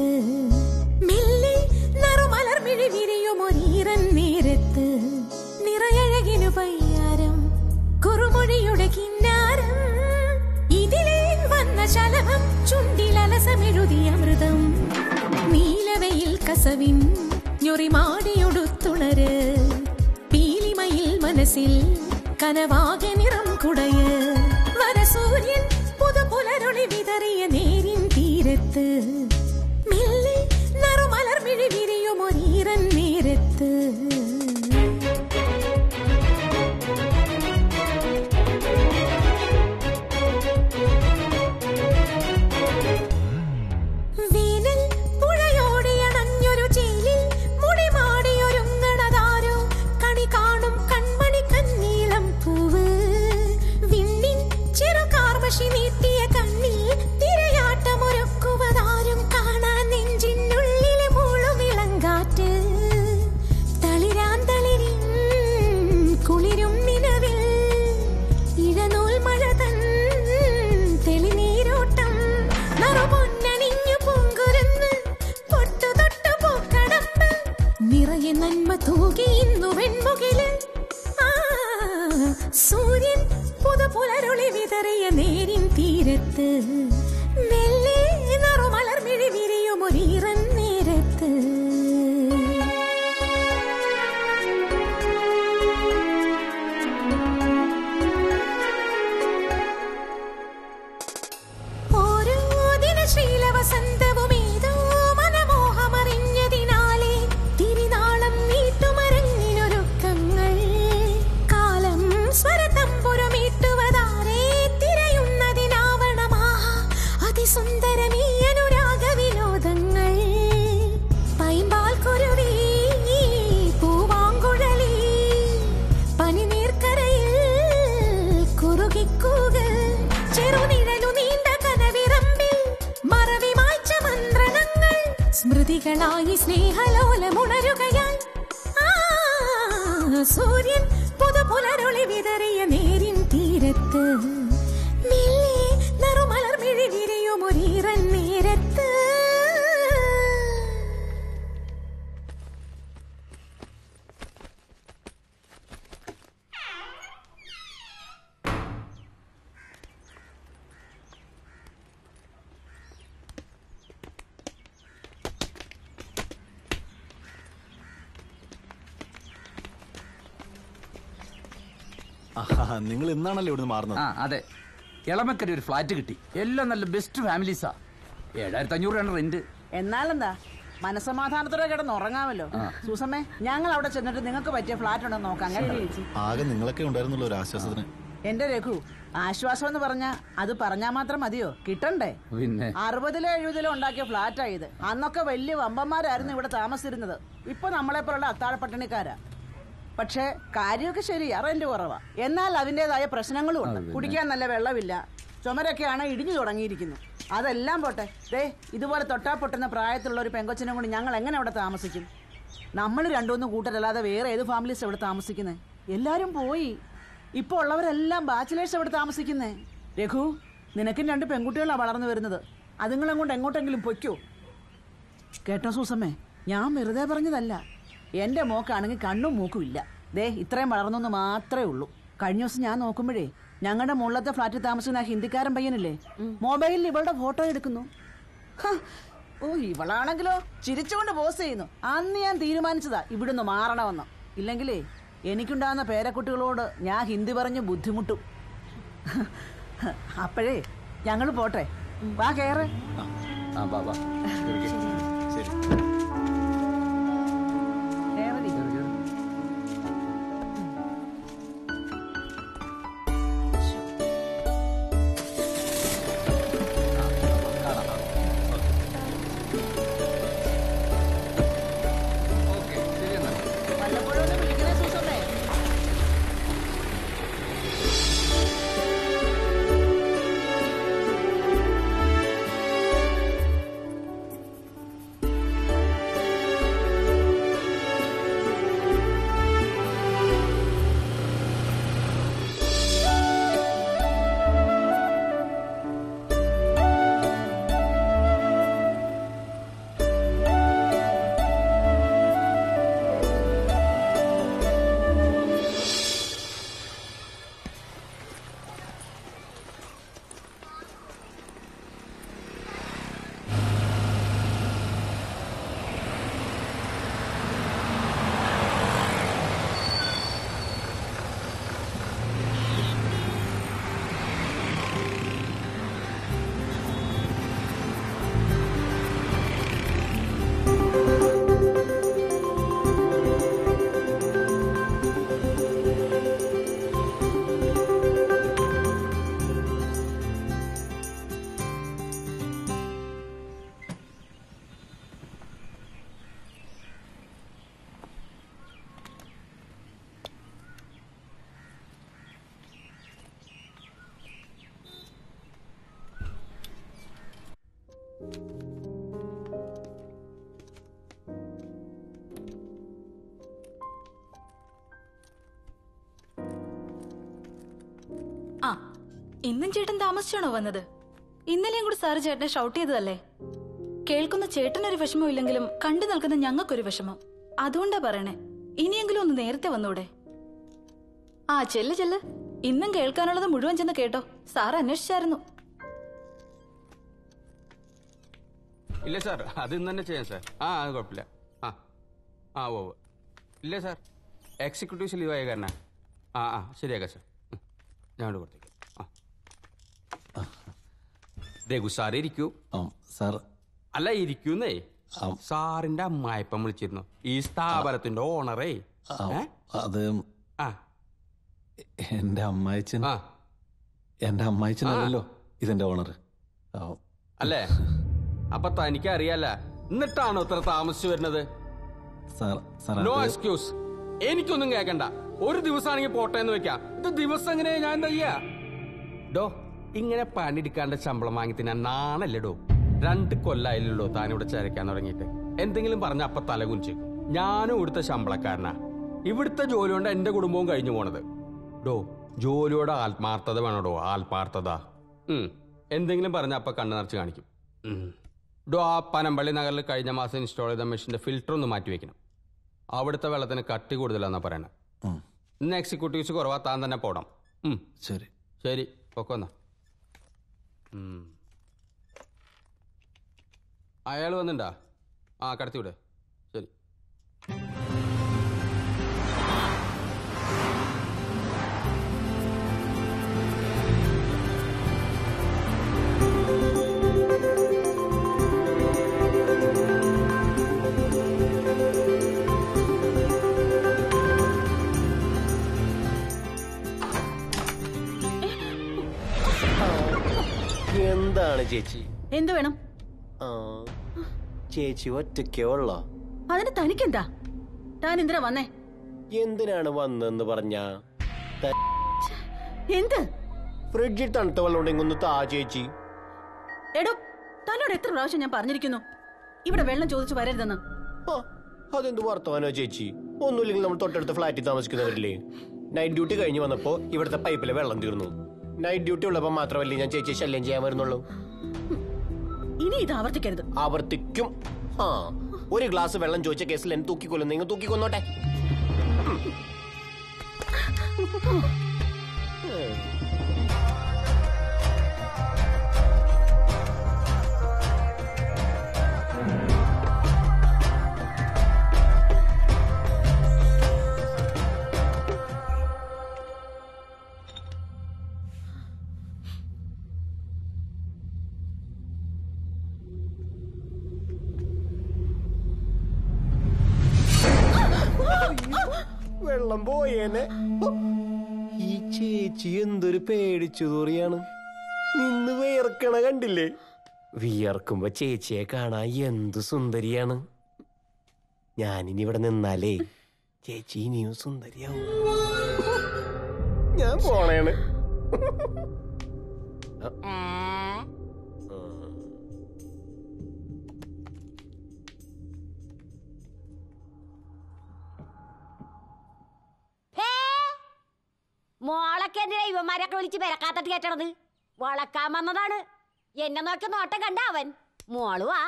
തീരത്ത് മെല്ലെ വിരിയുമൊരീറൻ നേരത്ത്. നിറയഴകിനു പയ്യാരം കുറുമൊഴിയുടെ ഇതിലേ വന്ന ശലഭം ചുണ്ടിലലസമെഴുതിയ അമൃതം. നീലവയിൽ കസവിൻ ഞൊറിമാടിയൊടുത്തുണര്. പീലിമയിൽ മനസ്സിൽ കനവാകെ നിറം കുടയ്. വരസൂര്യൻ നിങ്ങൾ ഇന്നാണല്ലോ ഇവിടുന്ന് മാറുന്നത്? ആ അതെ. ഇളമക്കര ഒരു ഫ്ലാറ്റ് കിട്ടി. എല്ലാം നല്ല ബെസ്റ്റ് ഫാമിലീസാ ഏഴായിരത്തി അഞ്ഞൂറ് രൂപയാണ് റെന്റ് എന്നാലെന്താ? മനസമാധാനത്തോടെ കിടന്ന് ഉറങ്ങാമല്ലോ. സൂസമ്മേ ഞങ്ങൾ അവിടെ ചെന്നിട്ട് നിങ്ങൾക്ക് പറ്റിയ ഫ്ലാറ്റ് ഉണ്ടോ നോക്കാം കേട്ടോ. ആകെ നിങ്ങളൊക്കെ ഉണ്ടായിരുന്നുള്ളൂ ഒരു ആശ്വാസത്തിന്. എന്റെ രഘു ആശ്വാസം എന്ന് പറഞ്ഞ അത് പറഞ്ഞാ മാത്രം മതിയോ? കിട്ടണ്ടേ? പിന്നെ? അറുപതിലോ എഴുപതിലോ ഉണ്ടാക്കിയ ഫ്ലാറ്റാ ഇത്. അന്നൊക്കെ വലിയ വമ്പന്മാരായിരുന്നു ഇവിടെ താമസിച്ചിരുന്നത്. ഇപ്പൊ നമ്മളെ പോലുള്ള അത്താഴപ്പട്ടിണിക്കാരാ. പക്ഷേ കാര്യമൊക്കെ ശരിയാ റെന്റ് കുറവാണ് എന്നാൽ അതിന്റെതായ പ്രശ്നങ്ങളും ഉണ്ട്. കുടിക്കാൻ നല്ല വെള്ളമില്ല. ചുമരൊക്കെയാണ് ഇടിഞ്ഞു തുടങ്ങിയിരിക്കുന്നു. അതെല്ലാം പോട്ടെ. ദേ ഇതുപോലെ തൊട്ടാ പൊട്ടുന്ന പ്രായത്തിലുള്ള ഒരു പെങ്കൊച്ചിനെ കൊണ്ട് ഞങ്ങൾ എങ്ങനെ അവിടെ താമസിക്കും? നമ്മൾ രണ്ടുമൂന്ന് കൂട്ടരല്ലാതെ വേറെ ഏത് ഫാമിലീസ് ഇവിടെ താമസിക്കുന്നത് എല്ലാവരും പോയി. ഇപ്പോൾ ഉള്ളവരെല്ലാം ബാച്ചിലേഴ്സ് അവിടെ താമസിക്കുന്നേ? രഘു നിനക്കും രണ്ട് പെൺകുട്ടികളാണ് വളർന്നു വരുന്നത്. അതുങ്ങളെ കൊണ്ട് എങ്ങോട്ടെങ്കിലും പൊയ്ക്കോ. കേട്ടോ സൂസമ്മേ ഞാൻ വെറുതെ പറഞ്ഞതല്ല. എന്റെ മോക്കാണെങ്കിൽ കണ്ണും മൂക്കും ഇല്ല. ദേ ഇത്രയും വളർന്നെന്ന് മാത്രമേ ഉള്ളൂ. കഴിഞ്ഞ ദിവസം ഞാൻ നോക്കുമ്പോഴേ ഞങ്ങളുടെ മുകളിലത്തെ ഫ്ലാറ്റിൽ താമസിക്കുന്ന ആ ഹിന്ദിക്കാരൻ പയ്യനില്ലേ? മൊബൈലിൽ ഇവളുടെ ഫോട്ടോ എടുക്കുന്നു. ഓ ഇവളാണെങ്കിലോ ചിരിച്ചുകൊണ്ട് പോസ് ചെയ്യുന്നു. അന്ന് ഞാൻ തീരുമാനിച്ചതാ ഇവിടുന്ന് മാറണമെന്ന്. ഇല്ലെങ്കിലേ എനിക്കുണ്ടാകുന്ന പേരക്കുട്ടികളോട് ഞാൻ ഹിന്ദി പറഞ്ഞ് ബുദ്ധിമുട്ടും. അപ്പോഴേ ഞങ്ങൾ പോട്ടെ. വാ കയറ് ആ ബാ ഇന്നും ചേട്ടൻ താമസിച്ചാണോ വന്നത്? ഇന്നലെയും കൂടി സാറ് ചേട്ടനെ ഷൗട്ട് ചെയ്തതല്ലേ? കേൾക്കുന്ന ചേട്ടനൊരു വിഷമം ഇല്ലെങ്കിലും കണ്ടു നിൽക്കുന്ന ഞങ്ങൾക്കൊരു വിഷമം. അതുകൊണ്ടാ പറയണേ ഇനിയെങ്കിലും ഒന്ന് നേരത്തെ വന്നൂടെ? ആ ചെല്ല് ചെല്ല്. ഇന്നും കേൾക്കാനുള്ളത് മുഴുവൻ ചെന്ന് കേട്ടോ. സാർ അന്വേഷിച്ചായിരുന്നു. ഇല്ല സാർ. അത് ഇന്ന് തന്നെ ചെയ്യാം സാർ. ആ അത് കുഴപ്പമില്ല. ആ ആ ഓ. ഇല്ല സാർ. എക്സിക്യൂട്ടീവ്സ് ലീവ് ആയ ആ ആ ശരിയാക്കാം സാർ. ഞാൻ കൊണ്ട് കൊടുത്തേക്ക് ആ രഘു സാർ ഇരിക്കൂ. സാർ. അല്ല ഇരിക്കൂന്നേ. സാറിന്റെ അമ്മായിപ്പം വിളിച്ചിരുന്നു. ഈ സ്ഥാപനത്തിന്റെ ഓണറേ. അത് ആ. എന്റെ അമ്മായിച്ചൻ എന്റെ അമ്മായിച്ചനല്ലല്ലോ ഇതിന്റെ ഓണർ. അല്ലേ? അപ്പൊ തനിക്ക് അറിയാല്ല എന്നിട്ടാണോ ഇത്ര താമസിച്ചു വരുന്നത്? നോ എക്സ്ക്യൂസ് എനിക്കൊന്നും കേക്കണ്ട. ഒരു ദിവസമാണെങ്കിൽ പോട്ടെ എന്ന് വെക്കാം. ഇത് ദിവസം എങ്ങനെയാ ഞാൻ എന്താ ചെയ്യാ? ഡോ ഇങ്ങനെ പണിയെടുക്കാണ്ട് ശമ്പളം വാങ്ങി തിന്നാൻ നാണല്ലടോ? ഡോ രണ്ട് കൊല്ലായില്ലല്ലോ ഇവിടെ ചരക്കാൻ തുടങ്ങിയിട്ട്. എന്തെങ്കിലും പറഞ്ഞ അപ്പൊ തല കുനിച്ചേക്കും ഞാനും ഇവിടുത്തെ ശമ്പളക്കാരനാ. ഇവിടുത്തെ ജോലി കൊണ്ട് എന്റെ കുടുംബവും കഴിഞ്ഞു പോണത്. ഡോ ജോലിയോടെ ആത്മാർത്ഥത വേണോടോ? ആത്മാർത്ഥത. ഉം. എന്തെങ്കിലും പറഞ്ഞ അപ്പൊ കണ്ണു നിറച്ച് കാണിക്കും. ഡോ ആ പനമ്പള്ളി നഗറിൽ കഴിഞ്ഞ മാസം ഇൻസ്റ്റാൾ ചെയ്ത മെഷീന്റെ ഫിൽറ്റർ ഒന്ന് മാറ്റി വെക്കണം. അവിടുത്തെ വെള്ളത്തിന് കട്ടി കൂടുതലാന്നാ പറയണേ. ഇന്ന് എക്സിക്യൂട്ടീവ്സ് കുറവാ താൻ തന്നെ പോണം. ശരി. ശരി പൊക്കോന്നാ അയാൾ വന്നിണ്ടാ? ആ കടത്തിവിടെ. ശരി. ചേച്ചി. എന്തു വേണം? ചേച്ചി ഒറ്റയ്ക്കേ ഉള്ളോ? അതിന് തനിക്കെന്താ? താൻ എന്തിനാ വന്നേ? എന്തിനാണ് വന്നതെന്ന് പറഞ്ഞ? എന്ത്? ഫ്രിഡ്ജിൽ തണുത്ത വെള്ളം ഉണ്ടെങ്കിൽ ഒന്ന് താ ചേച്ചി. എടോ തന്നോട് എത്ര പ്രാവശ്യം ഞാൻ പറഞ്ഞിരിക്കുന്നു? ഇവിടെ വെള്ളം ചോദിച്ചു വരരുതെന്ന്. അതെന്ത് വർത്തമാനോ ചേച്ചി? ഒന്നുമില്ലെങ്കിൽ നമ്മൾ തൊട്ടടുത്ത ഫ്ലാറ്റിൽ താമസിക്കുന്നവരില്ലേ നൈറ്റ് ഡ്യൂട്ടി കഴിഞ്ഞ് വന്നപ്പോ ഇവിടുത്തെ പൈപ്പിലെ വെള്ളം തീർന്നു. നൈറ്റ് ഡ്യൂട്ടി ഉള്ളപ്പോ മാത്രമല്ലേ ഞാൻ ചേച്ചിയെ ശല്യം ചെയ്യാൻ വരുന്നുള്ളൂ. ഇനി ഇത് ആവർത്തിക്കരുത്. ആവർത്തിക്കും. ആ ഒരു ഗ്ലാസ് വെള്ളം ചോദിച്ച കേസിൽ എന്നെ നിങ്ങൾ തൂക്കിക്കൊന്നോട്ടെ. വെള്ളം പോയേനെ. ഈ ചേച്ചി എന്തൊരു പേടിച്ചു തോറിയാണ്. നിന്ന് വിയർക്കണ കണ്ടില്ലേ? വിയർക്കുമ്പോ ചേച്ചിയെ കാണാൻ എന്ത് സുന്ദരിയാണ്. ഞാനിനി ഇവിടെ നിന്നാലേ ചേച്ചി ഇനിയും സുന്ദരിയാവും. ഞാൻ പോണേണ്. മോളൊക്കെ എന്തിനാ ഇവന്മാരൊക്കെ വിളിച്ച് പെരക്കാത്തട്ട് കേട്ടണത്? വളക്കാൻ വന്നതാണ്. എന്നെ നോക്കി നോട്ടം കണ്ട അവൻ. മോളുവാ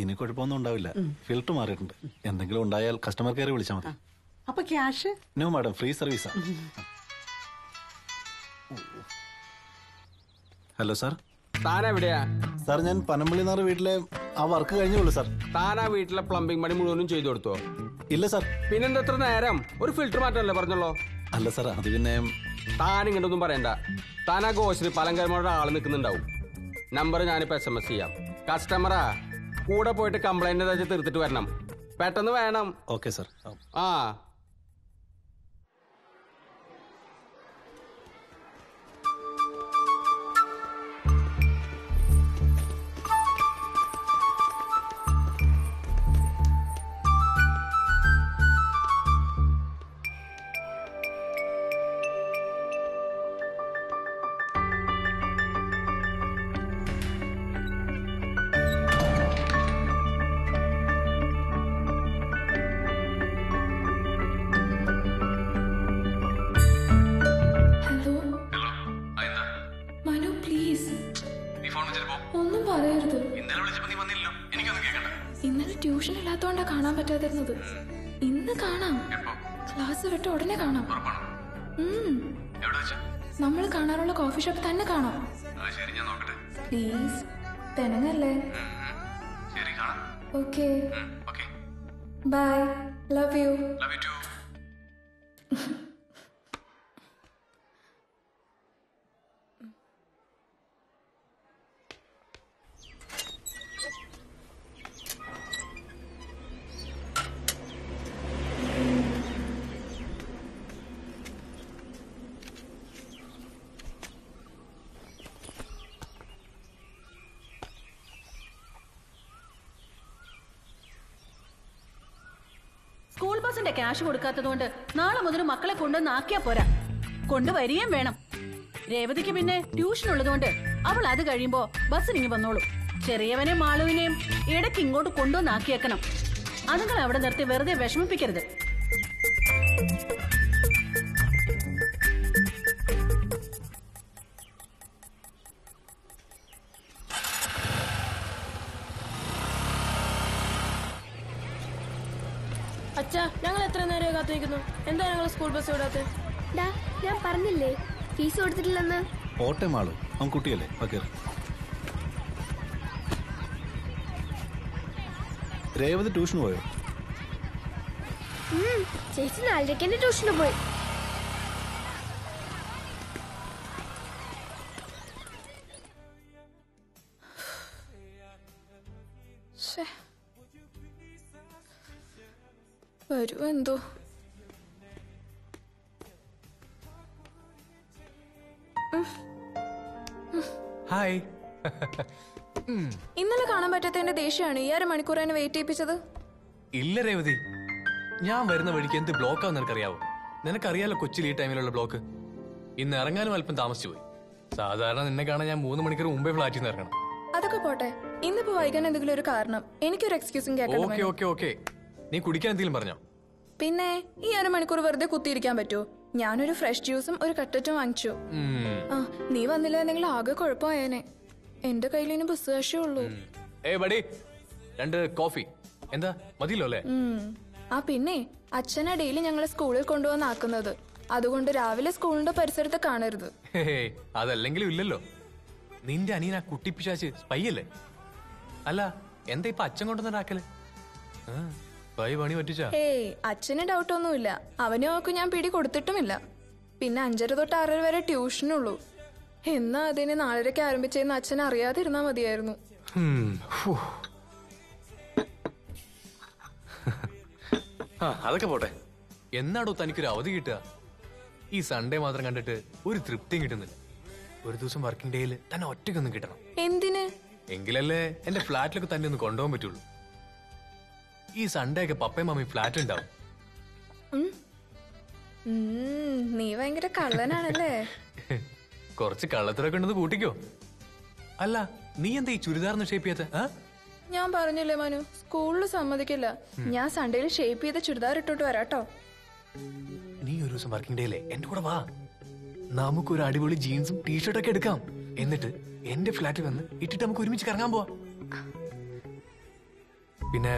ഇനി കുഴപ്പമൊന്നും ഉണ്ടാവില്ല. ഫിൽറ്റർ മാറിയിട്ടുണ്ട്. എന്തെങ്കിലും ഉണ്ടായാൽ കസ്റ്റമർ കെയർ വിളിച്ചാൽ മതി. അപ്പൊ ക്യാഷ് നോ മാഡം ഫ്രീ സർവീസാ ഹലോ സാർ താൻ എവിടെയാ സാർ ഞാൻ പനമ്പള്ളി നാറ് വീട്ടിലെ ആ വർക്ക് കഴിഞ്ഞുള്ളൂ സാർ. താൻ ആ വീട്ടിലെ പ്ലംബിംഗ് പണി മുഴുവനും ചെയ്തു കൊടുത്തോ? ഇല്ല സാർ. പിന്നെന്താ എത്ര നേരം? ഒരു ഫിൽറ്റർ മാറ്റമല്ലേ പറഞ്ഞല്ലോ അല്ല സാർ അത് പിന്നെ താൻ ഒന്നും പറയണ്ട. താൻ ആ ഗോശിന് പലങ്കരമോടെ ആൾ നിൽക്കുന്നുണ്ടാവും. നമ്പർ ഞാനിപ്പോ എസ് എം എസ് ചെയ്യാം. കസ്റ്റമറാ കൂടെ പോയിട്ട് കംപ്ലൈന്റ് തീർത്തിട്ട് വരണം. പെട്ടെന്ന് വേണം. Okay sir. ആ. നമ്മൾ കാണാറുള്ള കോഫി ഷോപ്പ് തന്നെ കാണാം. ശരി ഞാൻ നോക്കട്ടെ. പ്ലീസ് പെണങ്ങല്ലേ ശരി കാണാം. Okay okay bye love you love you too ബസിന്റെ ക്യാഷ് കൊടുക്കാത്തതുകൊണ്ട് നാളെ മുതൽ മക്കളെ കൊണ്ടുവന്ന് ആക്കിയാ പോരാ. കൊണ്ടുവരികയും വേണം. രേവതിക്ക് പിന്നെ ട്യൂഷൻ ഉള്ളതുകൊണ്ട് അവൾ അത് കഴിയുമ്പോ ബസ്സിനിങ്ങി വന്നോളൂ. ചെറിയവനെ മാളുവിനെയും ഇടയ്ക്ക് ഇങ്ങോട്ട് കൊണ്ടുവന്ന് ആക്കിയേക്കണം. അതുങ്ങൾ അവിടെ നിർത്തി വെറുതെ വിഷമിപ്പിക്കരുത്. അവൻ കുട്ടിയല്ലേ പക്കർ രേവതി ട്യൂഷന് പോയോ? ചേച്ചി നാലരയ്ക്ക് എന്റെ ട്യൂഷന് പോയി. ദേഷ്യമാണ് ഈ അര മണിക്കൂർ എന്നെ വെയിറ്റ് ചെയ്യിപ്പിച്ചത്? ഇല്ല രേവതി. ഞാൻ വരുന്ന വഴിക്ക് എന്ത് ബ്ലോക്കാന്ന് നിനക്കറിയാവോ? നിനക്കറിയാലോ കൊച്ചിയിൽ ഈ ടൈമിലുള്ള ബ്ലോക്ക് ഇന്ന് ഇറങ്ങാനും അല്പം താമസിച്ചു പോയി. സാധാരണ നിന്നെ കാണാൻ ഞാൻ മൂന്ന് മണിക്കൂർ മുമ്പേ ഫ്ലാറ്റിൽ നിന്ന് ഇറങ്ങണം. അതൊക്കെ പോട്ടെ. ഇന്നിപ്പോ വൈകാൻ എന്തെങ്കിലും ഒരു കാരണം. എനിക്കൊരു എക്സ്ക്യൂസും ഓക്കെ ഓക്കെ ഓക്കെ നീ കുടിക്കാൻ എന്തെങ്കിലും പറഞ്ഞോ? പിന്നെ ഈ അരമണിക്കൂർ വെറുതെ കുത്തിയിരിക്കാൻ പറ്റുമോ? ഞാനൊരു ഫ്രഷ് ജ്യൂസും ഒരു കട്ടറ്റും വാങ്ങിച്ചു. നീ ആ നീ വന്നില്ലായിരുന്നെങ്കിൽ ആകെ കുഴപ്പമായേനെ. എന്റെ കയ്യിൽ ഇനി ബസ് കാശേ ഉള്ളൂ. ഏയ് ബഡി രണ്ട് കോഫി. എന്താ? മതിയല്ലോ അല്ലേ? ആ പിന്നെ അച്ഛനെ ഡെയിലി ഞങ്ങളെ സ്കൂളിൽ കൊണ്ടുവന്നാക്കുന്നത് അതുകൊണ്ട് രാവിലെ സ്കൂളിന്റെ പരിസരത്ത് കാണരുത്. അതല്ലെങ്കിലും ഇല്ലല്ലോ. നിന്റെ അനിയൻ ആ കുട്ടിപ്പിശാച്ച് സ്പൈ അല്ലേ അല്ല എന്താ ഇപ്പൊ അച്ഛൻ കൊണ്ടുവന്നാക്കൽ ഏയ് അച്ഛന് ഡൗട്ട് ഒന്നുമില്ല അവനും അവക്കും ഞാൻ പിടി കൊടുത്തിട്ടുമില്ല. പിന്നെ അഞ്ചര തൊട്ട് ആറര വരെ ട്യൂഷനുള്ളൂ. എന്നാ അതിന് നാലരയ്ക്ക് ആരംഭിച്ചെന്ന് അച്ഛൻ അറിയാതിരുന്നാ മതിയായിരുന്നു. ആ അതൊക്കെ പോട്ടെ. എന്നാടോ തനിക്കൊരു അവധി കിട്ടുക? ഈ സൺഡേ മാത്രം കണ്ടിട്ട് ഒരു തൃപ്തിയും കിട്ടുന്നില്ല. ഒരു ദിവസം വർക്കിംഗ് ഡേയിൽ തന്നെ ഒറ്റയ്ക്കൊന്നും കിട്ടണം. എന്തിന്? എങ്കിലല്ലേ എന്റെ ഫ്ലാറ്റിലൊക്കെ തന്നെ ഒന്ന് കൊണ്ടുപോകാൻ പറ്റുള്ളൂ. ഈ സൺഡേ ഒക്കെ പപ്പയും മമ്മി ഫ്ലാറ്റ് ഉണ്ടാവും നീ ഭയങ്കര കള്ളനാണല്ലേ? കുറച്ച് കള്ളത്തിലൊക്കെ ഉണ്ടെന്ന് കൂട്ടിക്കോ. അല്ല നീ എന്താ ഈ ചുരിദാറിന് ഷേപ്പ് ചെയ്യാത്ത? ഞാൻ പറഞ്ഞില്ലേ മനു സ്കൂളിൽ സമ്മതിക്കില്ല. ഞാൻ സൺഡേയിൽ ഷേപ്പ് ചെയ്ത ചുരിദാർ ഇട്ടോട്ട് വരാട്ടോ. നീ ഒരു ദിവസം വർക്കിംഗ് ഡേ അല്ലേ എന്റെ കൂടെ വാ. നമുക്ക് ഒരു അടിപൊളി ജീൻസും ടീഷർട്ടും ഒക്കെ എടുക്കാം. എന്നിട്ട് എന്റെ ഫ്ലാറ്റിൽ വന്ന് ഇട്ടിട്ട് നമുക്ക് ഒരുമിച്ച് കറങ്ങാൻ പോവാ. പിന്നെ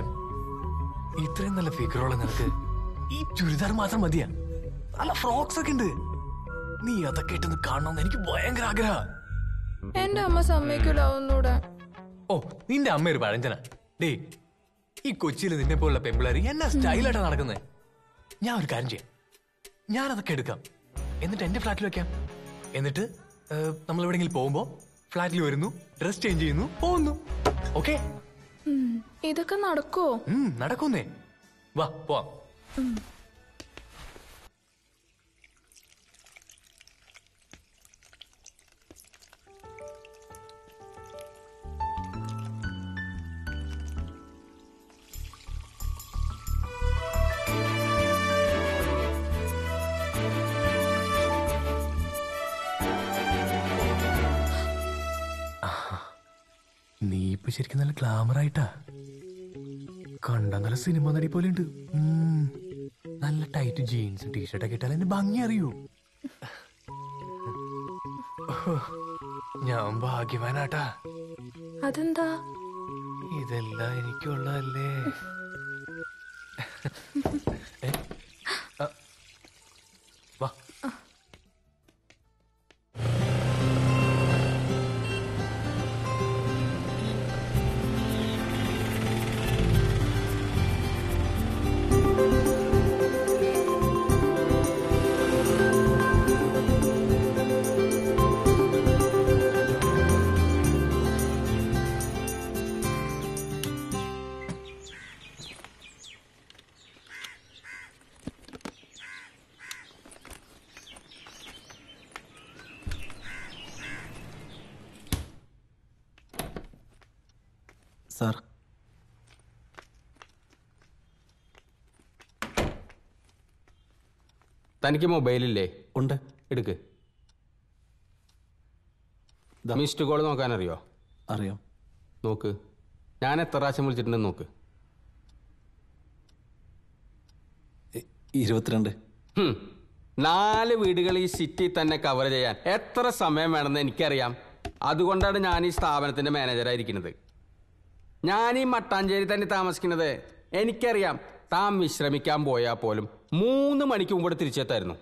ഇത്രയും നല്ല ഫിഗറുള്ള നിനക്ക് ഈ ചുരിദാർ മാത്രം മതിയാ. നല്ല ഫ്രോക്സ് ഒക്കെ ഉണ്ട്. നീ അതൊക്കെ ഇട്ടൊന്ന് കാണണമെന്ന് എനിക്ക് ഭയങ്കര ആഗ്രഹ. എന്റെ അമ്മ സമ്മതിക്കൂല ഒന്നൂടെ ഓ നിന്റെ അമ്മ ഒരു പഴഞ്ചന. ഡേ ഈ കൊച്ചിയിൽ നിന്നെ പോലുള്ള പെമ്പിളാരി എന്നാ സ്റ്റൈലായിട്ടാ നടക്കുന്നത് ഞാൻ ഒരു കാര്യം ചെയ്യാം. ഞാൻ അതൊക്കെ എടുക്കാം. എന്നിട്ട് എന്റെ ഫ്ലാറ്റിൽ വെക്കാം. എന്നിട്ട് നമ്മൾ എവിടെങ്കിലും പോകുമ്പോ ഫ്ലാറ്റിൽ വരുന്നു ഡ്രസ് ചേഞ്ച് ചെയ്യുന്നു പോകുന്നു. ഓക്കെ? ഇതൊക്കെ നടക്കോ നടക്കുന്നേ. വാ പോവാം. ഇപ്പൊ ശരിക്കും നല്ല ഗ്ലാമർ ആയിട്ടാ കണ്ട നല്ല സിനിമ നടി പോലെ ഉണ്ട് നല്ല ടൈറ്റ് ജീൻസ് ടീഷർട്ട് ഒക്കെ ഇട്ടാൽ എന്നെ ഭംഗി അറിയൂ. ഞാൻ ഭാഗ്യവാനാട്ടാ. അതെന്താ? ഇതെല്ലാം എനിക്കുള്ളതല്ലേ? തനിക്ക് മൊബൈലില്ലേ? ഉണ്ട്. എടുക്ക്. മിസ്ഡ് കോൾ നോക്കാനറിയോ? അറിയാം. നോക്ക്. ഞാൻ എത്ര പ്രാവശ്യം വിളിച്ചിട്ടുണ്ടെന്ന് നോക്ക്. ഇരുപത്തിരണ്ട്. നാല് വീടുകൾ ഈ സിറ്റി തന്നെ കവർ ചെയ്യാൻ എത്ര സമയം വേണമെന്ന് എനിക്കറിയാം. അതുകൊണ്ടാണ് ഞാൻ ഈ സ്ഥാപനത്തിന്റെ മാനേജറായിരിക്കുന്നത് ഞാൻ ഈ മട്ടാഞ്ചേരി തന്നെ താമസിക്കുന്നത്. എനിക്കറിയാം താൻ വിശ്രമിക്കാൻ പോയാൽ പോലും മൂന്ന് മണിക്ക് മുമ്പ് തിരിച്ചെത്തായിരുന്നു.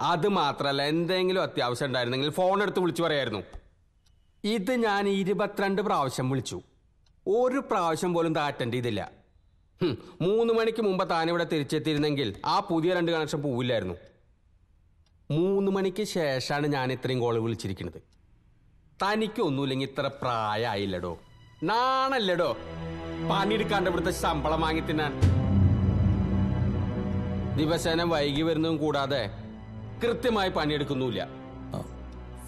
അത് മാത്രല്ല എന്തെങ്കിലും അത്യാവശ്യം ഉണ്ടായിരുന്നെങ്കിൽ ഫോൺ എടുത്ത് വിളിച്ചു പറയായിരുന്നു. ഇത് ഞാൻ ഇരുപത്തിരണ്ട് പ്രാവശ്യം വിളിച്ചു. ഒരു പ്രാവശ്യം പോലും താ അറ്റൻഡ് ചെയ്തില്ല. മൂന്ന് മണിക്ക് മുമ്പ് താനിവിടെ തിരിച്ചെത്തിയിരുന്നെങ്കിൽ ആ പുതിയ രണ്ട് കണക്ഷൻ പോവില്ലായിരുന്നു. മൂന്ന് മണിക്ക് ശേഷമാണ് ഞാൻ ഇത്രയും കോൾ വിളിച്ചിരിക്കുന്നത്. തനിക്കൊന്നുമില്ലെങ്കിൽ ഇത്ര പ്രായമായില്ലടോ. നാണല്ലടോ. പണിയെടുക്കാണ്ട് ഇവിടുത്തെ ശമ്പളം വാങ്ങി തിന്നാൻ. ദിവസേന വൈകി വരുന്നതും കൂടാതെ കൃത്യമായി പണിയെടുക്കുന്നുമില്ല.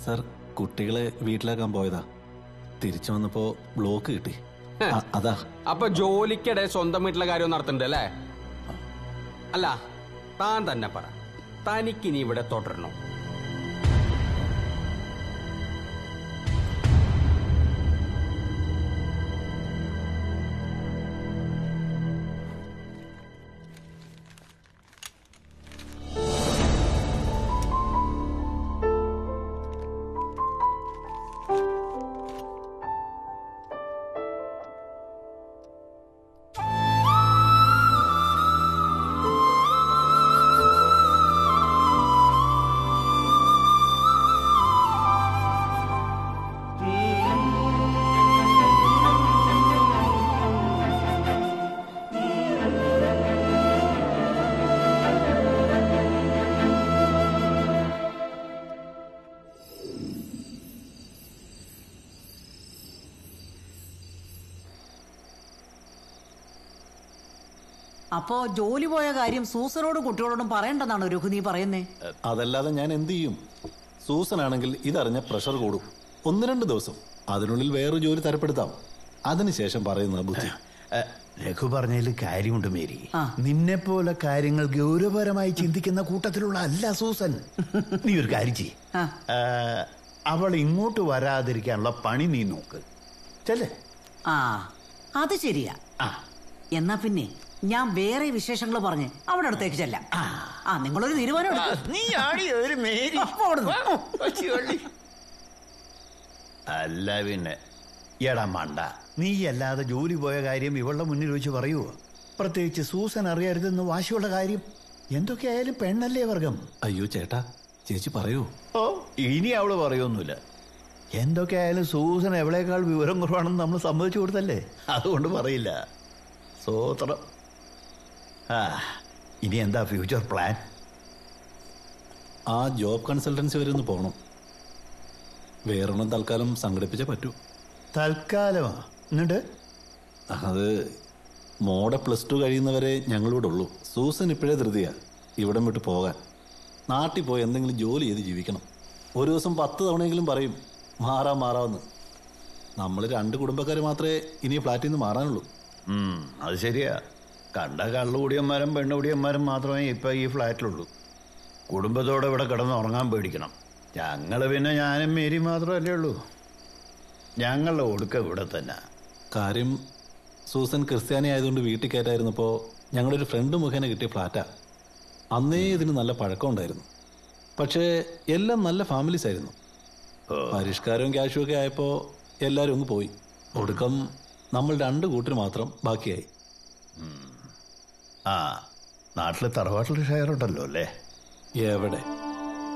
സർ കുട്ടികളെ വീട്ടിലാക്കാൻ പോയതാ. തിരിച്ചു വന്നപ്പോ ബ്ലോക്ക് കിട്ടി. അതാ. അപ്പൊ ജോലിക്കിടെ സ്വന്തം വീട്ടിലെ കാര്യം നടത്തണ്ടേ അല്ലേ അല്ല താൻ തന്നെ പറ. തനിക്കിനി ഇവിടെ തുടരണോ? അപ്പോ ജോലി പോയ കാര്യം സൂസനോടും കുട്ടികളോടും പറയണ്ടെന്നാണ് രഘു നീ പറയുന്നേ? അതല്ലാതെ ഞാൻ എന്ത് ചെയ്യും? സൂസൻ ആണെങ്കിൽ ഇതറിഞ്ഞ പ്രഷർ കൂടും. ഒന്ന് രണ്ട് ദിവസം. അതിനുള്ളിൽ വേറൊരു ജോലി തരപ്പെടുത്താം. അതിനുശേഷം പറയുന്ന ബുദ്ധി. രഘു പറഞ്ഞതിൽ കാര്യമുണ്ട് മേരി. നിന്നെ പോലെ കാര്യങ്ങൾ ഗൗരവപരമായി ചിന്തിക്കുന്ന കൂട്ടത്തിലുള്ള അല്ല സൂസൻ. നീ ഒരു കാര്യം ചെയ്യ്. അവൾ ഇങ്ങോട്ട് വരാതിരിക്കാനുള്ള പണി നീ നോക്ക്. ചെല്ലേ. ആ അത് ശരിയാ. എന്നാ പിന്നെ? ഞാൻ വേറെ വിശേഷങ്ങൾ പറഞ്ഞ് അവിടെ അടുത്തേക്ക് ചെല്ലാം. ആ. നിങ്ങളൊരു തീരുമാനം എടുക്ക്. നീ ആടി ഒരു മേരി. അല്ല പിന്നെ. എടാ മണ്ട നീ അല്ലാതെ ജോലി പോയ കാര്യം ഇവളുടെ മുന്നിൽ വെച്ച് പറയുവോ? പ്രത്യേകിച്ച് സൂസൻ അറിയരുതെന്ന് വാശിയുള്ള കാര്യം എന്തൊക്കെയായാലും പെണ്ണല്ലേ വർഗം. അയ്യോ ചേട്ടാ ചേച്ചി പറയൂ. ഓ ഇനി അവൾ പറയൊന്നുമില്ല. എന്തൊക്കെയായാലും സൂസൻ എവളേക്കാൾ വിവരം കുറവാണെന്ന് നമ്മൾ സമ്മതിച്ചു കൊടുത്തല്ലേ? അതുകൊണ്ട് പറയില്ല. സോത്രം. ഇനി എന്താ ഫ്യൂച്ചർ പ്ലാൻ ആ ജോബ് കൺസൾട്ടൻസി വരെ ഒന്ന് പോകണം വേറൊന്നും തൽക്കാലം സംഘടിപ്പിച്ചേ പറ്റൂ. തൽക്കാലമാ? എന്നിട്ട്? അത് മോടെ പ്ലസ് ടു കഴിയുന്നവരെ ഞങ്ങളിവിടെ ഉള്ളൂ. സൂസൻ ഇപ്പോഴേ ധൃതിയാ. ഇവിടം വിട്ട് പോകാൻ. നാട്ടിൽ പോയി എന്തെങ്കിലും ജോലി ചെയ്ത് ജീവിക്കണം. ഒരു ദിവസം പത്ത് തവണയെങ്കിലും പറയും മാറാ മാറാമെന്ന്. നമ്മൾ രണ്ട് കുടുംബക്കാർ മാത്രമേ ഇനി ഫ്ലാറ്റിൽ നിന്ന് മാറാനുള്ളൂ. അത് ശരിയാ. കണ്ട കള്ളുകൂടിയന്മാരും പെണ്ണുകൂടിയന്മാരും മാത്രമേ ഇപ്പൊ ഈ ഫ്ലാറ്റിലുള്ളൂ. കുടുംബത്തോടെ ഇവിടെ കിടന്ന് ഉറങ്ങാൻ പേടിക്കണം. ഞങ്ങൾ പിന്നെ ഞാനും മേരി മാത്രമല്ലേ ഉള്ളൂ. ഞങ്ങളുടെ ഒടുക്ക ഇവിടെ തന്നെ. കാര്യം സൂസൻ ക്രിസ്ത്യാനി ആയതുകൊണ്ട് വീട്ടിൽ കയറ്റായിരുന്നപ്പോൾ ഞങ്ങളൊരു ഫ്രണ്ട് മുഖേന കിട്ടിയ ഫ്ലാറ്റാ. അന്നേ ഇതിന് നല്ല പഴക്കം ഉണ്ടായിരുന്നു. പക്ഷേ എല്ലാം നല്ല ഫാമിലീസ് ആയിരുന്നു. പരിഷ്കാരവും ക്യാഷും ഒക്കെ ആയപ്പോൾ എല്ലാരും ഒന്ന് പോയി. ഒടുക്കം നമ്മൾ രണ്ട് കൂട്ടർ മാത്രം ബാക്കിയായി. ആ നാട്ടിൽ തറവാട്ടിൽ ഷെയർ ഉണ്ടല്ലോ അല്ലേ? എവിടെ?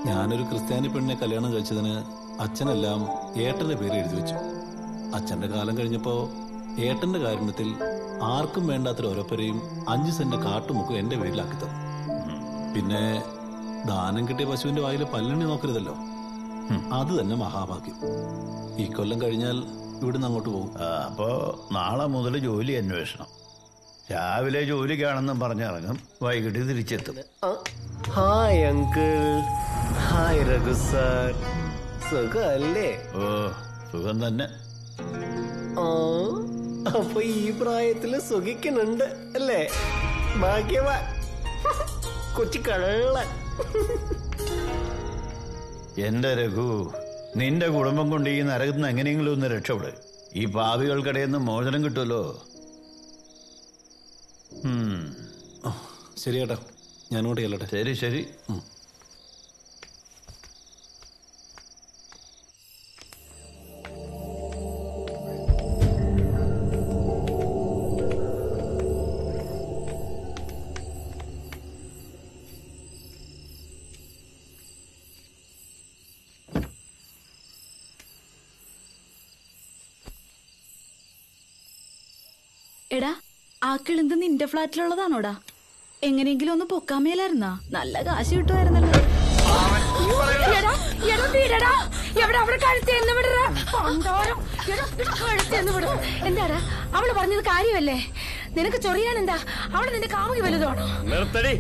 ഞാനൊരു ക്രിസ്ത്യാനി പെണ്ണിനെ കല്യാണം കഴിച്ചതിന് അച്ഛനെല്ലാം ഏട്ടന്റെ പേര് എഴുതി വെച്ചു. അച്ഛന്റെ കാലം കഴിഞ്ഞപ്പോ ഏട്ടന്റെ കാരുണ്യത്തിൽ ആർക്കും വേണ്ടാത്തൊരു ഓരോപ്പരെയും അഞ്ച് സെന്റ് കാട്ടുമുക്കും എന്റെ പേരിലാക്കി തന്നു. പിന്നെ ദാനം കിട്ടിയ പശുവിന്റെ വായിൽ പല്ലണ്ണി നോക്കരുതല്ലോ. അത് തന്നെ മഹാഭാഗ്യം. ഈ കൊല്ലം കഴിഞ്ഞാൽ ഇവിടുന്ന് അങ്ങോട്ട് പോകും. അപ്പോ നാളെ മുതൽ ജോലി അന്വേഷണം. രാവിലെ ജോലിക്കാണെന്നും പറഞ്ഞിറങ്ങും. വൈകിട്ട് തിരിച്ചെത്തും. Hi uncle. Hi Raghu sir. സുഖല്ലേ ഓ സുഖം തന്നെ. അപ്പൊ ഈ പ്രായത്തിൽ സുഖിക്കുന്നുണ്ട് അല്ലേ? ഭാഗ്യവാ കൊച്ചു കള്ള എന്റെ രഘു നിന്റെ കുടുംബം കൊണ്ട് ഈ നരകത്തിന് എങ്ങനെയെങ്കിലും ഒന്ന് രക്ഷപ്പെട്. ഈ പാവികൾക്കിടയിൽ നിന്ന് മോചനം കിട്ടുമല്ലോ. ശരി ഏട്ടാ ഞാനോട് ചെല്ലട്ടെ. ശരി ശരി. എടാ കിളിന്ത് നിന്റെ ഫ്ലാറ്റിലുള്ളതാണോടാ? എങ്ങനെയെങ്കിലും ഒന്ന് പൊക്കാൻ മേലായിരുന്നാ? നല്ല കാശ് കിട്ടുമായിരുന്നല്ലോ. അവൾ പറഞ്ഞത് കാര്യമല്ലേ? നിനക്ക് ചൊറിയാൻ എന്താ അവൾ നിന്റെ കാമുകി വലുതാണോ നിർത്തടി.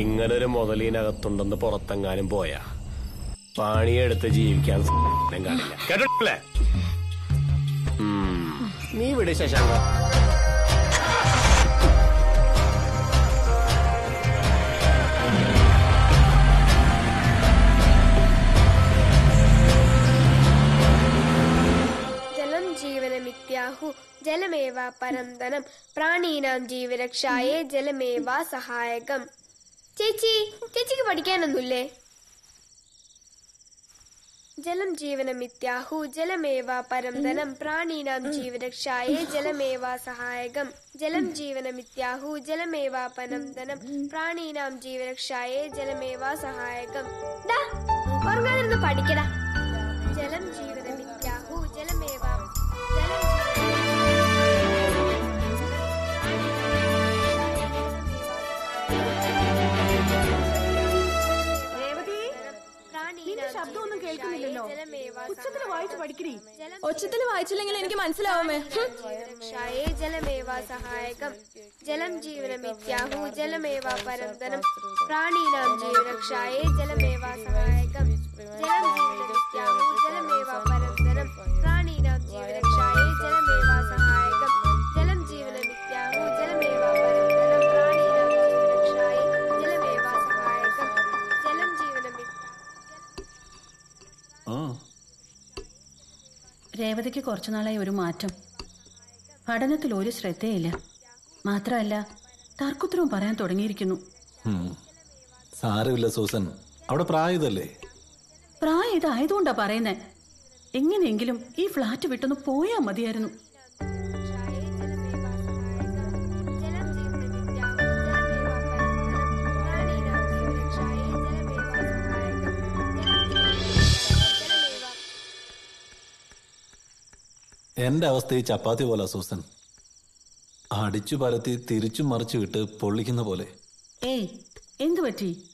ഇങ്ങനൊരു മുതലീനകത്തുണ്ടെന്ന് പുറത്തെങ്ങാനും പോയാ. പണിയെടുത്ത് ജീവിക്കാൻ കാണില്ല. നീ വിട് ശശാങ്ക. ജീവനമിത്യാഹു ജലമേവ പരന്തനം. പ്രാണീനാം ജീവരക്ഷായേ ജലമേവ സഹായകം. ചേച്ചി ചേച്ചിക്ക് പഠിക്കാനൊന്നുമില്ലേ? ജലം ജീവനമിത്യാഹു ജലമേവ പരന്തനം. പ്രാണീനാം ജീവരക്ഷായേ ജലമേവ സഹായകം. ജലം ജീവനമിത്യാഹു ജലമേവ പരന്തനം. പ്രാണീനാം ജീവരക്ഷായേ ജലമേവ സഹായകം. ഉറങ്ങാതിരുന്ന് പഠിക്കടാ. ജലം ജീവനമിത്യാഹു നിന്റെ ശബ്ദമൊന്നും കേൾക്കുന്നില്ലല്ലോ. ഉച്ചത്തിൽ വായിച്ചു പഠിക്കണേ ഉച്ചത്തിൽ വായിച്ചില്ലെങ്കിൽ എനിക്ക് മനസ്സിലാവുമേ. ജീവരക്ഷായേ ജലമേവ സഹായകം. ജലം ജീവനമിത്യാഹു ജലമേവ പരന്തനം. പ്രാണീനാം ജീവരക്ഷായേ ജലമേവ സഹായകം. ജലം ജീവനമിത്യാഹു ജലമേവ രേവതിക്ക് കുറച്ചുനാളായി ഒരു മാറ്റം. പഠനത്തിൽ ഒരു ശ്രദ്ധയില്ല. മാത്രമല്ല തർക്കുത്തരവും പറയാൻ തുടങ്ങിയിരിക്കുന്നു. സാരമില്ല സൂസൻ. അവിടെ പ്രായതല്ലേ പ്രായം ഇതായതുകൊണ്ടാ പറയുന്നേ. എങ്ങനെയെങ്കിലും ഈ ഫ്ലാറ്റ് വിട്ടൊന്ന് പോയാ മതിയായിരുന്നു. എന്റെ അവസ്ഥ ഈ ചപ്പാത്തി പോലെ സൂസൻ അടിച്ചു പരത്തി തിരിച്ചു മറിച്ചു വിട്ട് പൊള്ളിക്കുന്ന പോലെ. ഏയ് എന്തു പറ്റി?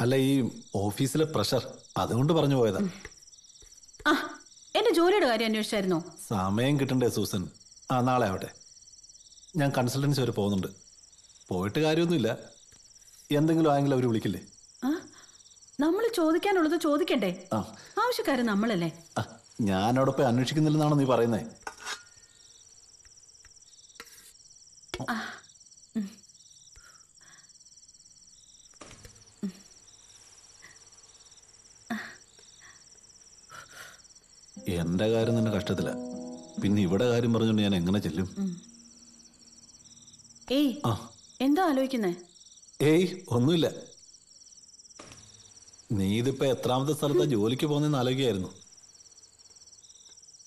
അല്ല ഈ ഓഫീസിലെ പ്രഷർ അതുകൊണ്ട് പറഞ്ഞു പോയതാ. ആ എന്റെ ജോലിയുടെ കാര്യം അന്വേഷിച്ചായിരുന്നോ? സമയം കിട്ടണ്ടേ സൂസൻ. ആ നാളെ ആവട്ടെ. ഞാൻ കൺസൾട്ടൻസി വരെ പോകുന്നുണ്ട്. പോയിട്ട് കാര്യമൊന്നുമില്ല. എന്തെങ്കിലും ആയെങ്കിലും അവർ വിളിക്കില്ലേ? നമ്മൾ ചോദിക്കാനുള്ളത് ചോദിക്കണ്ടേ? ആവശ്യക്കാരൻ നമ്മളല്ലേ? അവിടെ പോയി അന്വേഷിക്കുന്നില്ലെന്നാണോ നീ പറയുന്നേ? എന്റെ കാര്യം തന്നെ കഷ്ടത്തില. പിന്നെ ഇവിടെ കാര്യം പറഞ്ഞുകൊണ്ട് ഞാൻ എങ്ങനെ ചെല്ലും? ഏയ് എന്താ ആലോചിക്കുന്നേ? ഏയ് ഒന്നുമില്ല. നീ ഇതിപ്പോ എത്രാമത്തെ സ്ഥലത്താ ജോലിക്ക് പോകുന്നെന്ന് ആലോചിക്കായിരുന്നു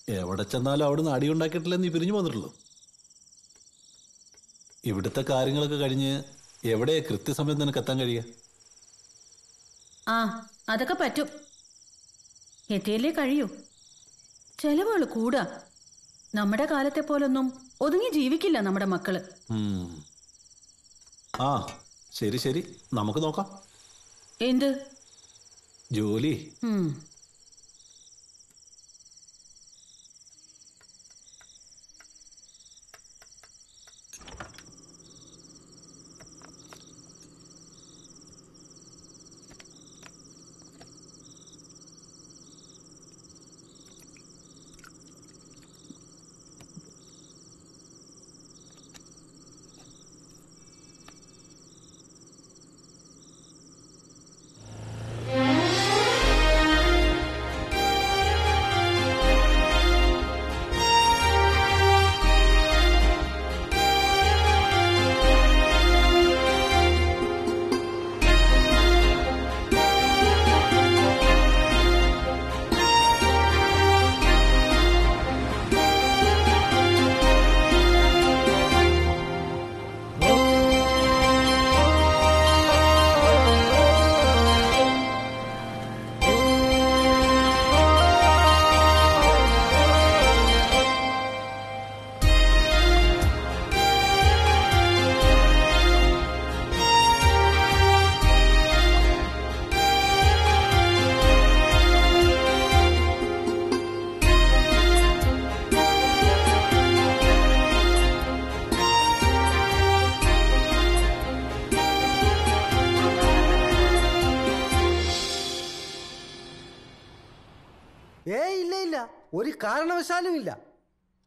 എവിടെ ചെന്നാലും അവിടുന്ന് അടിയുണ്ടാക്കിയിട്ടില്ല നീ പിരിഞ്ഞു വന്നിട്ടുള്ളൂ ഇവിടുത്തെ കാര്യങ്ങളൊക്കെ കഴിഞ്ഞ് എവിടെ കൃത്യസമയം നിനക്ക് എത്താൻ കഴിയുക? ആ അതൊക്കെ പറ്റും. എത്തിയല്ലേ കഴിയൂ. ചെലവുകൾ കൂടാ നമ്മുടെ കാലത്തെ പോലൊന്നും ഒതുങ്ങി ജീവിക്കില്ല നമ്മുടെ മക്കൾ. ആ ശരി ശരി. നമുക്ക് നോക്കാം. എന്ത്? ജോലി.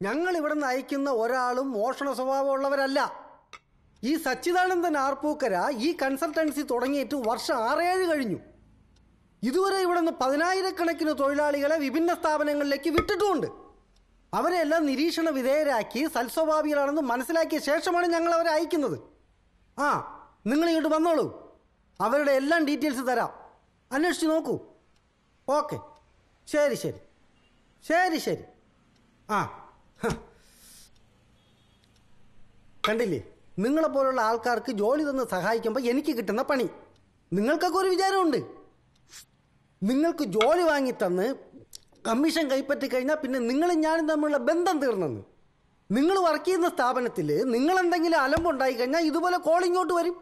ഞങ്ങൾ ഇവിടെ നിന്ന് അയക്കുന്ന ഒരാളും മോഷണ സ്വഭാവമുള്ളവരല്ല. ഈ സച്ചിദാനന്ദൻ ആർപ്പൂക്കര ഈ കൺസൾട്ടൻസി തുടങ്ങിയിട്ട് വർഷം ആറേഴ് കഴിഞ്ഞു. ഇതുവരെ ഇവിടെ നിന്ന് പതിനായിരക്കണക്കിന് തൊഴിലാളികളെ വിഭിന്ന സ്ഥാപനങ്ങളിലേക്ക് വിട്ടിട്ടുമുണ്ട്. അവരെല്ലാം നിരീക്ഷണ വിധേയരാക്കി സൽസ്വഭാവികളാണെന്ന് മനസ്സിലാക്കിയ ശേഷമാണ് ഞങ്ങൾ അവരെ അയക്കുന്നത്. ആ നിങ്ങൾ ഇങ്ങോട്ട് വന്നോളൂ. അവരുടെ എല്ലാം ഡീറ്റെയിൽസ് തരാം. അന്വേഷിച്ച് നോക്കൂ. ഓക്കെ. ശരി ശരി. ശരി ശരി. ആ. കണ്ടില്ലേ? നിങ്ങളെപ്പോലുള്ള ആൾക്കാർക്ക് ജോലി തന്ന് സഹായിക്കുമ്പോൾ എനിക്ക് കിട്ടുന്ന പണി. നിങ്ങൾക്കൊക്കെ ഒരു വിചാരമുണ്ട്. നിങ്ങൾക്ക് ജോലി വാങ്ങി തന്ന് കമ്മീഷൻ കൈപ്പറ്റി കഴിഞ്ഞാൽ പിന്നെ നിങ്ങളും ഞാനും തമ്മിലുള്ള ബന്ധം തീർന്നെന്ന്. നിങ്ങൾ വർക്ക് ചെയ്യുന്ന സ്ഥാപനത്തിൽ നിങ്ങൾ എന്തെങ്കിലും അലമ്പുണ്ടായി കഴിഞ്ഞാൽ ഇതുപോലെ കോളിങ്ങോട്ട് വരും.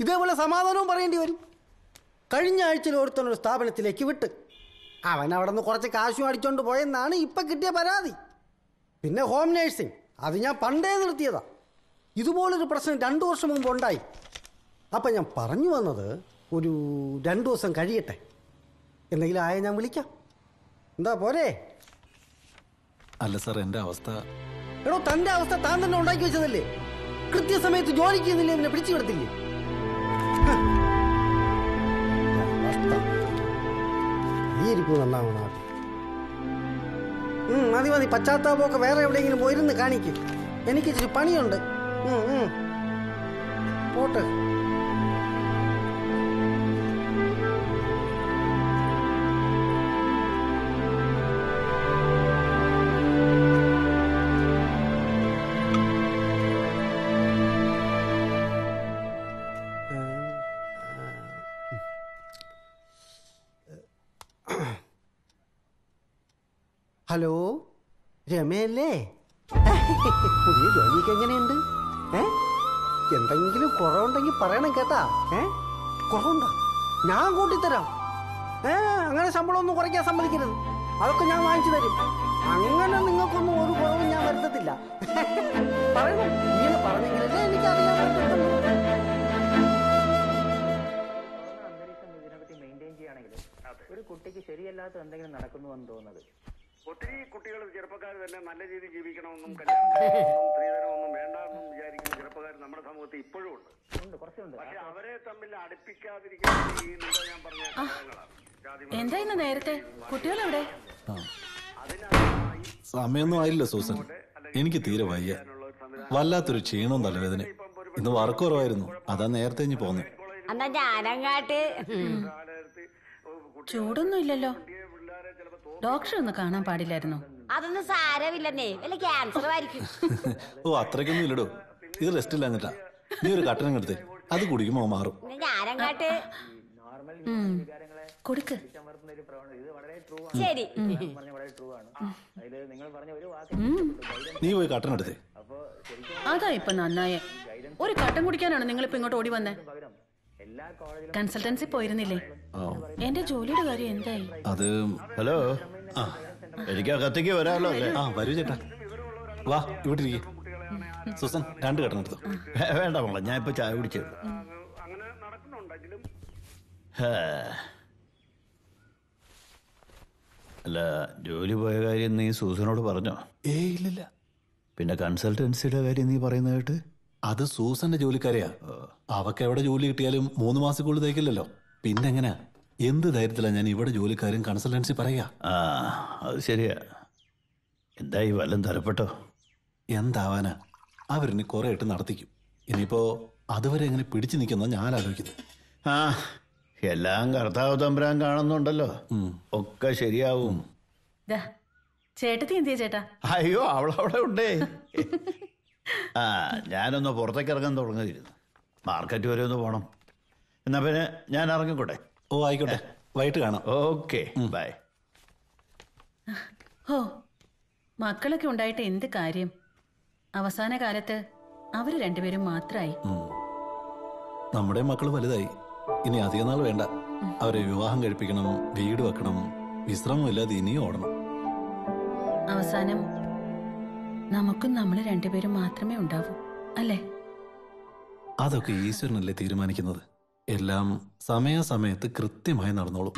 ഇതേപോലെ സമാധാനവും പറയേണ്ടി വരും. കഴിഞ്ഞ ആഴ്ചയിൽ ഒരുത്തനൊരു സ്ഥാപനത്തിലേക്ക് വിട്ട്. അവൻ അവിടെ നിന്ന് കുറച്ച് കാശും അടിച്ചോണ്ട് പോയെന്നാണ് ഇപ്പം കിട്ടിയ പരാതി. പിന്നെ ഹോം നേഴ്സിംഗ് അത് ഞാൻ പണ്ടേ നിർത്തിയതാ. ഇതുപോലൊരു പ്രശ്നം രണ്ടു വർഷം മുമ്പ് ഉണ്ടായി. അപ്പം ഞാൻ പറഞ്ഞു വന്നത് ഒരു രണ്ടു ദിവസം കഴിയട്ടെ. എന്തെങ്കിലും ആയ ഞാൻ വിളിക്കാം. എന്താ പോരെ? അല്ല സാർ എന്റെ അവസ്ഥ എടോ തന്റെ അവസ്ഥ താൻ തന്നെ ഉണ്ടാക്കി വെച്ചതല്ലേ? കൃത്യസമയത്ത് ജോലിക്ക് ചെയ്യുന്നില്ലേ? എന്നെ പിടിച്ചു കിടത്തില്ലേ. ഈ ഇരിപ്പ് നന്നാവണം. മതി മതി. പശ്ചാത്താപമൊക്കെ വേറെ എവിടെയെങ്കിലും പോയിരുന്ന് കാണിക്കും. എനിക്ക് ഇച്ചിരി പണിയുണ്ട്. പോട്ടെ. ഹലോ രമയല്ലേ? പുതിയ ജോലിക്ക് എങ്ങനെയുണ്ട്? ഏ? എന്തെങ്കിലും കുറവുണ്ടെങ്കിൽ പറയണം കേട്ടാ. ഏ? കുറവുണ്ടോ? ഞാൻ കൂട്ടിത്തരാം. ഏ അങ്ങനെ ശമ്പളം ഒന്നും കുറയ്ക്കാൻ സമ്മതിക്കരുത്. അതൊക്കെ ഞാൻ വാങ്ങിച്ചു തരും. അങ്ങനെ നിങ്ങൾക്കൊന്നും ഒരു കുറവും ഞാൻ വരുത്തത്തില്ല. പറയണം. ഇങ്ങനെ പറഞ്ഞെങ്കിലല്ലേ എനിക്ക് അറിയാൻ പറ്റത്തുള്ളൂ ഒരു കുട്ടിക്ക് ശരിയല്ലാത്ത എന്തെങ്കിലും നടക്കുന്നു എന്ന് തോന്നുന്നത് ഒത്തിരി കുട്ടികൾ ചെറുപ്പക്കാർ തന്നെ നല്ല രീതിയിൽ ജീവിക്കണമെന്നും കല്യാണം സ്ത്രീധനമൊന്നും വേണ്ടെന്നും വിചാരിക്കുന്ന ചെറുപ്പക്കാർ നമ്മുടെ സമൂഹത്തിൽ ഇപ്പോഴും ഉണ്ട്. ഉണ്ട് കുറച്ചുണ്ട്. പക്ഷെ അവരെ തമ്മിൽ അടുപ്പിക്കാതിരിക്കുന്ന ഈ മുമ്പ് ഞാൻ പറഞ്ഞ ജാതി എന്താ ഇന്ന് നേരത്തെ? കുട്ടികളെവിടെ? സമയമൊന്നും ആയില്ല സൂസൻ. എനിക്ക് തീരെ വയ്യ. വല്ലാത്തൊരു ക്ഷീണവും തലവേദന. ഇന്ന് വർക്ക് കുറവായിരുന്നു അതാ നേരത്തെ ഇനി പോന്നെ. എന്നാ ഞാനങ്ങാട്ട് ചൂടൊന്നും ഇല്ലല്ലോ. ഡോക്ടറെ ഒന്ന് കാണാൻ പാടില്ലായിരുന്നു? അതൊന്നും സാരമില്ലെന്നേ. വല്ല ക്യാൻസർ ആയിരിക്കും. ഓ അത്രയ്ക്കൊന്നും ഇല്ലടോ. ഇത് റെസ്റ്റ് ഇല്ല എന്നിട്ടാ. നീ ഒരു കട്ടനം എടുത്തേ. അത് കുടിക്കുമ്പോ മാറും. ഞാനങ്ങാട്ട്? കൊടുക്ക്. ശരി. നീ പോയി കട്ടൻ എടുത്തേ. അതാ ഇപ്പൊ നന്നായേ. ഒരു കട്ടൻ കുടിക്കാനാണ് നിങ്ങൾ ഇപ്പൊ ഇങ്ങോട്ട് ഓടി വന്നേ? കൺസൾട്ടൻസി പോയിരുന്നില്ലേ? എന്റെ ജോലിയുടെ കാര്യം എന്തായി? അത് ഹലോ? ആ എനിക്ക് അകത്തേക്ക് വരാമല്ലോ അല്ലേ? ആ വരൂ ചേട്ടാ. വാ ഇവിടെ ഇരിക്കേ. സുസൻ രണ്ട് കട്ടണം എടുത്തു. വേണ്ട മോളെ ഞാൻ ഇപ്പൊ ചായ കുടിച്ചു. അല്ല ജോലി പോയ കാര്യം നീ സൂസനോട് പറഞ്ഞോ? ഏ ഇല്ലില്ല. പിന്നെ കൺസൾട്ടൻസിയുടെ കാര്യം നീ പറയുന്നതായിട്ട് കേട്ട്? അത് സൂസന്റെ ജോലിക്കാരെയാ. അവക്ക് എവിടെ ജോലി കിട്ടിയാലും മൂന്ന് മാസക്കുള്ളിൽ തേക്കില്ലല്ലോ. പിന്നെ എങ്ങനെയാ എന്ത് ധൈര്യത്തിലാ ഞാൻ ഇവിടെ ജോലിക്കാരും കൺസൾട്ടൻസി പറയാ? ആ അത് ശരിയാ. എന്തായി വല്ലം തരപ്പെട്ടോ എന്താവാനാ? അവരിനെ കുറെ ഇട്ട് നടത്തിക്കും. ഇനിയിപ്പോ അതുവരെ എങ്ങനെ പിടിച്ചു നിൽക്കുന്ന ഞാൻ ആലോചിക്കുന്നു ആ എല്ലാം കർത്താവ് തമ്പുരാൻ കാണുന്നുണ്ടല്ലോ. ഒക്കെ ശരിയാവും. ദാ, ചേട്ടത്തി എന്തിയാ ചേട്ടാ? അയ്യോ അവളവിടെ ഉണ്ടേ. ആ ഞാനൊന്ന് പുറത്തേക്ക് ഇറങ്ങാൻ തുടങ്ങിയിരുന്നു. മാർക്കറ്റ് വരെ ഒന്ന് പോകണം എന്നാ പിന്നെ ഞാൻ ഇറങ്ങിക്കോട്ടെ? ഓ ആയിക്കോട്ടെ. വൈകിട്ട് കാണാം. Okay by. ഓ മക്കളൊക്കെ ഉണ്ടായിട്ട് എന്ത് കാര്യം? അവസാന കാലത്ത് അവർ രണ്ടുപേരും മാത്രായി. നമ്മുടെ മക്കൾ വലുതായി. ഇനി അധികം നാൾ വേണ്ട. അവരെ വിവാഹം കഴിപ്പിക്കണം വീട് വെക്കണം വിശ്രമമില്ലാതെ ഇനിയും ഓടണം. അവസാനം നമുക്കും നമ്മൾ രണ്ടുപേരും മാത്രമേ ഉണ്ടാവൂ അല്ലേ? അതൊക്കെ ഈശ്വരനല്ലേ തീരുമാനിക്കുന്നത്? എല്ലാം സമയാസമയത്ത് കൃത്യമായി നടന്നോളും.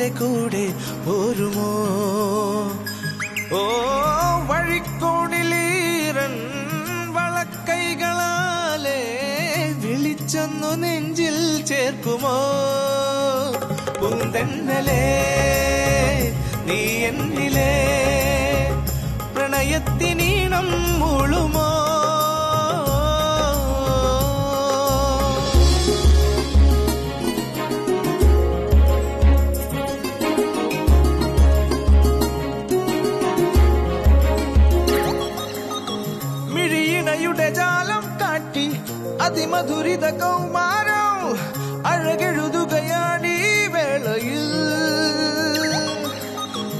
പറന്നെന്റെ കൂടെ പോരുമോ? ഓ വഴിക്കോണിലീറൻ വളക്കൈകളാലെ വിളിച്ചൊന്നു നെഞ്ചിൽ ചേർക്കുമോ? പൂന്തന്നലേ നീ എന്നിലേ കൗമാരം അഴകെഴുതുകയാണീ വേളയിൽ.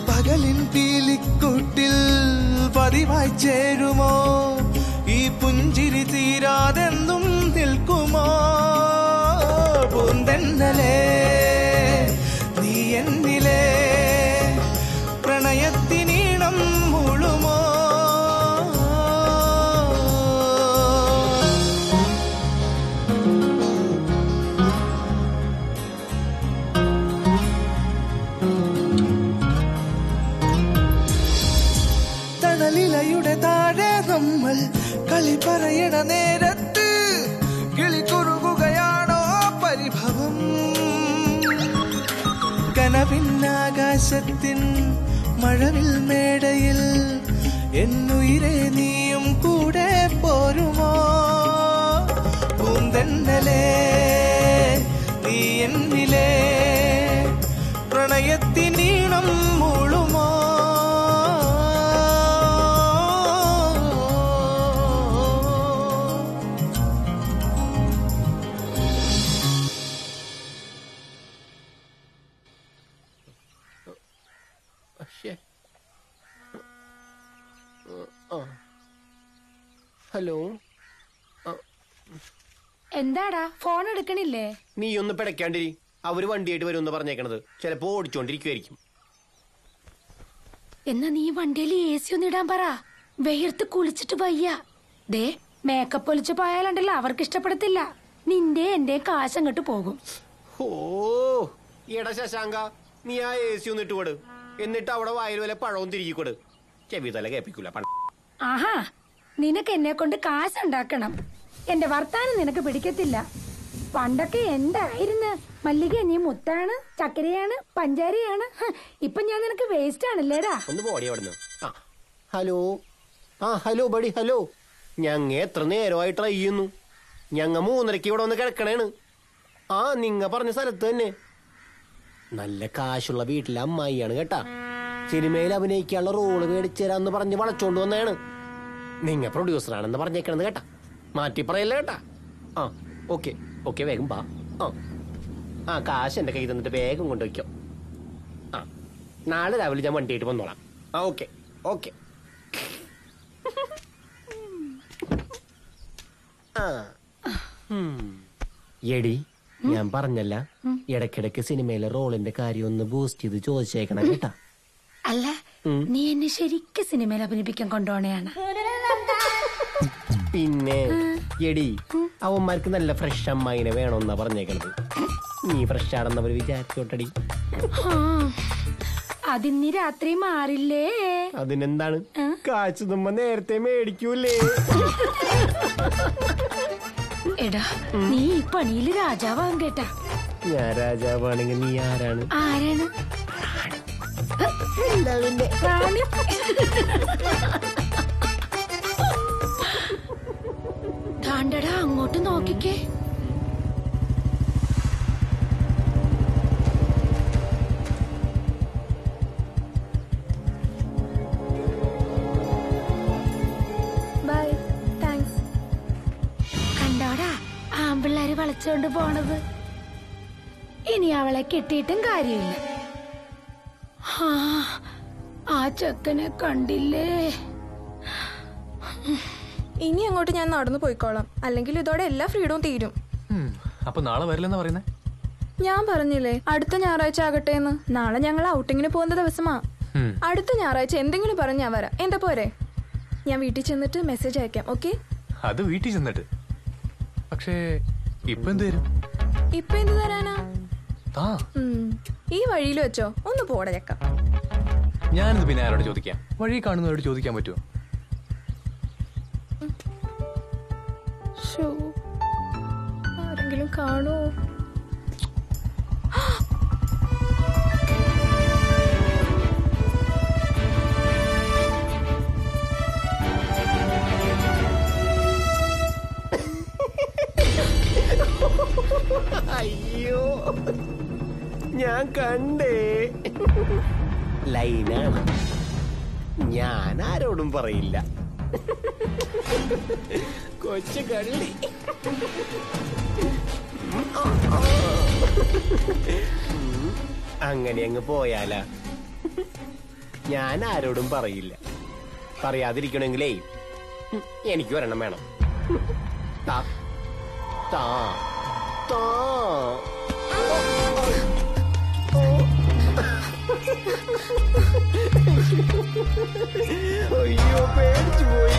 പകലിൻ പീലിക്കൂട്ടിൽ പതിവായി ചേരുമോ? ഈ പുഞ്ചിരി തീരാതെന്നും നിൽക്കുമോ? പൂന്തന്നലേ കനവിന്നാകാശത്തിൻ മഴവിൽ മേടയിൽ എന്നുയിരെ നീയും കൂടെ പോരുമോ? പൂന്തന്നലേ നീ എന്നിലേ പ്രണയത്തിനീണം ഫോൺ എടുക്കണില്ലേ നീ ഒന്ന് പിടയ്ക്കാണ്ടിരി. അവർ വണ്ടിയായിട്ട് വരുമെന്ന് പറഞ്ഞേക്കണത്. ചിലപ്പോ ഓടിച്ചോണ്ടിരിക്കുവായിരിക്കും. എന്നാ നീ വണ്ടിയിൽ എ സി ഒന്ന് ഇടാൻ പറ. വെയർത്ത് കുളിച്ചിട്ട് വയ്യ. ദേ മേക്കപ്പ് ഒലിച്ച് പോയാലുണ്ടല്ലോ അവർക്ക് ഇഷ്ടപ്പെടത്തില്ല. നിന്റെ എന്റെ കാശ് അങ്ങോട്ട് പോകും. ഓ എടാ ശശാങ്ക നീ ആ എ സി ഒന്ന് ഇട്ടുകൊട് എന്നിട്ട് അവിടെ വായിൽ വല്ല പഴവും തിരികൊട് ചെവി തല കേൾപ്പിക്കൂല ആഹാ നിനക്ക് എന്നെ കൊണ്ട് കാശ് ഉണ്ടാക്കണം. എന്റെ വർത്താനം നിനക്ക് പിടിക്കത്തില്ല. പണ്ടൊക്കെ എന്തായിരുന്നു? മല്ലിക നീ മുത്താണ് ചക്കരയാണ് പഞ്ചാരയാണ്. ഇപ്പൊ ഞാൻ നിനക്ക് വേസ്റ്റ് ആണല്ലേടാ. ഒന്ന് പോടി അവിടുന്ന്. ഹലോ. ആ ഹലോ ബഡി ഹലോ. ഞങ്ങ എത്ര നേരമായി ട്രൈ ചെയ്യുന്നു. ഞങ്ങ മൂന്നരക്ക് ഇവിടെ വന്ന് കിടക്കണേണ്. ആ നിങ്ങ പറഞ്ഞ സ്ഥലത്ത് തന്നെ. നല്ല കാശുള്ള വീട്ടിലെ അമ്മായിയാണ് കേട്ടാ. സിനിമയിൽ അഭിനയിക്കാനുള്ള റോൾ മേടിച്ചു തരാന്ന് പറഞ്ഞ് വളച്ചോണ്ട് വന്നതാണ്. നിങ്ങ പ്രൊഡ്യൂസറാണെന്ന് പറഞ്ഞേക്കണെന്ന് കേട്ടാ. മാറ്റി പറയല്ലേ കേട്ടാ. ആ ഓക്കെ ഓക്കെ വേഗം പാ. ആ ആ കാശ് എന്റെ കയ്യിൽ തന്നിട്ട് വേഗം കൊണ്ടുവയ്ക്കോ. ആ നാളെ രാവിലെ ഞാൻ വണ്ടിയായിട്ട് വന്നോളാം. ആ ഓക്കെ. ഓക്കെ. ആ. എടി ഞാൻ പറഞ്ഞല്ല ഇടക്കിടക്ക് സിനിമയിലെ റോളിന്റെ കാര്യം ഒന്ന് ബൂസ്റ്റ് ചെയ്ത് ചോദിച്ചേക്കണം കേട്ടാ. അല്ല നീ എന്നെ ശരിക്കും സിനിമയിൽ അഭിനയിപ്പിക്കാൻ കൊണ്ടുപോണയാണ് പിന്നെ? എടി അവന്മാർക്ക് നല്ല ഫ്രഷ് അമ്മായിനെ വേണമെന്നാ പറഞ്ഞേക്കണത്. നീ ഫ്രഷ് ആണെന്നവർ വിചാരിച്ചോട്ടടി. അതിന്ന് രാത്രി മാറില്ലേ? അതിനെന്താണ്? കാച്ചു തുമ്പ നേരത്തെ മേടിക്കൂലേ. എടാ നീ ഈ പണിയിൽ രാജാവാൻ കേട്ടാ. ഞാൻ രാജാവാണെങ്കിൽ നീ ആരാണ്? ആരാണ്? എന്താ റാണി. താണ്ടടാ അങ്ങോട്ട് നോക്കിക്കേ. കണ്ടോടാ ആമ്പിള്ളേര് വളച്ചോണ്ട് പോണത്. ഇനി അവളെ കിട്ടിയിട്ടും കാര്യമില്ല. ആ ചെക്കനെ കണ്ടില്ലേ? ഇനി അങ്ങോട്ട് ഞാൻ നടന്നു പോയിക്കോളാം. അല്ലെങ്കിൽ ഇതോടെ എല്ലാ ഫ്രീഡവും തീരും. അപ്പൊ നാളെ വരില്ലെന്ന് പറയുന്നേ? ഞാൻ പറഞ്ഞില്ലേ അടുത്ത ഞായറാഴ്ച ആകട്ടെ എന്ന് നാളെ ഞങ്ങൾ ഔട്ടിങ്ങിന് പോകുന്ന ദിവസമാ. അടുത്ത ഞായറാഴ്ച എന്തെങ്കിലും പറഞ്ഞ് ഞാൻ വരാം. എന്താ പോരെ? ഞാൻ വീട്ടിൽ ചെന്നിട്ട് മെസ്സേജ് അയക്കാം ഓക്കെ അത് വീട്ടിൽ ചെന്നിട്ട്. പക്ഷേ ഇപ്പൊ എന്ത് തരും? ഇപ്പൊ എന്ത് തരാനാ? ഈ വഴിയിൽ വെച്ചോ ഒന്ന് പോടെ ചക്ക ഞാനിത് പിന്നെ ആരോട് ചോദിക്കാം? വഴി കാണുന്നവരോട് ചോദിക്കാൻ പറ്റുമോ ശോ, ആരെങ്കിലും കാണോ അയ്യോ ഞാൻ കണ്ടേ. ലൈനാണ്. ഞാൻ ആരോടും പറയില്ല. കൊച്ചു കള്ളി. അങ്ങനെ അങ്ങ് പോയാല. ഞാൻ ആരോടും പറയില്ല. പറയാതിരിക്കണെങ്കിലേ എനിക്ക് ഒരെണ്ണം വേണം. താ താ താ. അയ്യോ പേടിച്ചു പോയി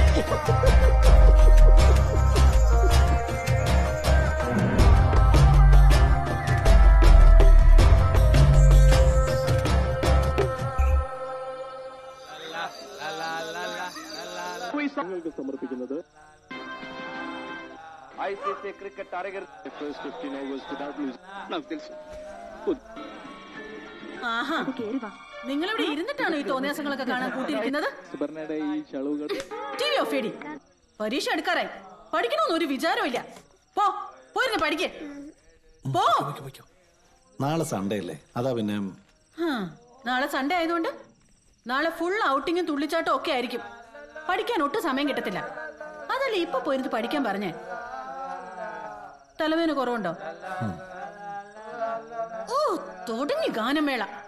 നിങ്ങൾക്ക് സമർപ്പിക്കുന്നത് ഐ സി സി ക്രിക്കറ്റ് അരങ്ങർ ഫസ്റ്റ് ഫിഫ്റ്റീൻ ഓവേഴ്സ് നിങ്ങളിവിടെ ഇരുന്നിട്ടാണോ ഈ തോന്നിയാസങ്ങളൊക്കെ കാണാൻ കൂട്ടിയിരിക്കുന്നത്? ടി ഓഫ് എടി. പരീക്ഷ എടുക്കാറായി. പഠിക്കണമെന്ന് ഒരു വിചാരമില്ല പോ പോയിരുന്നു പഠിക്കേ. പോ. നാളെ സൺഡേ അല്ലേ? അതാ പിന്നെ നാളെ സൺഡേ ആയതുകൊണ്ട് നാളെ ഫുൾ ഔട്ടിങ്ങും തുള്ളിച്ചാട്ടും ഒക്കെ ആയിരിക്കും. പഠിക്കാൻ ഒട്ടും സമയം കിട്ടത്തില്ല. അതല്ലേ ഇപ്പൊ പോയിരുന്ന് പഠിക്കാൻ പറഞ്ഞേ? തലവേന കുറവുണ്ടോ? ഓ തുടങ്ങി ഗാനമേള.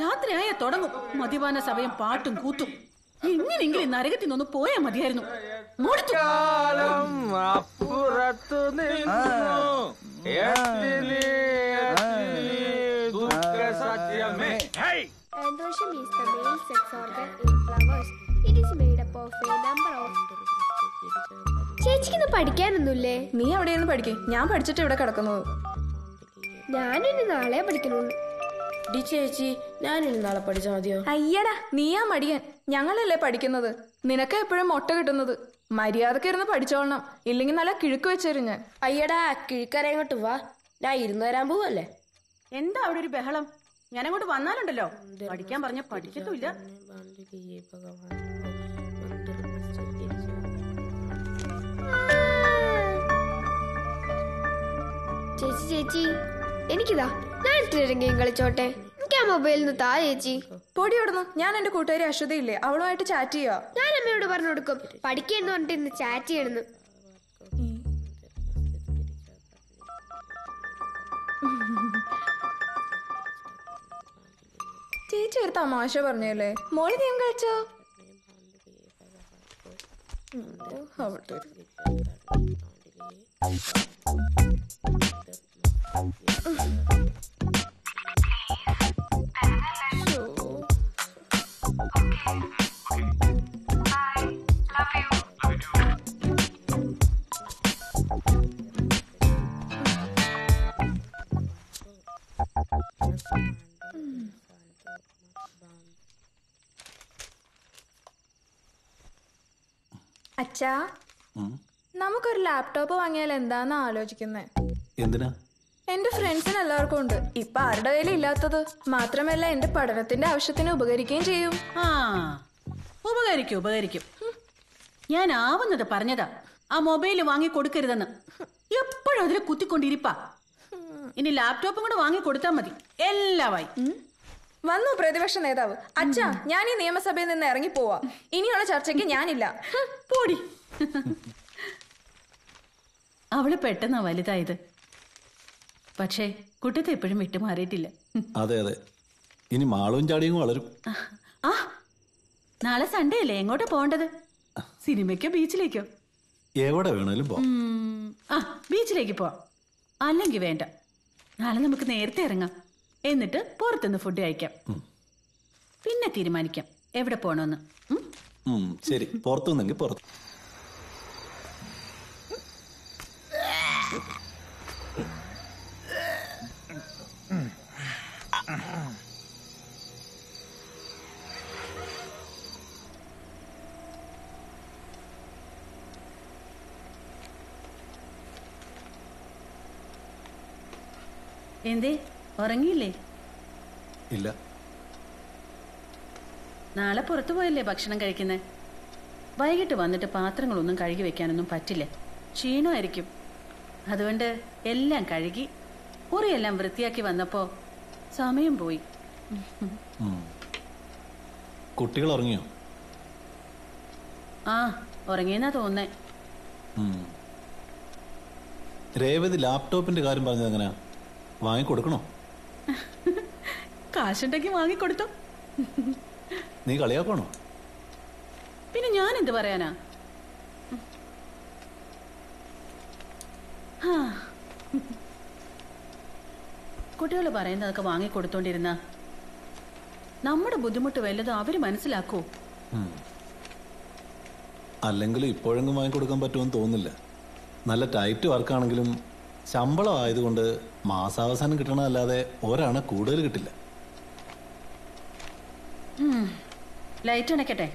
രാത്രിയായ തുടങ്ങും. മദ്യപാന സമയം പാട്ടും കൂത്തും. എങ്ങനെയെങ്കിലും നരകത്തിൽ നിന്ന് പോയാ മതിയായിരുന്നു. ചേച്ചിക്കൊന്ന് അപ്പുറത്തു നിന്നു. എത്തിലേ, എത്തിലേ, ദുഃഖസത്യമേ. ഹേയ്! Androecium is the male sex organ in flowers. It is made up of a number of. ചേച്ചിക്ക് പഠിക്കാനൊന്നുമില്ലേ? നീ അവിടെ പഠിക്കേ? ഞാൻ പഠിച്ചിട്ട് ഇവിടെ കിടക്കുന്നത്. ഞാനിനി നാളെ പഠിക്കണുള്ളൂ. ഡി ചേച്ചി ഞാനിനി നാളെ പഠിച്ചാൽ മതിയോ? അയ്യടാ നീയാ മടിയൻ. ഞങ്ങളല്ലേ പഠിക്കുന്നത്? നിനക്ക് എപ്പോഴും മുട്ട കിട്ടുന്നത്? മര്യാദയ്ക്ക് ഇരുന്ന് പഠിച്ചോളണം. ഇല്ലെങ്കിൽ നല്ല കിഴുക്ക് വെച്ചേരും ഞാൻ. അയ്യടാ കിഴുക്കരങ്ങോട്ട് വാ. ഞാൻ ഇരുന്ന് തരാൻ പോവല്ലേ? എന്താ അവിടെ ഒരു ബഹളം? ഞാൻ അങ്ങോട്ട് വന്നാലുണ്ടല്ലോ പഠിക്കാൻ പറഞ്ഞ പഠിക്കത്തുമില്ല. ചേച്ചി ചേച്ചി. എനിക്കിതാ ഞാൻ ഇത്തിരി ഗെയിം കളിച്ചോട്ടെ. എനിക്ക് ആ മൊബൈലിൽ നിന്ന് താ ചേച്ചി. പൊടി ഓടുന്നു ഞാൻ എന്റെ കൂട്ടുകാരി അശ്വതയില്ലേ അവളുമായിട്ട് ചാറ്റ് ചെയ്യാ. ഞാൻ അമ്മയോട് പറഞ്ഞു കൊടുക്കും. പഠിക്കുന്നു പറഞ്ഞിട്ട് ഇന്ന് ചാറ്റ് ചെയ്യണമെന്ന്. ചേച്ചി ഒരു തമാശ പറഞ്ഞല്ലേ? മോൾ ഗെയിം കളിച്ചോ? അവിടെ അച്ഛാ നമുക്കൊരു ലാപ്ടോപ്പ് വാങ്ങിയാൽ എന്താന്ന് ആലോചിക്കുന്നേ? എന്തിനാ? എന്റെ ഫ്രണ്ട്സിന് എല്ലാവർക്കും ഉണ്ട്. ഇപ്പൊ ആരുടെ കയ്യിലും ഇല്ലാത്തത്? മാത്രമല്ല എന്റെ പഠനത്തിന്റെ ആവശ്യത്തിന് ഉപകരിക്കുകയും ചെയ്യും. ആ ഉപകരിക്കും ഉപകരിക്കും. ഞാൻ ആവുന്നത് പറഞ്ഞതാ. ആ മൊബൈൽ വാങ്ങി കൊടുക്കരുതെന്ന്. എപ്പോഴും അതിൽ കുത്തിക്കൊണ്ടിരിപ്പാ. ഇനി ലാപ്ടോപ്പും കൂടെ വാങ്ങി കൊടുത്താൽ മതി. എല്ലാവായി. വന്നു പ്രതിപക്ഷ നേതാവ്. അച്ഛാ ഞാൻ ഈ നിയമസഭയിൽ നിന്ന് ഇറങ്ങി പോവാ. ഇനിയുള്ള ചർച്ചയ്ക്ക് ഞാനില്ല. പോടി. അവൾ പെട്ടെന്നാ വലുതായത്. പക്ഷേ കുട്ടത്തെ എപ്പോഴും വിട്ടുമാറിയിട്ടില്ല അതെ അതെ. ഇനി മാളവും ചാടിയും വളരും. ആ നാളെ സൺഡേ അല്ലേ? എങ്ങോട്ടാ പോണ്ടത് സിനിമയ്ക്കോ ബീച്ചിലേക്കോ? എവിടെ വേണേലും പോ ആ ബീച്ചിലേക്ക് പോവാം. അല്ലെങ്കിൽ വേണ്ട. നാളെ നമുക്ക് നേരത്തെ ഇറങ്ങാം. എന്നിട്ട് പുറത്തുനിന്ന് ഫുഡ് കഴിക്കാം. പിന്നെ തീരുമാനിക്കാം. എവിടെ പോണോന്ന്. ശരി. പുറത്തു നിന്നെങ്കിൽ പുറത്ത്. എന്തേ? ഉറങ്ങിയില്ലേ? ഇല്ല. നാളെ പുറത്തു പോയല്ലേ ഭക്ഷണം കഴിക്കുന്നത് വൈകിട്ട് വന്നിട്ട് പാത്രങ്ങളൊന്നും കഴുകി വെക്കാനൊന്നും പറ്റില്ല. ക്ഷീണമായിരിക്കും. അതുകൊണ്ട് എല്ലാം കഴുകി മുറിയെല്ലാം വൃത്തിയാക്കി വന്നപ്പോ സമയം പോയി. കുട്ടികൾ ഉറങ്ങിയോ ആ ഉറങ്ങിയെന്നാ തോന്നേ രേവതി ലാപ്ടോപ്പിന്റെ കാര്യം പറഞ്ഞത് എങ്ങനെയാ വാങ്ങിക്കൊടുക്കണോ? കാശുണ്ടെങ്കിൽ വാങ്ങിക്കൊടുത്തു. നീ കളിയാക്കണോ പിന്നെ ഞാൻ എന്ത് പറയാനാ. കുട്ടികൾ പറയുന്നതൊക്കെ വാങ്ങിക്കൊടുത്തോണ്ടിരുന്ന. നമ്മുടെ ബുദ്ധിമുട്ട് വല്ലതും അവർ മനസ്സിലാക്കൂ. അല്ലെങ്കിലും ഇപ്പോഴെങ്കിലും വാങ്ങിക്കൊടുക്കാൻ പറ്റുമെന്ന് തോന്നുന്നില്ല. നല്ല ടൈറ്റ് വർക്കാണെങ്കിലും ശമ്പളം ആയതുകൊണ്ട് മാസാവസാനം കിട്ടണമല്ലാതെ ഒരാണ കൂടുതൽ കിട്ടില്ല. ലൈറ്റ് അണയ്ക്കട്ടെ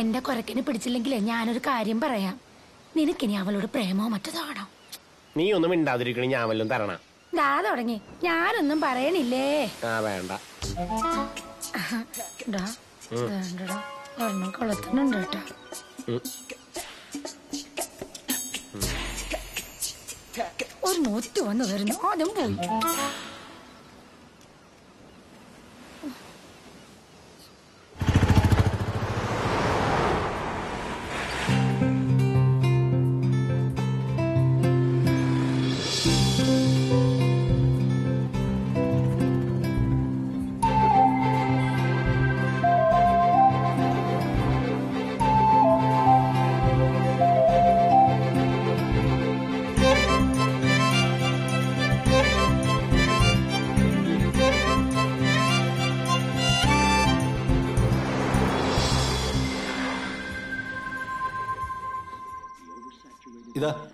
എന്റെ കൊരക്കിനെ പിടിച്ചില്ലെങ്കിലേ ഞാനൊരു കാര്യം പറയാം. നിനക്കിനി അവളോട് പ്രേമോ മറ്റതാണോ? നീ ഒന്നും മിണ്ടാതിരിക്കണ ഞാൻ വല്ലതും തരണ. ദാ തുടങ്ങി. ഞാനൊന്നും പറയണില്ലേ? ആ വേണ്ട. വേണ്ടടാ ഒരെണ്ണം കൊളത്തുന്നുണ്ട് കേട്ടോ. ഉം. ഒരു നോറ്റ് വന്നു വരുന്നു അതും പോയി.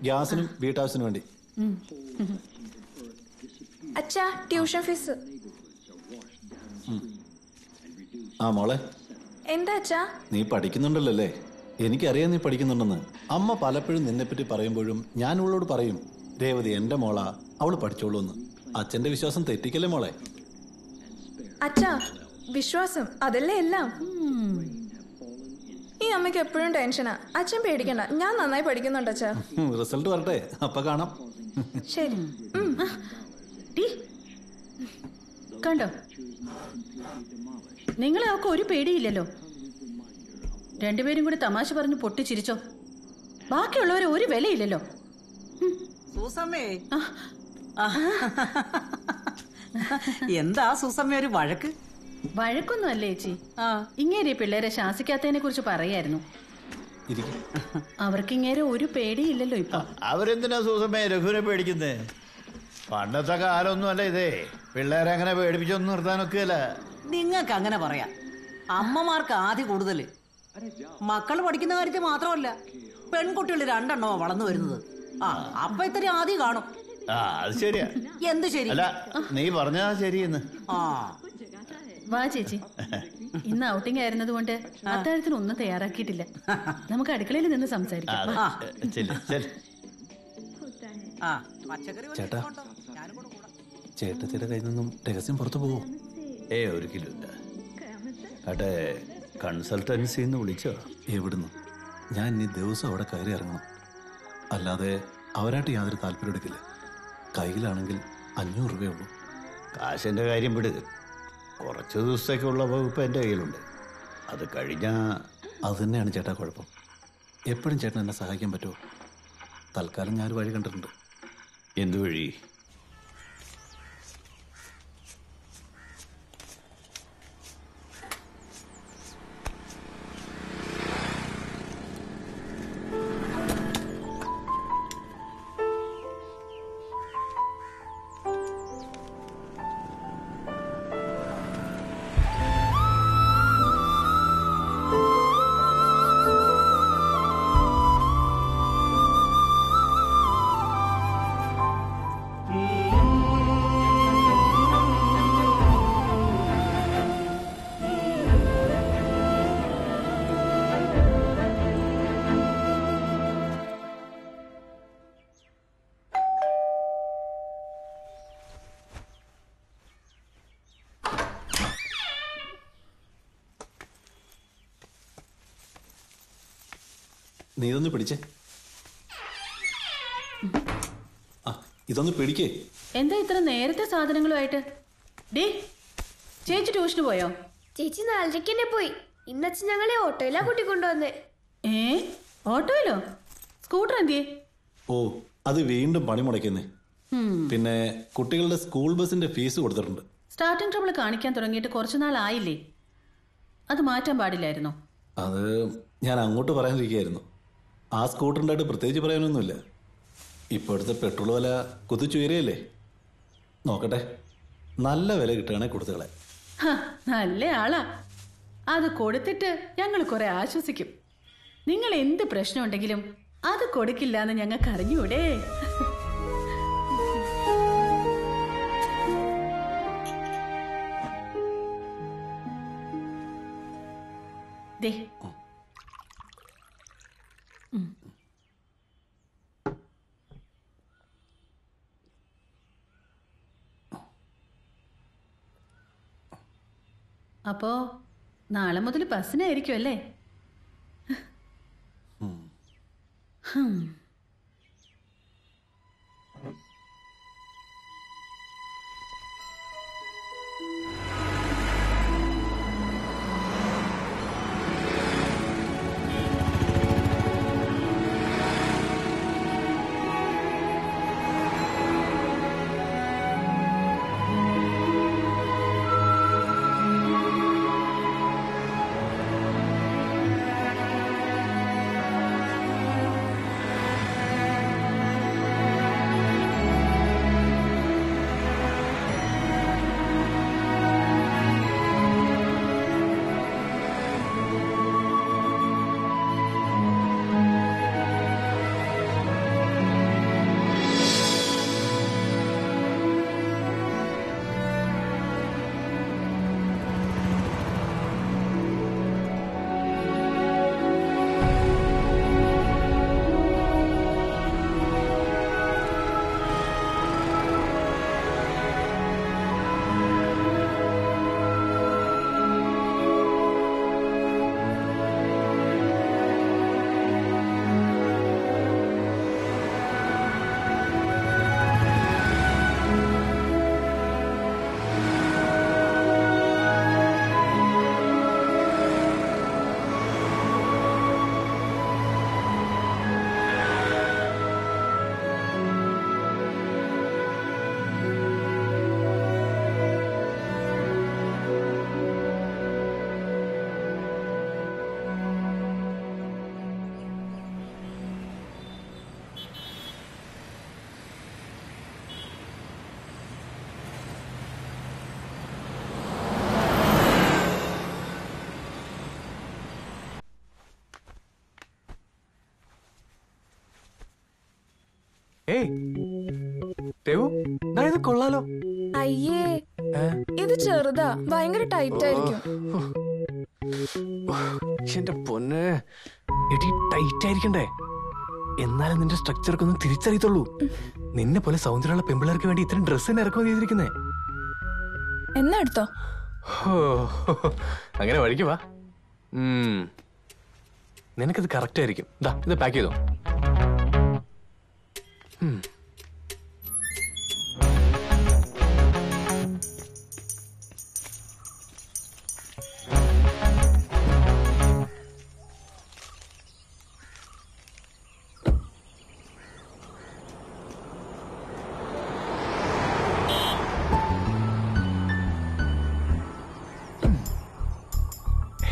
ഗ്യാസിനും വീട്ടാവശ്യത്തിനും വേണ്ടി. അച്ഛാ ട്യൂഷൻ ഫീസ്. ആ മോളെ. എന്താ അച്ഛാ? നീ പഠിക്കുന്നുണ്ടല്ലോ അല്ലേ എനിക്കറിയാം നീ പഠിക്കുന്നുണ്ടെന്ന്. അമ്മ പലപ്പോഴും നിന്നെപ്പറ്റി പറയുമ്പോഴും ഞാൻ ഉള്ളോട് പറയും രേവതി എന്റെ മോളാ അവൾ പഠിച്ചോളൂ എന്ന്. അച്ഛന്റെ വിശ്വാസം തെറ്റിക്കല്ലേ മോളെ? അച്ഛാ വിശ്വാസം അതല്ലേ എല്ലാം? ഈ അമ്മയ്ക്ക് എപ്പോഴും ടെൻഷനാ. അച്ഛൻ പേടിക്കണ്ട. ഞാൻ നന്നായി പഠിക്കുന്നുണ്ട് അച്ഛാ. റിസൾട്ട് വരട്ടെ. അപ്പൊ കാണാം. ശരി. കണ്ടോ? നിങ്ങളെ ഒക്കെ ഒരു പേടിയില്ലല്ലോ. രണ്ടുപേരും കൂടി തമാശ പറഞ്ഞ് പൊട്ടിച്ചിരിച്ചോ? ബാക്കിയുള്ളവരെ ഒരു വിലയില്ലല്ലോ. സൂസമ്മേ. എന്താ സൂസമ്മ ഒരു വഴക്ക്? വഴക്കൊന്നും അല്ലേ ചേച്ചി ഇങ്ങേരെ പിള്ളേരെ ശാസിക്കാത്തതിനെ കുറിച്ച് പറയായിരുന്നു. അവർക്ക് ഇങ്ങേരെ ഒരു പേടിയില്ലല്ലോ ഇപ്പൊ. അവരെന്തിനാ സൂസമ്മേ രഘുവിനെ പേടിക്കുന്നേ? പണ്ടത്തെ കാലൊന്നും അല്ല ഇതേ. പിള്ളേരെ അങ്ങനെ പേടിപ്പിച്ചൊന്നും നിർത്താനൊക്കെയല്ല. നിങ്ങൾക്ക് അങ്ങനെ പറയാം. അമ്മമാർക്ക് ആദ്യ കൂടുതൽ മക്കൾ പഠിക്കുന്ന കാര്യത്തിൽ മാത്രമല്ല പെൺകുട്ടികൾ രണ്ടെണ്ണോ വളർന്നു വരുന്നത്. ആ അപ്പൊ ഇത്തിരി ആദ്യം കാണും. ആ അത് ശരിയാ. എന്ത് ശരി? അല്ല നീ പറഞ്ഞാ ശരിയെന്ന്. ആ. വാ ചേച്ചി. ഇന്ന് ഔട്ടിംഗ് ആയിരുന്നത് കൊണ്ട് അത്താഴത്തിന് ഒന്നും തയ്യാറാക്കിയിട്ടില്ല. നമുക്ക് അടുക്കളയിൽ നിന്ന് സംസാരിക്കാം. ചേട്ടാ ചേട്ടത്തിയുടെ കയ്യിൽ നിന്നും രഹസ്യം പുറത്തു പോകും ഏ ഒരിക്കലും ഇല്ല. അട്ടെ കൺസൾട്ടൻസി എന്ന് വിളിച്ചോ എവിടുന്നു? ഞാൻ ഇനി ദിവസം അവിടെ കയറി ഇറങ്ങണം. അല്ലാതെ അവരായിട്ട് യാതൊരു താല്പര്യം എടുക്കില്ല കയ്യിലാണെങ്കിൽ അഞ്ഞൂറ് രൂപയുള്ളൂ കാശിന്റെ കാര്യം വിട്. കുറച്ച് ദിവസത്തേക്കുള്ള വകുപ്പ് എന്റെ കയ്യിലുണ്ട്. അത് കഴിഞ്ഞാൽ അത് തന്നെയാണ് ചേട്ടാ കുഴപ്പം. എപ്പോഴും ചേട്ടൻ എന്നെ സഹായിക്കാൻ പറ്റുമോ? തൽക്കാലം ഞാൻ ഒരു വഴി കണ്ടിട്ടുണ്ട്. എന്തു ഇതൊന്ന് പിടിച്ചേ. ആ ഇതൊന്ന് പിടിക്കേ. എന്താ ഇത്ര നേരത്തെ സാധനങ്ങളുമായിട്ട്? ഡേ ചേച്ചി ട്യൂഷന് പോയോ? ചേച്ചി നാലരയ്ക്ക് തന്നെ പോയി. ഇന്നച്ഛൻ ഞങ്ങളെ ഓട്ടോയിലാ കൂട്ടി കൊണ്ടുവന്നേ ഏ ഓട്ടോയിലോ? സ്കൂട്ടർ എന്തിയേ? ഓ അത് വീണ്ടും പണി മുടക്കുന്നേ പിന്നെ കുട്ടികളുടെ സ്കൂൾ ബസിന്റെ ഫീസ് കൊടുത്തിട്ടുണ്ട്. സ്റ്റാർട്ടിംഗ് ട്രബിൾ കാണിക്കാൻ തുടങ്ങിയിട്ട് കുറച്ചുനാൾ നാളായില്ലേ? അത് മാറ്റാൻ പാടില്ലായിരുന്നോ? അത് ഞാൻ അങ്ങോട്ട് പറയാനിരിക്കുകയായിരുന്നു. ആ സ്കൂട്ടറിന്റെ പ്രത്യേകിച്ച് പറയാനൊന്നുമില്ല. ഇപ്പോഴത്തെ പെട്രോൾ വില കുതിച്ചുയരയല്ലേ നോക്കട്ടെ. നല്ല വില കിട്ടുകയാണെ കൊടുത്തുകളെ. നല്ല ആളാ. അത് കൊടുത്തിട്ട് ഞങ്ങൾ കുറെ ആശ്വസിക്കും. നിങ്ങൾ എന്ത് പ്രശ്നം ഉണ്ടെങ്കിലും അത് കൊടുക്കില്ല എന്ന് ഞങ്ങൾക്ക് അറിഞ്ഞൂടെ? ദേ അപ്പോ നാളെ മുതൽ ബസ്സിനായിരിക്കും അല്ലേ ഏയ്. ദേവു ദാ ഇത് കൊള്ളാലോ? അയ്യേ? ഇത് ചെറുതാ ഭയങ്കര ടൈറ്റ് ആയിരിക്കും. എന്റെ പൊന്ന്. എടി ടൈറ്റ് ആയിരിക്കണ്ടേ? എന്നാലും നിന്റെ സ്ട്രക്ചർക്ക് ഒന്ന് തിരിച്ചറിയത്തുള്ളൂ. നിന്നെ പോലെ സൗന്ദര്യമുള്ള പെമ്പിളർക്ക് വേണ്ടി ഇത്രയും ഡ്രസ്സ് തന്നെ ഇറക്കുമതി ചെയ്തിരിക്കുന്നേ. എന്നാ എടുത്തോ? അങ്ങനെ വഴിക്ക് വാ. നിനക്കത് കറക്റ്റ് ആയിരിക്കും. ഇതാ ഇത് പാക്ക് ചെയ്തോ.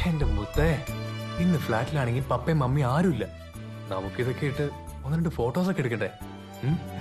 എന്റെ മുത്തേ ഫ്ലാറ്റിലാണെങ്കിൽ പപ്പയും മമ്മിയും ആരുമില്ല. നമുക്കിതൊക്കെ ഇട്ട് ഒന്ന് രണ്ട് ഫോട്ടോസൊക്കെ എടുക്കട്ടെ ഉം?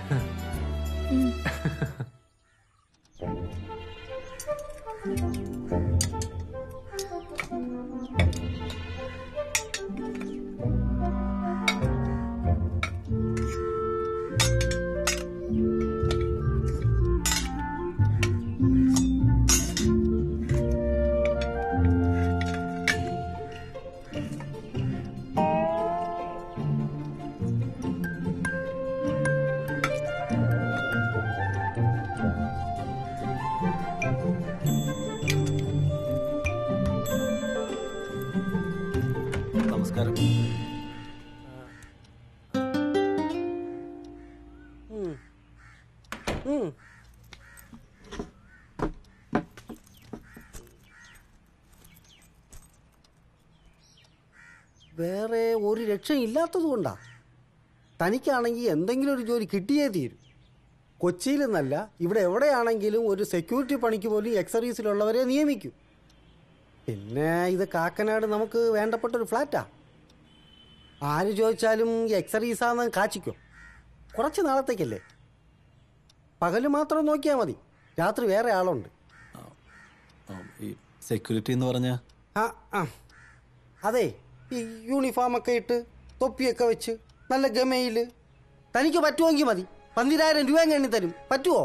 കൊണ്ടാ തനിക്കാണെങ്കിൽ എന്തെങ്കിലും ഒരു ജോലി കിട്ടിയേ തീരും. കൊച്ചിയിൽ നിന്നല്ല ഇവിടെ എവിടെയാണെങ്കിലും ഒരു സെക്യൂരിറ്റി പണിക്ക് പോലും എക്സർവീസിലുള്ളവരെ നിയമിക്കും. പിന്നെ ഇത് കാക്കനാട് നമുക്ക് വേണ്ടപ്പെട്ട ഒരു ഫ്ലാറ്റാ ആര് ചോദിച്ചാലും എക്സർവീസാന്ന് കാച്ചിക്കോ. കുറച്ച് നാളത്തേക്കല്ലേ. പകൽ മാത്രം നോക്കിയാൽ മതി. രാത്രി വേറെ ആളുണ്ട്. സെക്യൂരിറ്റി എന്ന് പറഞ്ഞ? ആ ആ. അതെ ഈ യൂണിഫോമൊക്കെ ഇട്ട് തൊപ്പിയൊക്കെ വെച്ച് നല്ല ഗമയിൽ. തനിക്ക് പറ്റുമെങ്കിൽ മതി. പന്തിരായിരം രൂപ എണ്ണി തരും പറ്റുമോ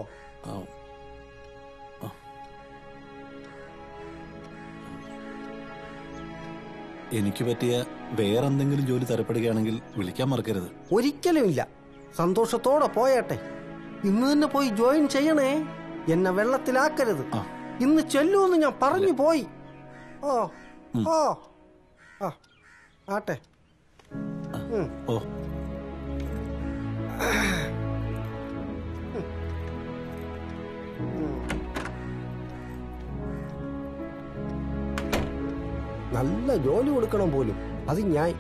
എനിക്ക് പറ്റിയ വേറെന്തെങ്കിലും ജോലി തരപ്പെടുകയാണെങ്കിൽ വിളിക്കാൻ മറക്കരുത്. ഒരിക്കലും ഇല്ല സന്തോഷത്തോടെ പോയട്ടെ. ഇന്ന് തന്നെ പോയി ജോയിൻ ചെയ്യണേ. എന്നെ വെള്ളത്തിലാക്കരുത്. ഇന്ന് ചെല്ലുമെന്ന് ഞാൻ പറഞ്ഞു പോയി. ഓ ഓ ആ. ആട്ടെ. ഓ. നല്ല ജോലി കൊടുക്കണം പോലും. അത് ഞാൻ.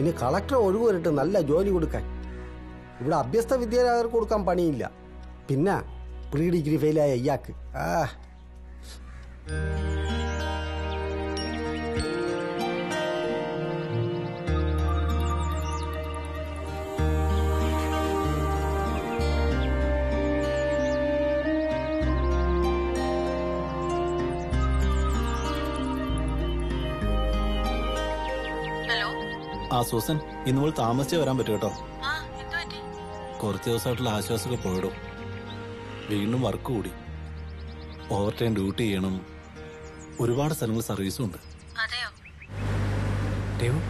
ഇനി കളക്ടർ ഒഴിവ് വരട്ട് നല്ല ജോലി കൊടുക്കാൻ. ഇവിടെ അഭ്യസ്ത വിദ്യാലയർക്ക് കൊടുക്കാൻ പണിയില്ല. പിന്നെ പ്രീ ഡിഗ്രി ഫെയിലായ ഇയാൾക്ക്. ആ ആ സൂസൻ ഇന്ന് മുതൽ താമസിച്ചേ വരാൻ പറ്റും കേട്ടോ. കുറച്ച് ദിവസമായിട്ടുള്ള ആശ്വാസമൊക്കെ പോയിടും. വീണ്ടും വർക്ക് കൂടി. ഓവർ ടൈം ഡ്യൂട്ടി ചെയ്യണം. ഒരുപാട് സ്ഥലങ്ങൾ സർവീസും ഉണ്ട്. ദേവു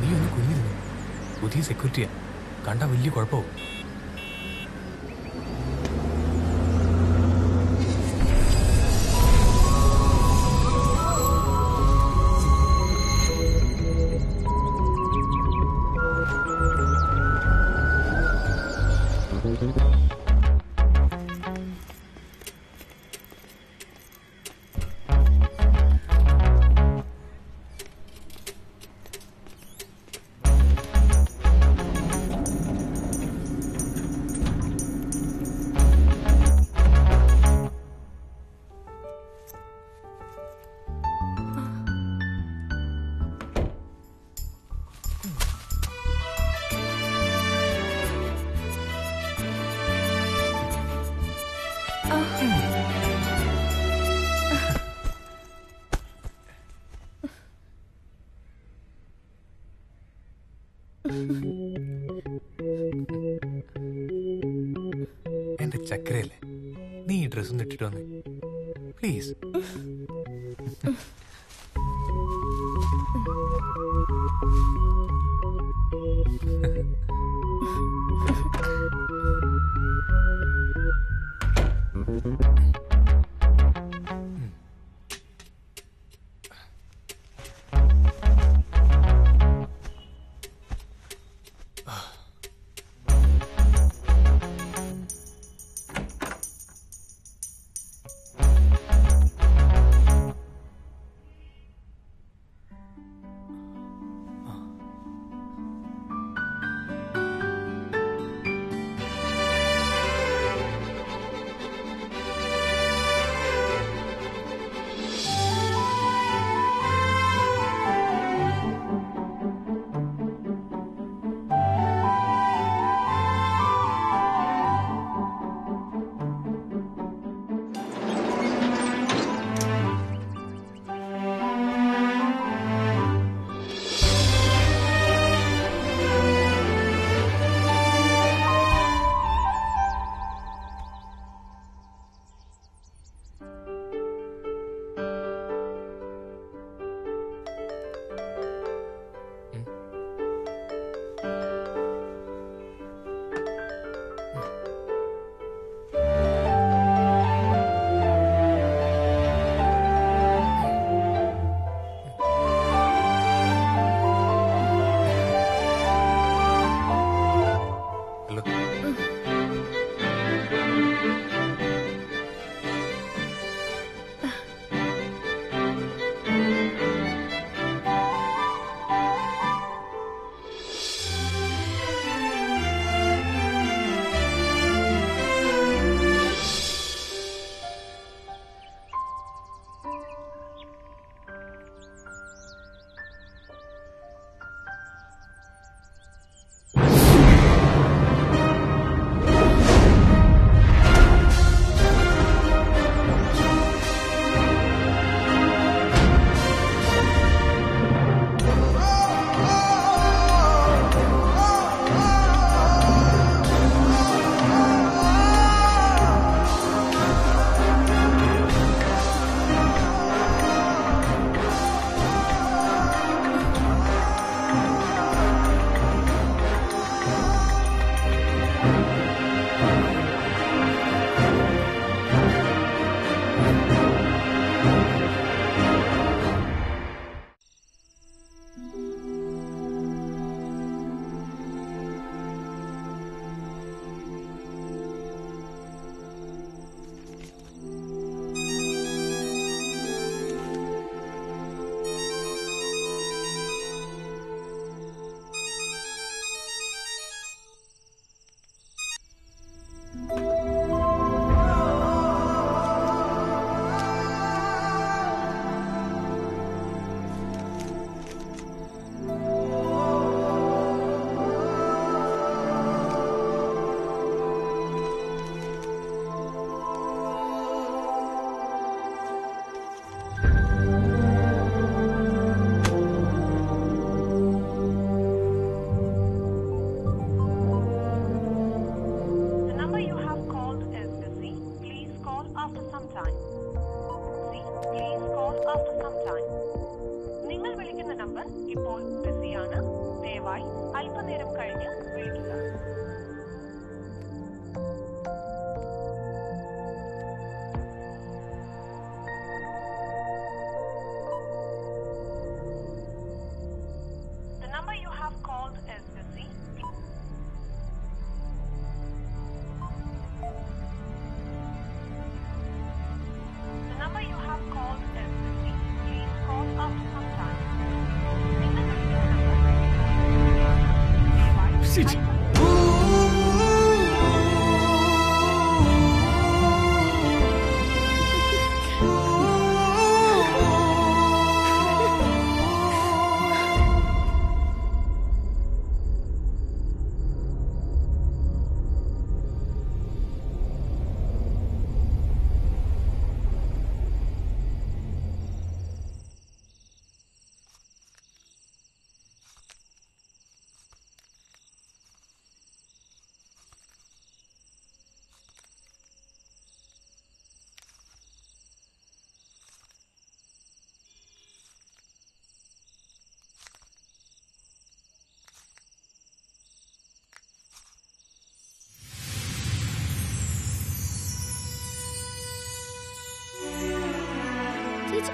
നീ ഒന്ന് കുഞ്ഞിരുന്നു പുതിയ സെക്യൂരിറ്റിയാ കണ്ട വലിയ കുഴപ്പവും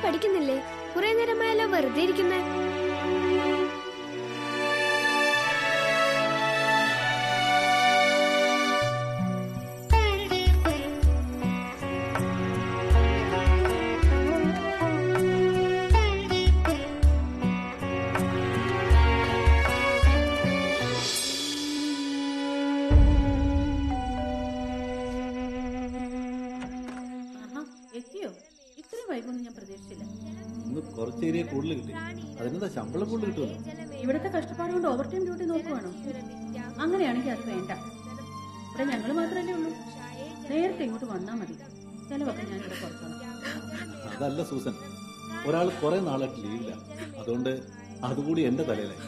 പഠിക്കുന്നില്ലേ? കുറെ നേരമായല്ലോ വെറുതെ ഇരിക്കുന്നേ. ശമ്പളം കൂടുതൽ കിട്ടുമല്ലോ. ഇവിടുത്തെ കഷ്ടപ്പാട് കൊണ്ട് ഓവർ ടൈം ഡ്യൂട്ടി നോക്കുവാണോ? അങ്ങനെയാണെങ്കിൽ അത് വേണ്ട. ഇവിടെ ഞങ്ങൾ മാത്രമല്ലേ ഉള്ളൂ. നേരത്തെ ഇങ്ങോട്ട് വന്നാൽ മതി. ചിലവൊക്കെ ഞാൻ ഇവിടെ കുറച്ചോളാം. അതല്ല സൂസൻ. ഒരാൾ കുറെ നാളായിട്ട് ലീവില്ല. അതുകൊണ്ട് അതുകൂടി എന്റെ തലയിലായി.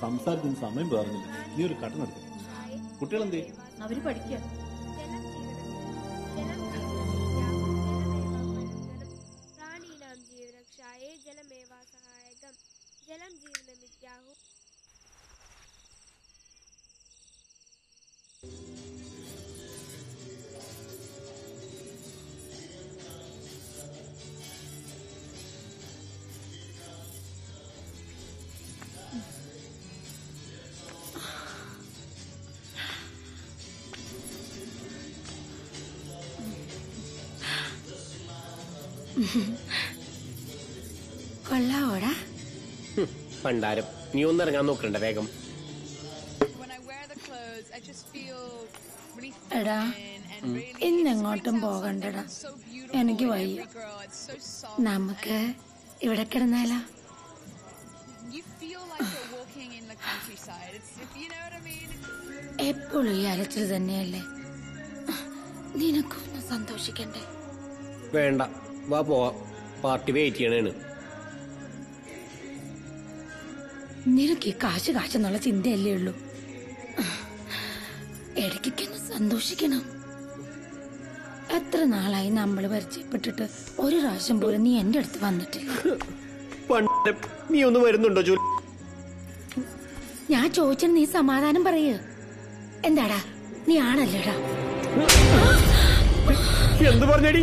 സംസാരത്തിന് സമയം പറഞ്ഞില്ല നീ ഒരു കട്ടൻ എടുത്തു. കുട്ടികളെന്തേ? അവർ പഠിക്കുക കൊള്ളാവോടാ പണ്ടാരം. നീ ഒന്നിറങ്ങാൻ നോക്കണ്ട വേഗം. എടാ ഇന്നെങ്ങോട്ടും പോകണ്ടടാ. എനിക്ക് വയ്യ. നമുക്ക് ഇവിടെ കിടന്നാലോ? എപ്പോഴും ഈ അലച്ചിൽ തന്നെയല്ലേ? നിനക്കൊന്ന് സന്തോഷിക്കണ്ടേ? വേണ്ട. വാ പോവാ. പാർട്ടി വെയിറ്റ് ചെയ്യണേണ്. നിനക്ക് കാശ് കാശെന്നുള്ള ചിന്തയല്ലേ ഉള്ളൂ? ഇടയ്ക്കൊന്ന് സന്തോഷിക്കണം. എത്ര നാളായി നമ്മൾ പരിചയപ്പെട്ടിട്ട് ഒരു പ്രാവശ്യം പോലും നീ എന്റെ അടുത്ത് വന്നിട്ട് നീ ഒന്ന് വരുന്നുണ്ടോ ജോലി? ഞാൻ ചോദിച്ചാൽ നീ സമാധാനം പറയ. എന്താടാ? നീ ആണല്ലേടാ? എന്ത് പറഞ്ഞടി?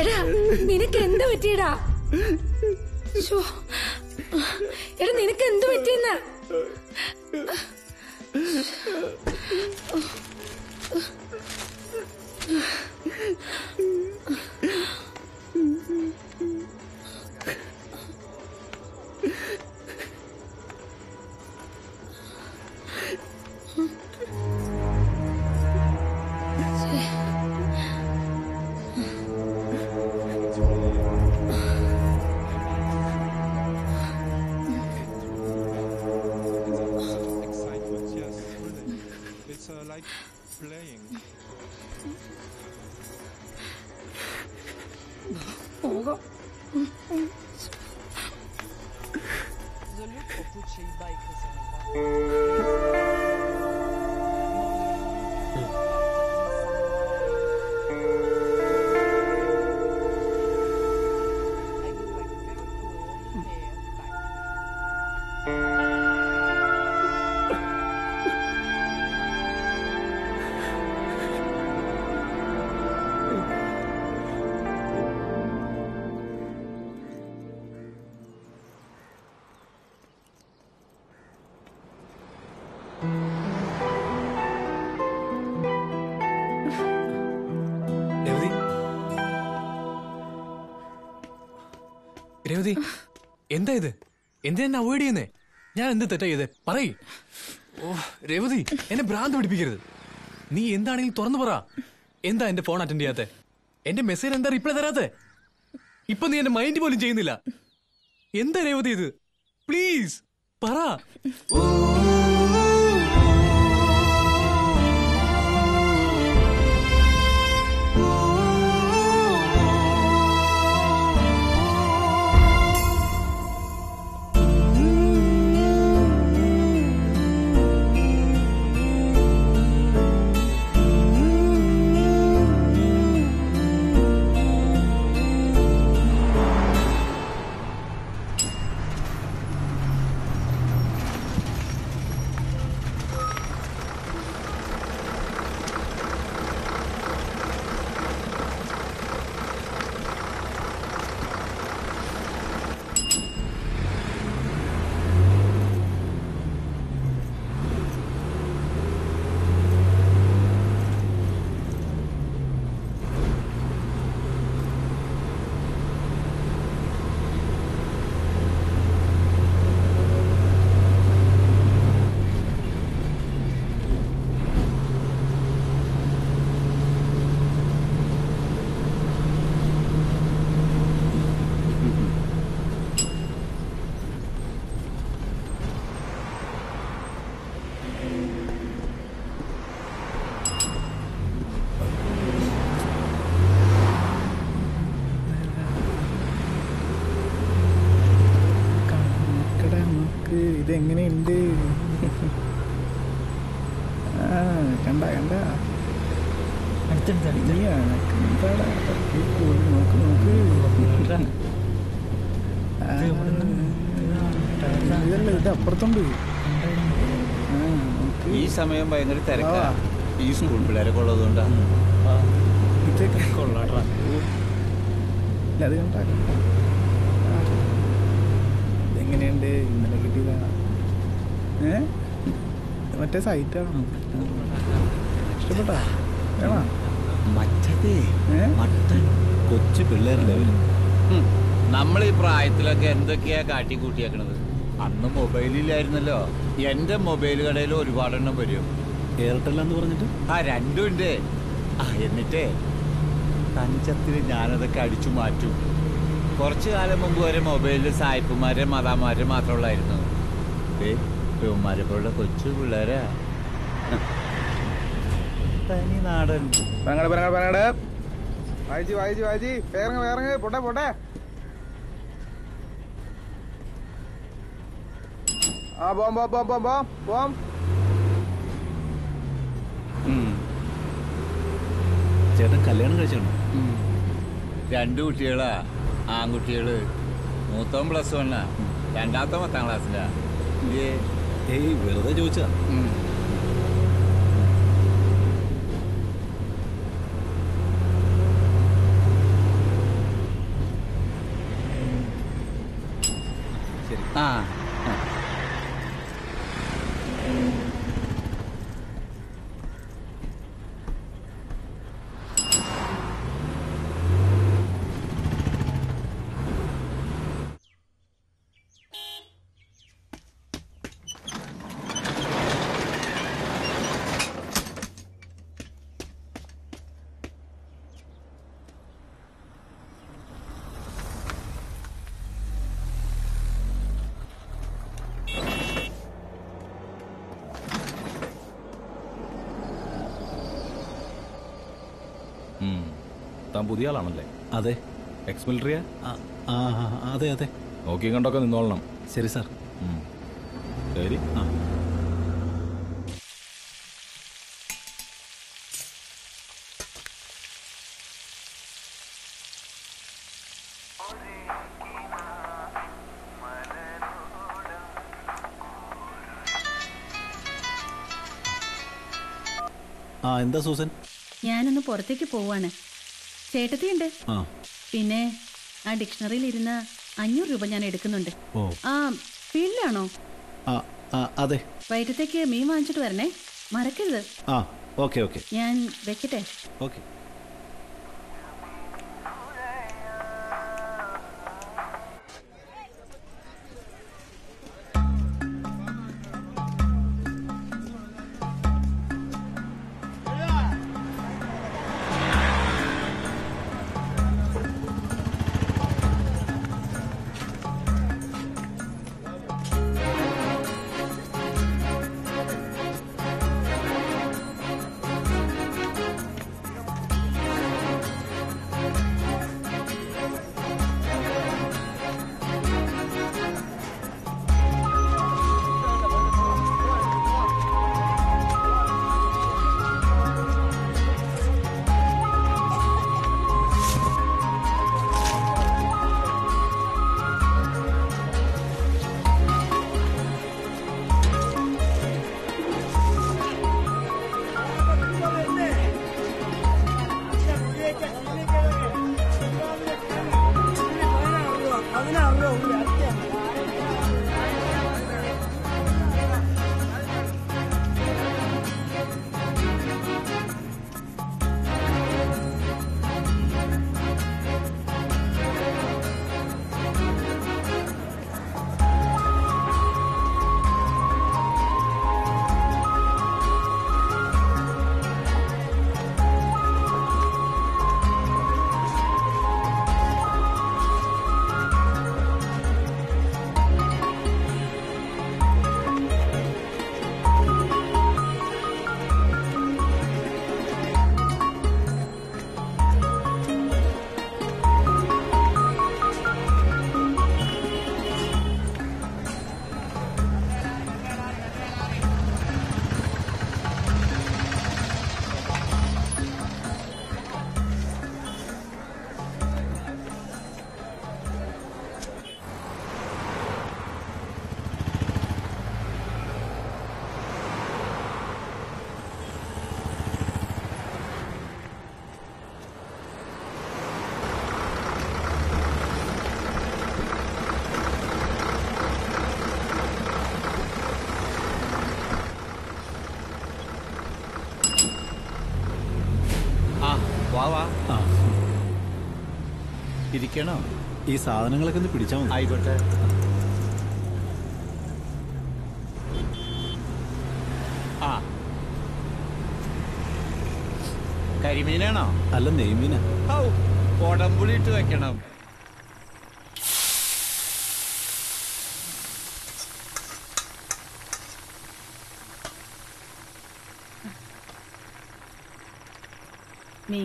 എടാ നിനക്ക് എന്ത് പറ്റിയടാ എടാ നിനക്ക് എന്ത് പറ്റിയെന്ന Oh. രവതി എന്താ ഇത്? എന്തിനാ എന്നെ അവോയ്ഡ് ചെയ്യുന്നേ? ഞാൻ എന്ത് തെറ്റാ ചെയ്തേ? പറയ്. ഓ രേവതി എന്നെ ഭ്രാന്ത് പിടിപ്പിക്കരുത്. നീ എന്താണെങ്കിലും തുറന്നു പറ. എന്താ എന്റെ ഫോൺ അറ്റൻഡ് ചെയ്യാത്തെ? എന്റെ മെസ്സേജ് എന്താ റിപ്ലൈ തരാത്തെ? ഇപ്പൊ നീ എന്റെ മൈൻഡ് പോലും ചെയ്യുന്നില്ല. എന്താ രേവതി ഇത്? പ്ലീസ് പറ. സമയം ഭയങ്കര തിരക്കാണ് ഈ സ്കൂൾ പിള്ളേരൊക്കെ ഉള്ളതുകൊണ്ടാണ്. എങ്ങനെയുണ്ട് കൊള്ളാട്ടാ. ഇതെങ്ങനെയുണ്ട്? ഇന്നലെ കിട്ടിയതാ. ഏ? മറ്റേ സൈറ്റാണ് ഇഷ്ടപ്പെട്ടാ? മറ്റേ മട്ടൻ കൊച്ചു പിള്ളേരുടെ നമ്മൾ ഈ പ്രായത്തിലൊക്കെ എന്തൊക്കെയാ കാട്ടിക്കൂട്ടിയേക്കണത്? അന്ന് മൊബൈലില്ലായിരുന്നല്ലോ എന്റെ മൊബൈൽ കടയിൽ ഒരുപാടെണ്ണം വരും. എന്ന് പറഞ്ഞിട്ട്? ആ രണ്ടും ഉണ്ട്. ആ എന്നിട്ടേ തഞ്ചത്തിൽ ഞാനതൊക്കെ അടിച്ചു മാറ്റും. കുറച്ചു കാലം മുമ്പ് വരെ മൊബൈലിൽ സായിപ്പുമാരെ മതാമാരെ മാത്രമുള്ളായിരുന്നു ഇവന്മാരെ പോലുള്ള കൊച്ചു പിള്ളേരാ. തനി നാടൻ. പറങ്ങടെ വായിച്ച് വായിച്ച് വായിച്ച്. വേറെ വേറെ പോട്ടെ പോട്ടെ. ആ പോം പോം പോം പോം പോം പോം ചേട്ടൻ കല്യാണം കഴിച്ചാണോ രണ്ടു കുട്ടികളാ. ആൺകുട്ടികൾ. മൂത്തവൻ പ്ലസ് വണ്ണാ. രണ്ടാമത്തെ പത്താം ക്ലാസ്സിലാ. ഏയ് വെറുതെ ചോദിച്ചാ പുതിയ ആളാണല്ലേ? അതെ. എക്സ് മിലിറ്ററിയാ ആ ആ, അതെ അതെ. നോക്കി കണ്ടൊക്കെ നിന്നോളണം. ശരി സാർ. ശരി. ആ. ആ എന്താ സൂസൻ? ഞാനൊന്ന് പുറത്തേക്ക് പോവാണ്. ചേട്ടത്തിയുണ്ട്. പിന്നെ ആ ഡിക്ഷണറിയിൽ ഇരുന്ന അഞ്ഞൂറ് രൂപ ഞാൻ എടുക്കുന്നുണ്ട്. ആ ഫീൽഡിലാണോ? അതെ. വൈകിട്ടത്തേക്ക് മീൻ വാങ്ങിച്ചിട്ട് വരണേ. മറക്കരുത്. ആ ഓക്കെ ഓക്കെ. ഞാൻ വെക്കട്ടെ? ഓക്കെ. ഇരിക്കണോ. ഈ സാധനങ്ങളൊക്കെ ഒന്ന് പിടിച്ചാൽ മതി. ആയിക്കോട്ടെ. ആ. കരിമീനാണോ? അല്ല നെയ്മീന. ഓ കൊടംപുളി ഇട്ട് വെക്കണം.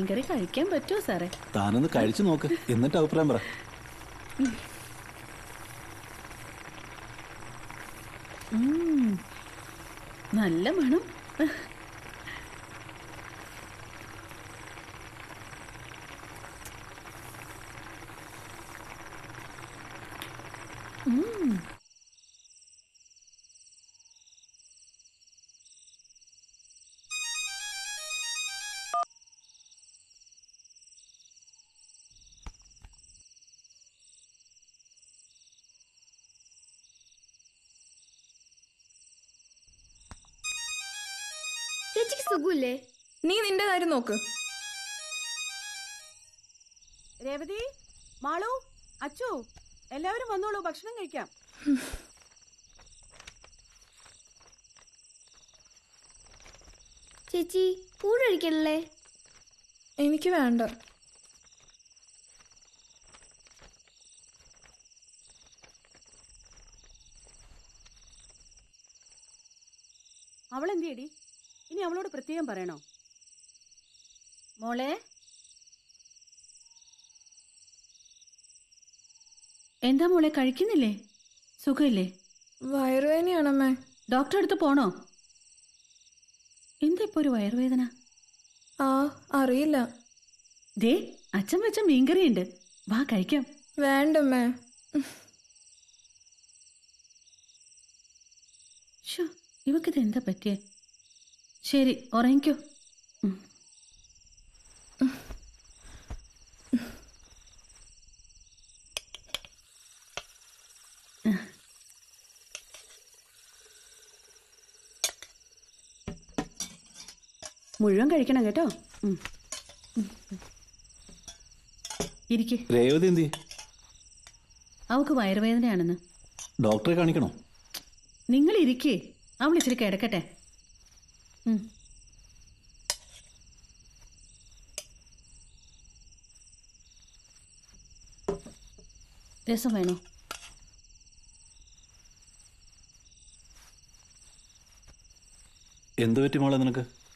മീൻകറി കഴിക്കാൻ പറ്റുമോ സാറേ? താനൊന്ന് കഴിച്ചു നോക്ക്. എന്നിട്ട് അഭിപ്രായം പറ. നോക്ക്. രേവതി മാളു അച്ചു എല്ലാവരും വന്നോളൂ ഭക്ഷണം കഴിക്കാം. ചേച്ചി ഊഴൊഴിക്കണല്ലേ എനിക്ക് വേണ്ട. അവൾ എന്തിയടി ഇനി അവളോട് പ്രത്യേകം പറയണോ? മോളെ? എന്താ മോളെ കഴിക്കുന്നില്ലേ? സുഖമില്ലേ? വയറുവേദനയാണമ്മേ. ഡോക്ടറെ അടുത്ത് പോണോ? എന്താ ഇപ്പൊ ഒരു വയറുവേദന? ആ അറിയില്ല. ദേ അച്ഛൻ വെച്ച മീൻകറിയുണ്ട്. വാ കഴിക്കാം. വേണ്ടമ്മേ. ഇവക്കിത് എന്താ പറ്റിയേ? ശരി ഉറങ്ങിക്കോ. മുഴുവൻ കഴിക്കണം കേട്ടോ. ഉം. രേവതി എന്തി അവക്ക് വയറുവേദനയാണെന്ന്. ഡോക്ടറെ കാണിക്കണോ? നിങ്ങൾ ഇരിക്കേ. അവൾ ഇച്ചിരി കിടക്കട്ടെ. രസം വേണോ? എന്ത് പറ്റി മോളെ നിനക്ക്?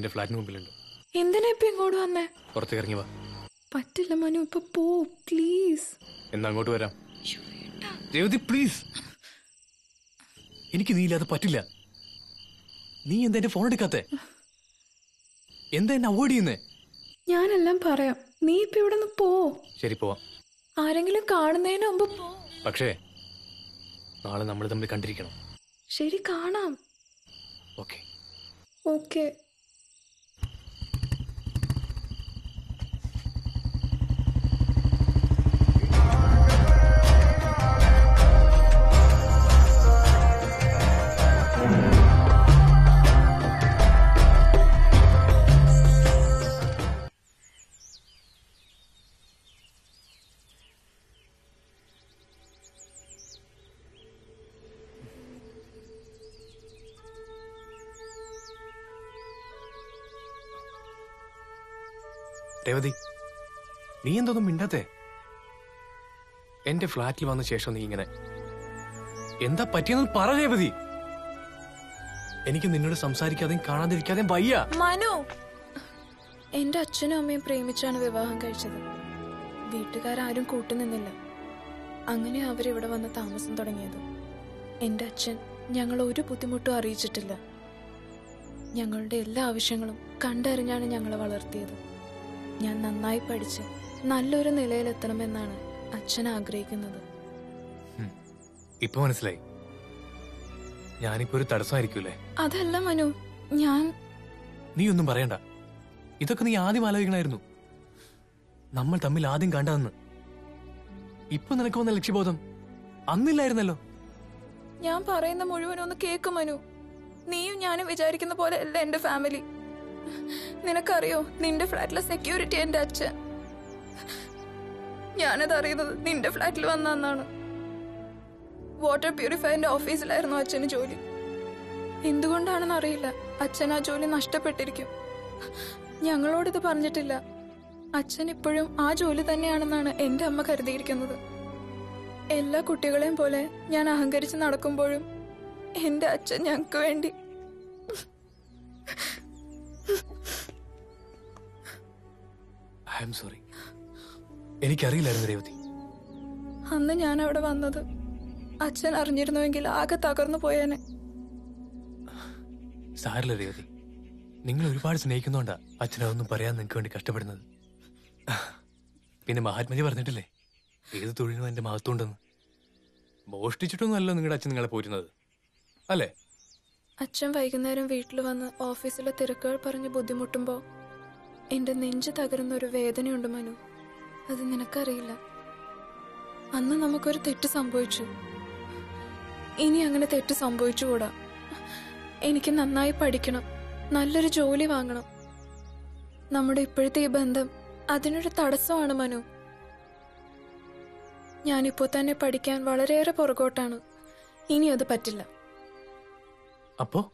നിന്റെ ഫ്ലാറ്റിന് മുമ്പിലുണ്ട്. എന്തിനാ ഇപ്പൊ ഇങ്ങോട്ട് വന്നേ? പുറത്തു ഇറങ്ങി വാ. പറ്റില്ല മനു ഇപ്പൊ പോ പ്ലീസ് എന്നാ അങ്ങോട്ട് വരാം. രേവതി പ്ലീസ് എനിക്ക് നീ ഇല്ലാതെ പറ്റില്ല. നീ എന്താ എന്റെ ഫോൺ എടുക്കാത്തെ? എന്താ എന്നെ അവോയ്ഡ് ചെയ്യുന്നേ? ഞാനെല്ലാം പറയാം. നീ ഇപ്പൊ ഇവിടെ നിന്ന് പോ. ശരി പോവാം. ആരെങ്കിലും കാണുന്നതിന് മുമ്പ് പോ. പക്ഷേ നാളെ നമ്മൾ തമ്മിൽ കണ്ടിരിക്കണം. ശരി കാണാം. ഓക്കെ ഓക്കെ രേവതി നീ എന്തൊന്നും മിണ്ടാത്തേ? എന്റെ ഫ്ലാറ്റിൽ വന്ന ശേഷം നീ ഇങ്ങനെ. എന്താ പറ്റിയെന്ന് പറ രേവതി. എനിക്ക് നിന്നോട് സംസാരിക്കാതെയും കാണാതിരിക്കാതെയും വയ്യ. മനു എന്റെ അച്ഛനും അമ്മയും പ്രേമിച്ചാണ് വിവാഹം കഴിച്ചത്. വീട്ടുകാരും കൂട്ടുനിന്നില്ല അങ്ങനെ അവരിവിടെ വന്ന് താമസം തുടങ്ങിയത്. എന്റെ അച്ഛൻ ഞങ്ങൾ ഒരു ബുദ്ധിമുട്ടും അറിയിച്ചിട്ടില്ല. ഞങ്ങളുടെ എല്ലാ ആവശ്യങ്ങളും കണ്ടറിഞ്ഞാണ് ഞങ്ങളെ വളർത്തിയത്. ഞാൻ നന്നായി പഠിച്ച് നല്ലൊരു നിലയിലെത്തണമെന്നാണ് അച്ഛൻ ആഗ്രഹിക്കുന്നത്. ഇപ്പൊ മനസ്സിലായി. ഞാനിപ്പോ ഒരു തടസ്സമായിരിക്കൂലേ അതല്ല മനു ഞാൻ നീ ഒന്നും പറയണ്ട. ഇതൊക്കെ നീ ആദ്യം ആലോചിക്കണായിരുന്നു. നമ്മൾ തമ്മിൽ ആദ്യം കണ്ടതെന്ന്. ഇപ്പൊ നിനക്ക് വന്ന ലക്ഷ്യബോധം അന്നില്ലായിരുന്നല്ലോ. ഞാൻ പറയുന്ന മുഴുവനും ഒന്ന് കേക്ക് മനു. നീയും ഞാനും വിചാരിക്കുന്ന പോലെ അല്ല എന്റെ ഫാമിലി. നിനക്കറിയോ? നിന്റെ ഫ്ലാറ്റിലെ സെക്യൂരിറ്റി എന്റെ അച്ഛൻ. ഞാനത് അറിയുന്നത് നിന്റെ ഫ്ലാറ്റിൽ വന്നാണ് വാട്ടർ പ്യൂരിഫയറിന്റെ ഓഫീസിലായിരുന്നു അച്ഛന് ജോലി. എന്തുകൊണ്ടാണെന്ന് അറിയില്ല. അച്ഛൻ ആ ജോലി നഷ്ടപ്പെട്ടിരിക്കും. ഞങ്ങളോടിത് പറഞ്ഞിട്ടില്ല. അച്ഛൻ ഇപ്പോഴും ആ ജോലി തന്നെയാണെന്നാണ് എന്റെ അമ്മ കരുതിയിരിക്കുന്നത്. എല്ലാ കുട്ടികളെയും പോലെ ഞാൻ അഹങ്കരിച്ച് നടക്കുമ്പോഴും എന്റെ അച്ഛൻ ഞങ്ങൾക്ക് വേണ്ടി ഐ ആം സോറി. എനിക്കറിയില്ലായിരുന്നു രേവതി. അന്ന് ഞാൻ അവിടെ വന്നത് അച്ഛൻ അറിഞ്ഞിരുന്നുവെങ്കിൽ ആകെ തകർന്നു പോയേനെ. സാരല്ല രേവതി. നിങ്ങൾ ഒരുപാട് സ്നേഹിക്കുന്നോണ്ടാ അച്ഛനൊന്നും പറയാൻ നിങ്ങൾക്ക് വേണ്ടി കഷ്ടപ്പെടുന്നത്. പിന്നെ മഹാത്മജി പറഞ്ഞിട്ടില്ലേ? ഏത് തൊഴിലും എന്റെ മഹത്വം ഉണ്ടെന്ന് മോഷ്ടിച്ചിട്ടൊന്നും നിങ്ങളുടെ അച്ഛൻ നിങ്ങളെ പോരുന്നത് അല്ലേ? അച്ഛൻ വൈകുന്നേരം വീട്ടിൽ വന്ന് ഓഫീസിലെ തിരക്കുകൾ പറഞ്ഞ് ബുദ്ധിമുട്ടുമ്പോ എന്റെ നെഞ്ച് തകരുന്ന ഒരു വേദനയുണ്ട് മനു. അത് നിനക്കറിയില്ല. അന്ന് നമുക്കൊരു തെറ്റ് സംഭവിച്ചു. ഇനി അങ്ങനെ തെറ്റ് സംഭവിച്ചുകൂടാ. എനിക്ക് നന്നായി പഠിക്കണം. നല്ലൊരു ജോലി വാങ്ങണം. നമ്മുടെ ഇപ്പോഴത്തെ ഈ ബന്ധം അതിനൊരു തടസ്സമാണ് മനു. ഞാനിപ്പോ തന്നെ പഠിക്കാൻ വളരെയേറെ പുറകോട്ടാണ്. ഇനി അത് പറ്റില്ല. അപ്പോ?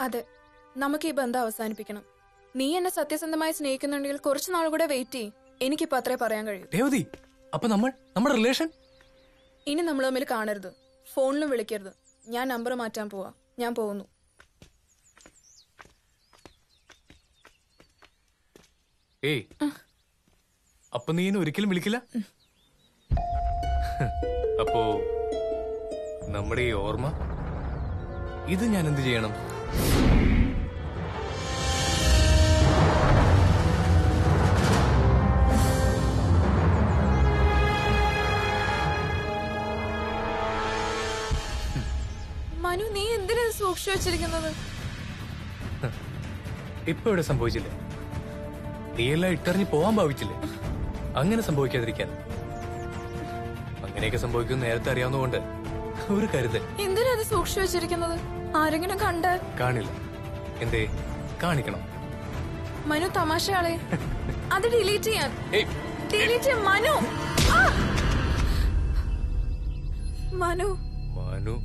അതെ. നമുക്ക് ഈ ബന്ധം അവസാനിപ്പിക്കണം. നീ എന്നെ സത്യസന്ധമായി സ്നേഹിക്കുന്നുണ്ടെങ്കിൽ കുറച്ചു നാൾ കൂടെ വെയിറ്റ് ചെയ്യും. എനിക്കിപ്പോ അത്രേ പറയാൻ കഴിയും. രേവതി അപ്പൊ നമ്മൾ നമ്മുടെ റിലേഷൻ ഇനി നമ്മൾ തമ്മിൽ കാണരുത്. ഫോണിലും വിളിക്കരുത്. ഞാൻ നമ്പർ മാറ്റാൻ പോവാ. ഞാൻ പോകുന്നു. ഏയ്. അപ്പൊ നീ എന്നെ ഒരിക്കലും വിളിക്കില്ല? അപ്പോ നമ്മുടെ ഈ ഓർമ്മ? ഇത് ഞാൻ എന്ത് ചെയ്യണം? മനു നീ എന്തിനാ സൂക്ഷിച്ചു വെച്ചിരിക്കുന്നത്? ഇപ്പൊ ഇവിടെ സംഭവിച്ചില്ലേ? നീ എല്ലാം ഇട്ടറിഞ്ഞ് പോവാൻ ഭാവിച്ചില്ലേ? അങ്ങനെ സംഭവിക്കാതിരിക്കാൻ. അങ്ങനെയൊക്കെ സംഭവിക്കും നേരത്തെ അറിയാവുന്നതുകൊണ്ട് ഒരു കരുതൽ. എന്തിനാ അത് സൂക്ഷിച്ചു വെച്ചിരിക്കുന്നത്? ആരെങ്കിലും കണ്ട്? കാണില്ല. എന്തേ? കാണിക്കണം. മനു തമാശയാളെ. അത് ഡിലീറ്റ് ചെയ്യാൻ. ഡിലീറ്റ് ചെയ്യാൻ മനു. മനു. മനു.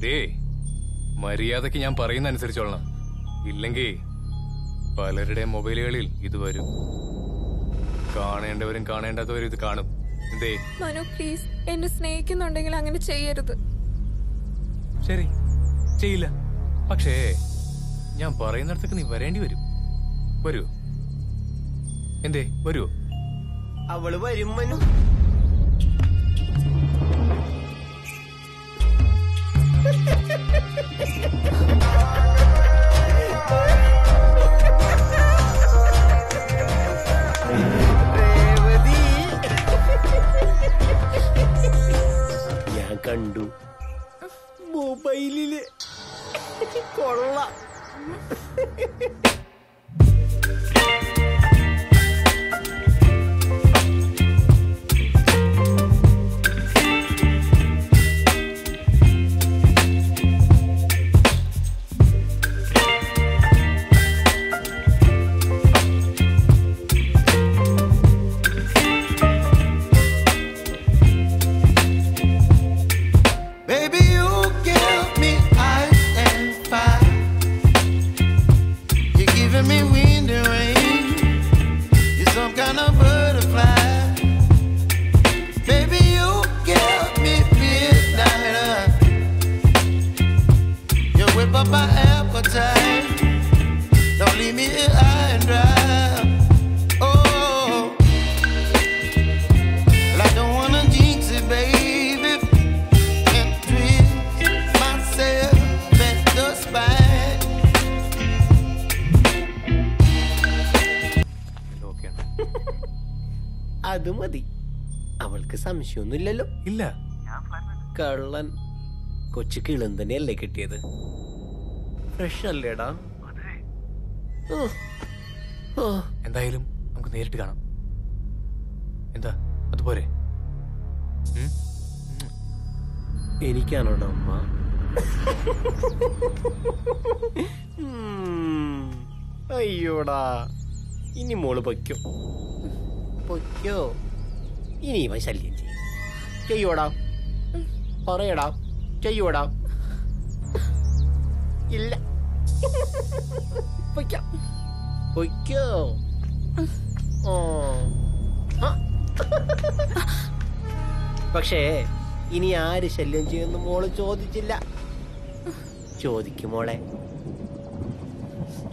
ദേ മര്യാദയ്ക്ക് ഞാൻ പറയുന്ന അനുസരിച്ചോളണം ഇല്ലെങ്കിൽ പലരുടെ മൊബൈലുകളിൽ ഇത് വരും. കാണേണ്ടവരും കാണേണ്ടാത്തവരും ഇത് കാണും. എന്തേ മനു പ്ലീസ് എന്നെ സ്നേഹിക്കുന്നുണ്ടെങ്കിൽ അങ്ങനെ ചെയ്യരുത്. ശരി. ചെയ്യില്ല. പക്ഷേ ഞാൻ പറയുന്നിടത്തേക്ക് നീ വരേണ്ടി വരും. വരൂ. എന്തേ വരൂ. അവൾ വരും മനു. രേവതി. കണ്ടു. മൊബൈലിൽ. കൊള്ളാം. അത് മതി. അവൾക്ക് സംശയമൊന്നുമില്ലല്ലോ. ഇല്ല. കള്ളൻ. കൊച്ചു കിളം തന്നെയല്ലേ കിട്ടിയത്. ഫ്രഷ് അല്ലേടാ. എന്തായാലും നമുക്ക് നേരിട്ട് കാണാം. എന്താ? അതുപോലെ എനിക്കാണോ എനിക്കാണോടാ അമ്മ അയ്യോടാ. ഇനി മോൾ പൊയ്ക്കോ. പൊയ്ക്കോ. ഇനി ഇവൻ ശല്യം ചെയ്യും. ചെയ്യോടാ. പറയടാ. ചെയ്യോടാ. ഇല്ല. പൊയ്ക്കോ. ഓ പക്ഷേ ഇനി ആര് ശല്യം ചെയ്യുമെന്ന് മോൾ ചോദിച്ചില്ല. ചോദിക്കും മോളെ.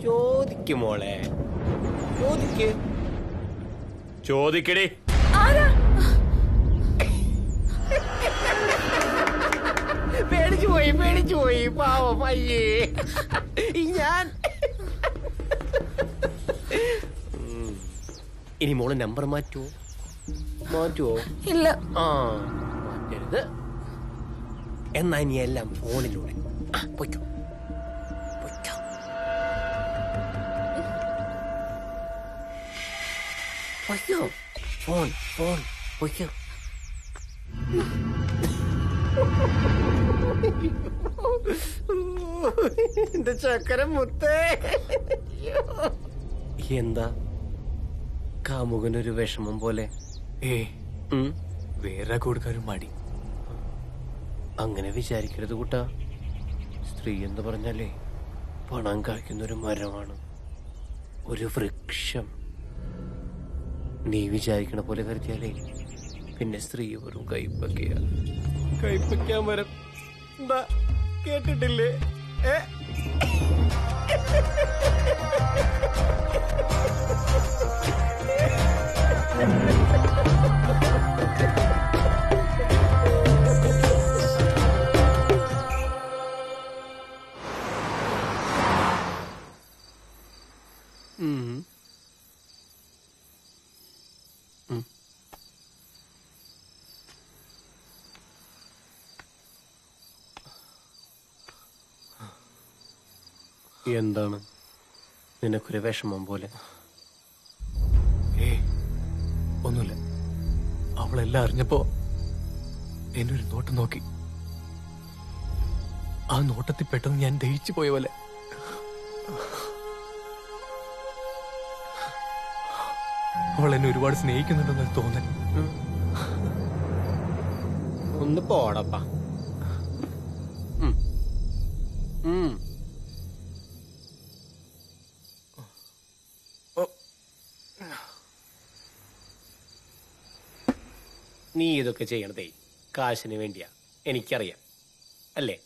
ചോദിക്കും മോളെ. ചോദിക്ക്. ചോദിക്കടേ. പേടിച്ചു പോയി പേടിച്ചു പോയി. പാവം പയ്യേ. ഞാൻ. ഇനി മോൾ നമ്പർ മാറ്റുവോ? മാറ്റുവോ? ഇല്ല. ആ മാറ്റരുത്. എന്നാ ഇനി എല്ലാം ഫോണിലൂടെ. പൊയ്ക്കോ. പൊയ്ക്കോ ഫോൺ ഫോൺ പൊയ്ക്കോ എന്റെ ചക്കര മുത്തേ. എന്താ? കാമുകനൊരു വിഷമം പോലെ. ഏ വേറെ കൊടുക്കാനും മടി. അങ്ങനെ വിചാരിക്കരുത് കൂട്ടാ. സ്ത്രീ എന്ന് പറഞ്ഞാലേ പണം കായ്ക്കുന്ന ഒരു മരമാണ്. ഒരു വൃക്ഷം. നീ വിചാരിക്കണ പോലെ കരുതിയാലേ. പിന്നെ സ്ത്രീ വെറും കൈപ്പക്കിയ. കൈപ്പയ്ക്കാൻ മരം എന്താ കേട്ടിട്ടില്ലേ? ഏ? ഉം. എന്താണ്? നിനക്കൊരു വിഷമം പോലെ. ഏ ഒന്നുമില്ല. അവളെല്ലാം അറിഞ്ഞപ്പോ എന്നൊരു നോട്ടം നോക്കി. ആ നോട്ടത്തിൽ പെട്ടെന്ന് ഞാൻ ദഹിച്ചു പോയ പോലെ. അവൾ എന്നെ ഒരുപാട് സ്നേഹിക്കുന്നുണ്ടെന്നൊരു തോന്നൽ ഒന്ന് പോടപ്പാ. ഉം. നീ ഇതൊക്കെ ചെയ്യണതേ കാശിന് വേണ്ടിയാ. എനിക്കറിയാം. അല്ലേ?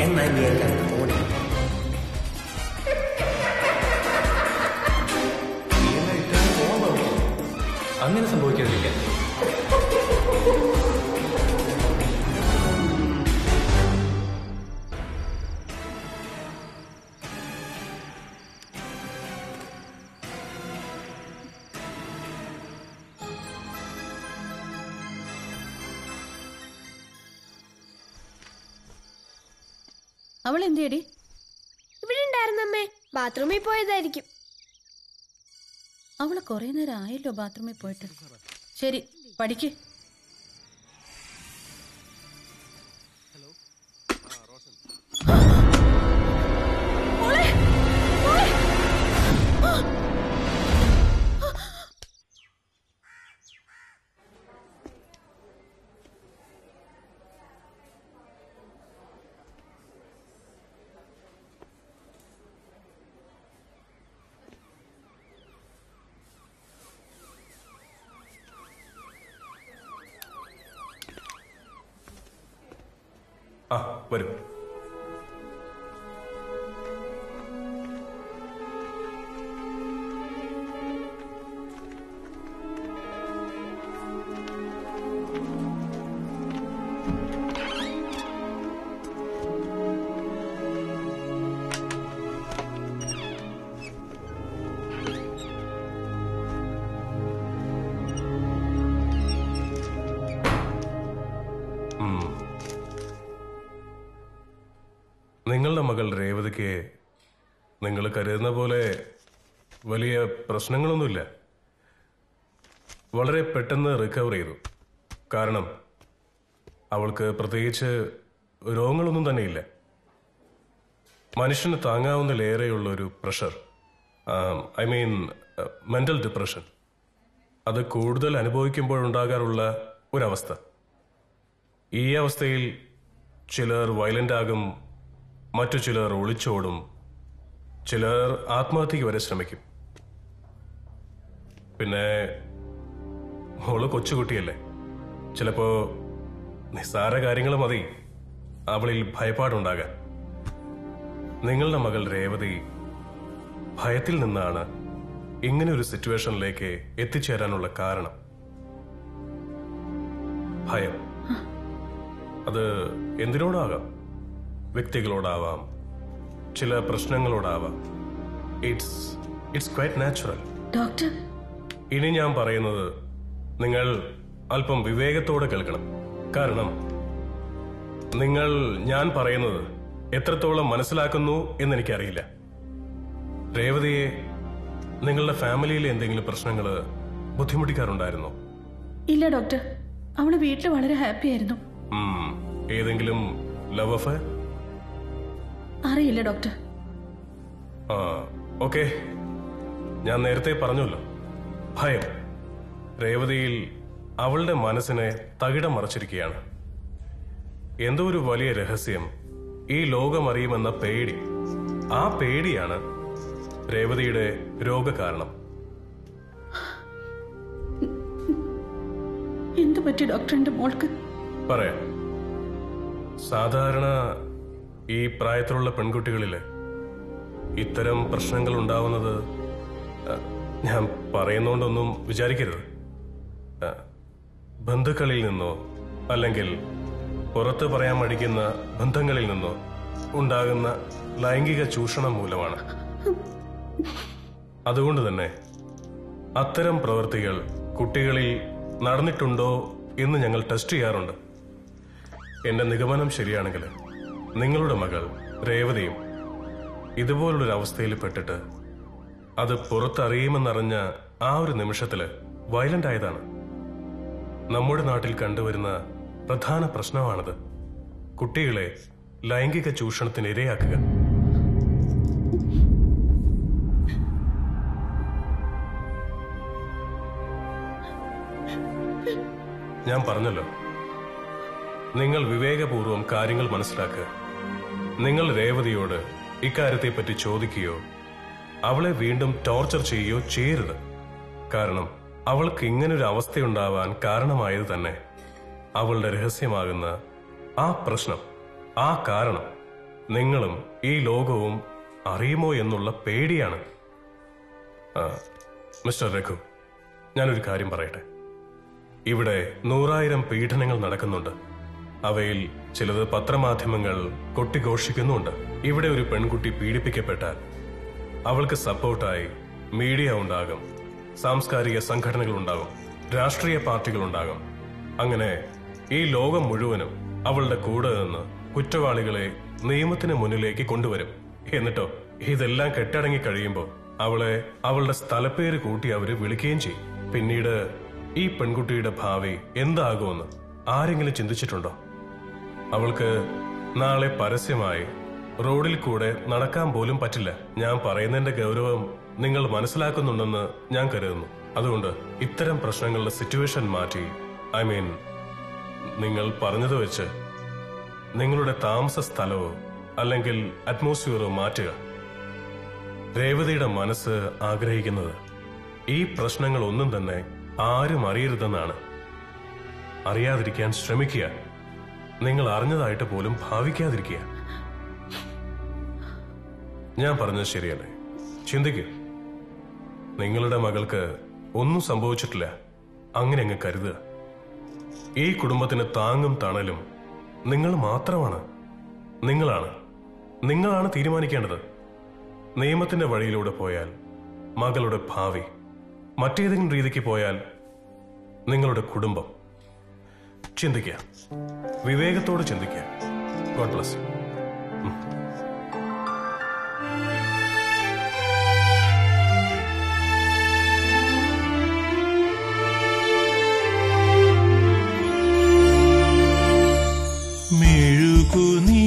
എന്നാ നീ എല്ലാം തോണി അങ്ങനെ സംഭവിക്കാതിരിക്കാൻ അവൾ എന്തേടി ഇവിടെ ഉണ്ടായിരുന്നമ്മേ ബാത്റൂമിൽ പോയതായിരിക്കും. അവൾ കുറെ നേരം ആയല്ലോ ബാത്റൂമിൽ പോയിട്ട്. ശരി പഠിക്ക്. നിങ്ങളുടെ മകൾ രേവതിക്ക് നിങ്ങൾ കരുതുന്ന പോലെ വലിയ പ്രശ്നങ്ങളൊന്നുമില്ല. വളരെ പെട്ടെന്ന് റിക്കവർ ചെയ്തു. കാരണം അവൾക്ക് പ്രത്യേകിച്ച് രോഗങ്ങളൊന്നും തന്നെയില്ല. മനുഷ്യന് താങ്ങാവുന്നതിലേറെയുള്ള ഒരു pressure I mean mental depression അത് കൂടുതൽ അനുഭവിക്കുമ്പോഴുണ്ടാകാറുള്ള ഒരവസ്ഥ. ഈ അവസ്ഥയിൽ ചിലർ വയലന്റ് ആകും മറ്റു ചിലർ ഒളിച്ചോടും ചിലർ ആത്മഹത്യക്ക് വരെ ശ്രമിക്കും. പിന്നെ മോൾ കൊച്ചുകുട്ടിയല്ലേ? ചിലപ്പോ നിസ്സാര കാര്യങ്ങൾ മതി. അവളിൽ ഭയപ്പാടുണ്ടാകാൻ. നിങ്ങളുടെ മകൾ രേവതി ഭയത്തിൽ നിന്നാണ് ഇങ്ങനെ ഒരു സിറ്റുവേഷനിലേക്ക് എത്തിച്ചേരാനുള്ള കാരണം. ഭയം. അത് എന്തിനോടാകാം? വ്യക്തികളോടാവാം ചില പ്രശ്നങ്ങളോടാവാം. It's it's quite natural doctor. ഇനി ഞാൻ പറയുന്നത് നിങ്ങൾ അല്പം വിവേകത്തോടെ കേൾക്കണം. കാരണം നിങ്ങൾ ഞാൻ പറയുന്നത് എത്രത്തോളം മനസ്സിലാക്കുന്നു എന്നെനിക്കറിയില്ല. രേവതിയെ നിങ്ങളുടെ ഫാമിലിയിലെ എന്തെങ്കിലും പ്രശ്നങ്ങൾ ബുദ്ധിമുട്ടിക്കാറുണ്ടായിരുന്നോ? ഇല്ല ഡോക്ടർ. അവൾ വീട്ടിൽ വളരെ ഹാപ്പി ആയിരുന്നു ഏതെങ്കിലും ലവ് അഫയർ? അറിയില്ല ഡോക്ടർ. ആ ഓക്കെ. ഞാൻ നേരത്തെ പറഞ്ഞല്ലോ. ഭയം. രേവതിയിൽ അവളുടെ മനസ്സിനെ തകിടം മറച്ചിരിക്കുകയാണ്. എന്തോ ഒരു വലിയ രഹസ്യം ഈ ലോകമറിയുമെന്ന പേടി. ആ പേടിയാണ് രേവതിയുടെ രോഗകാരണം. എന്തു പറ്റി ഡോക്ടറിന്റെ മോൾക്ക് പറയാ. സാധാരണ ഈ പ്രായത്തിലുള്ള പെൺകുട്ടികളിൽ ഇത്തരം പ്രശ്നങ്ങൾ ഉണ്ടാവുന്നത് ഞാൻ പറയുന്നോണ്ടൊന്നും വിചാരിക്കരുത്. ബന്ധുക്കളിൽ നിന്നോ അല്ലെങ്കിൽ പുറത്ത് പറയാൻ മടിക്കുന്ന ബന്ധങ്ങളിൽ നിന്നോ ഉണ്ടാകുന്ന ലൈംഗിക ചൂഷണം മൂലമാണ്. അതുകൊണ്ട് തന്നെ അത്തരം പ്രവൃത്തികൾ കുട്ടികളിൽ നടന്നിട്ടുണ്ടോ എന്ന് ഞങ്ങൾ ടെസ്റ്റ് ചെയ്യാറുണ്ട്. എന്റെ നിഗമനം ശരിയാണെങ്കിൽ നിങ്ങളുടെ മകൾ രേവതിയും ഇതുപോലൊരു അവസ്ഥയിൽ പെട്ടിട്ട് അത് പുറത്തറിയുമെന്നറിഞ്ഞ ആ ഒരു നിമിഷത്തിൽ വയലന്റ് ആയതാണ്. നമ്മുടെ നാട്ടിൽ കണ്ടുവരുന്ന പ്രധാന പ്രശ്നമാണത് കുട്ടികളെ ലൈംഗിക ചൂഷണത്തിന് ഇരയാക്കുക. ഞാൻ പറഞ്ഞല്ലോ നിങ്ങൾ വിവേകപൂർവം കാര്യങ്ങൾ മനസ്സിലാക്കുക. നിങ്ങൾ രേവതിയോട് ഇക്കാര്യത്തെപ്പറ്റി ചോദിക്കുകയോ അവളെ വീണ്ടും ടോർച്ചർ ചെയ്യുകയോ ചെയ്യരുത്. കാരണം അവൾക്ക് ഇങ്ങനൊരു അവസ്ഥയുണ്ടാവാൻ കാരണമായത് തന്നെ അവളുടെ രഹസ്യമാകുന്ന ആ പ്രശ്നം ആ കാരണം നിങ്ങളും ഈ ലോകവും അറിയുമോ എന്നുള്ള പേടിയാണ്. മിസ്റ്റർ രഘു ഞാനൊരു കാര്യം പറയട്ടെ. ഇവിടെ നൂറായിരം പീഡനങ്ങൾ നടക്കുന്നുണ്ട്. അവയിൽ ചിലത് പത്രമാധ്യമങ്ങൾ കൊട്ടിഘോഷിക്കുന്നുണ്ട്. ഇവിടെ ഒരു പെൺകുട്ടി പീഡിപ്പിക്കപ്പെട്ടാൽ അവൾക്ക് സപ്പോർട്ടായി മീഡിയ ഉണ്ടാകും സാംസ്കാരിക സംഘടനകൾ ഉണ്ടാകും രാഷ്ട്രീയ പാർട്ടികൾ ഉണ്ടാകും അങ്ങനെ ഈ ലോകം മുഴുവനും അവളുടെ കൂടെ നിന്ന് കുറ്റവാളികളെ നിയമത്തിന് മുന്നിലേക്ക് കൊണ്ടുവരും. എന്നിട്ടോ ഇതെല്ലാം കെട്ടടങ്ങി കഴിയുമ്പോൾ അവളെ അവളുടെ സ്ഥലപ്പേര് കൂട്ടി അവർ വിളിക്കുകയും ചെയ്യും. പിന്നീട് ഈ പെൺകുട്ടിയുടെ ഭാവി എന്താകുമെന്ന് ആരെങ്കിലും ചിന്തിച്ചിട്ടുണ്ടോ? അവൾക്ക് നാളെ പരസ്യമായി റോഡിൽ കൂടെ നടക്കാൻ പോലും പറ്റില്ല. ഞാൻ പറയുന്നതിന്റെ ഗൗരവം നിങ്ങൾ മനസ്സിലാക്കുന്നുണ്ടെന്ന് ഞാൻ കരുതുന്നു. അതുകൊണ്ട് ഇത്തരം പ്രശ്നങ്ങളുടെ സിറ്റുവേഷൻ മാറ്റി. ഐ മീൻ നിങ്ങൾ പറഞ്ഞത് വെച്ച് നിങ്ങളുടെ താമസ സ്ഥലവോ അല്ലെങ്കിൽ അറ്റ്മോസ്ഫിയറോ മാറ്റുക. രേവതിയുടെ മനസ്സ് ആഗ്രഹിക്കുന്നത് ഈ പ്രശ്നങ്ങൾ ഒന്നും തന്നെ ആരും അറിയരുതെന്നാണ്. അറിയാതിരിക്കാൻ ശ്രമിക്കുക. നിങ്ങൾ അറിഞ്ഞതായിട്ട് പോലും ഭാവിക്കാതിരിക്കുക. ഞാൻ പറഞ്ഞത് ശരിയല്ലേ? ചിന്തിക്കൂ. നിങ്ങളുടെ മകൾക്ക് ഒന്നും സംഭവിച്ചിട്ടില്ല. അങ്ങനെ അങ്ങ് കരുതുക. ഈ കുടുംബത്തിന് താങ്ങും തണലും നിങ്ങൾ മാത്രമാണ്. നിങ്ങളാണ്. നിങ്ങളാണ് തീരുമാനിക്കേണ്ടത്. നിയമത്തിന്റെ വഴിയിലൂടെ പോയാൽ മകളുടെ ഭാവി മറ്റേതെങ്കിലും രീതിക്ക് പോയാൽ നിങ്ങളുടെ കുടുംബം. ചിന്തിക്കുക. വിവേകത്തോട് ചിന്തിക്കുക. ഗോഡ് മെഴുകുനീർത്തുള്ളിപ്പോ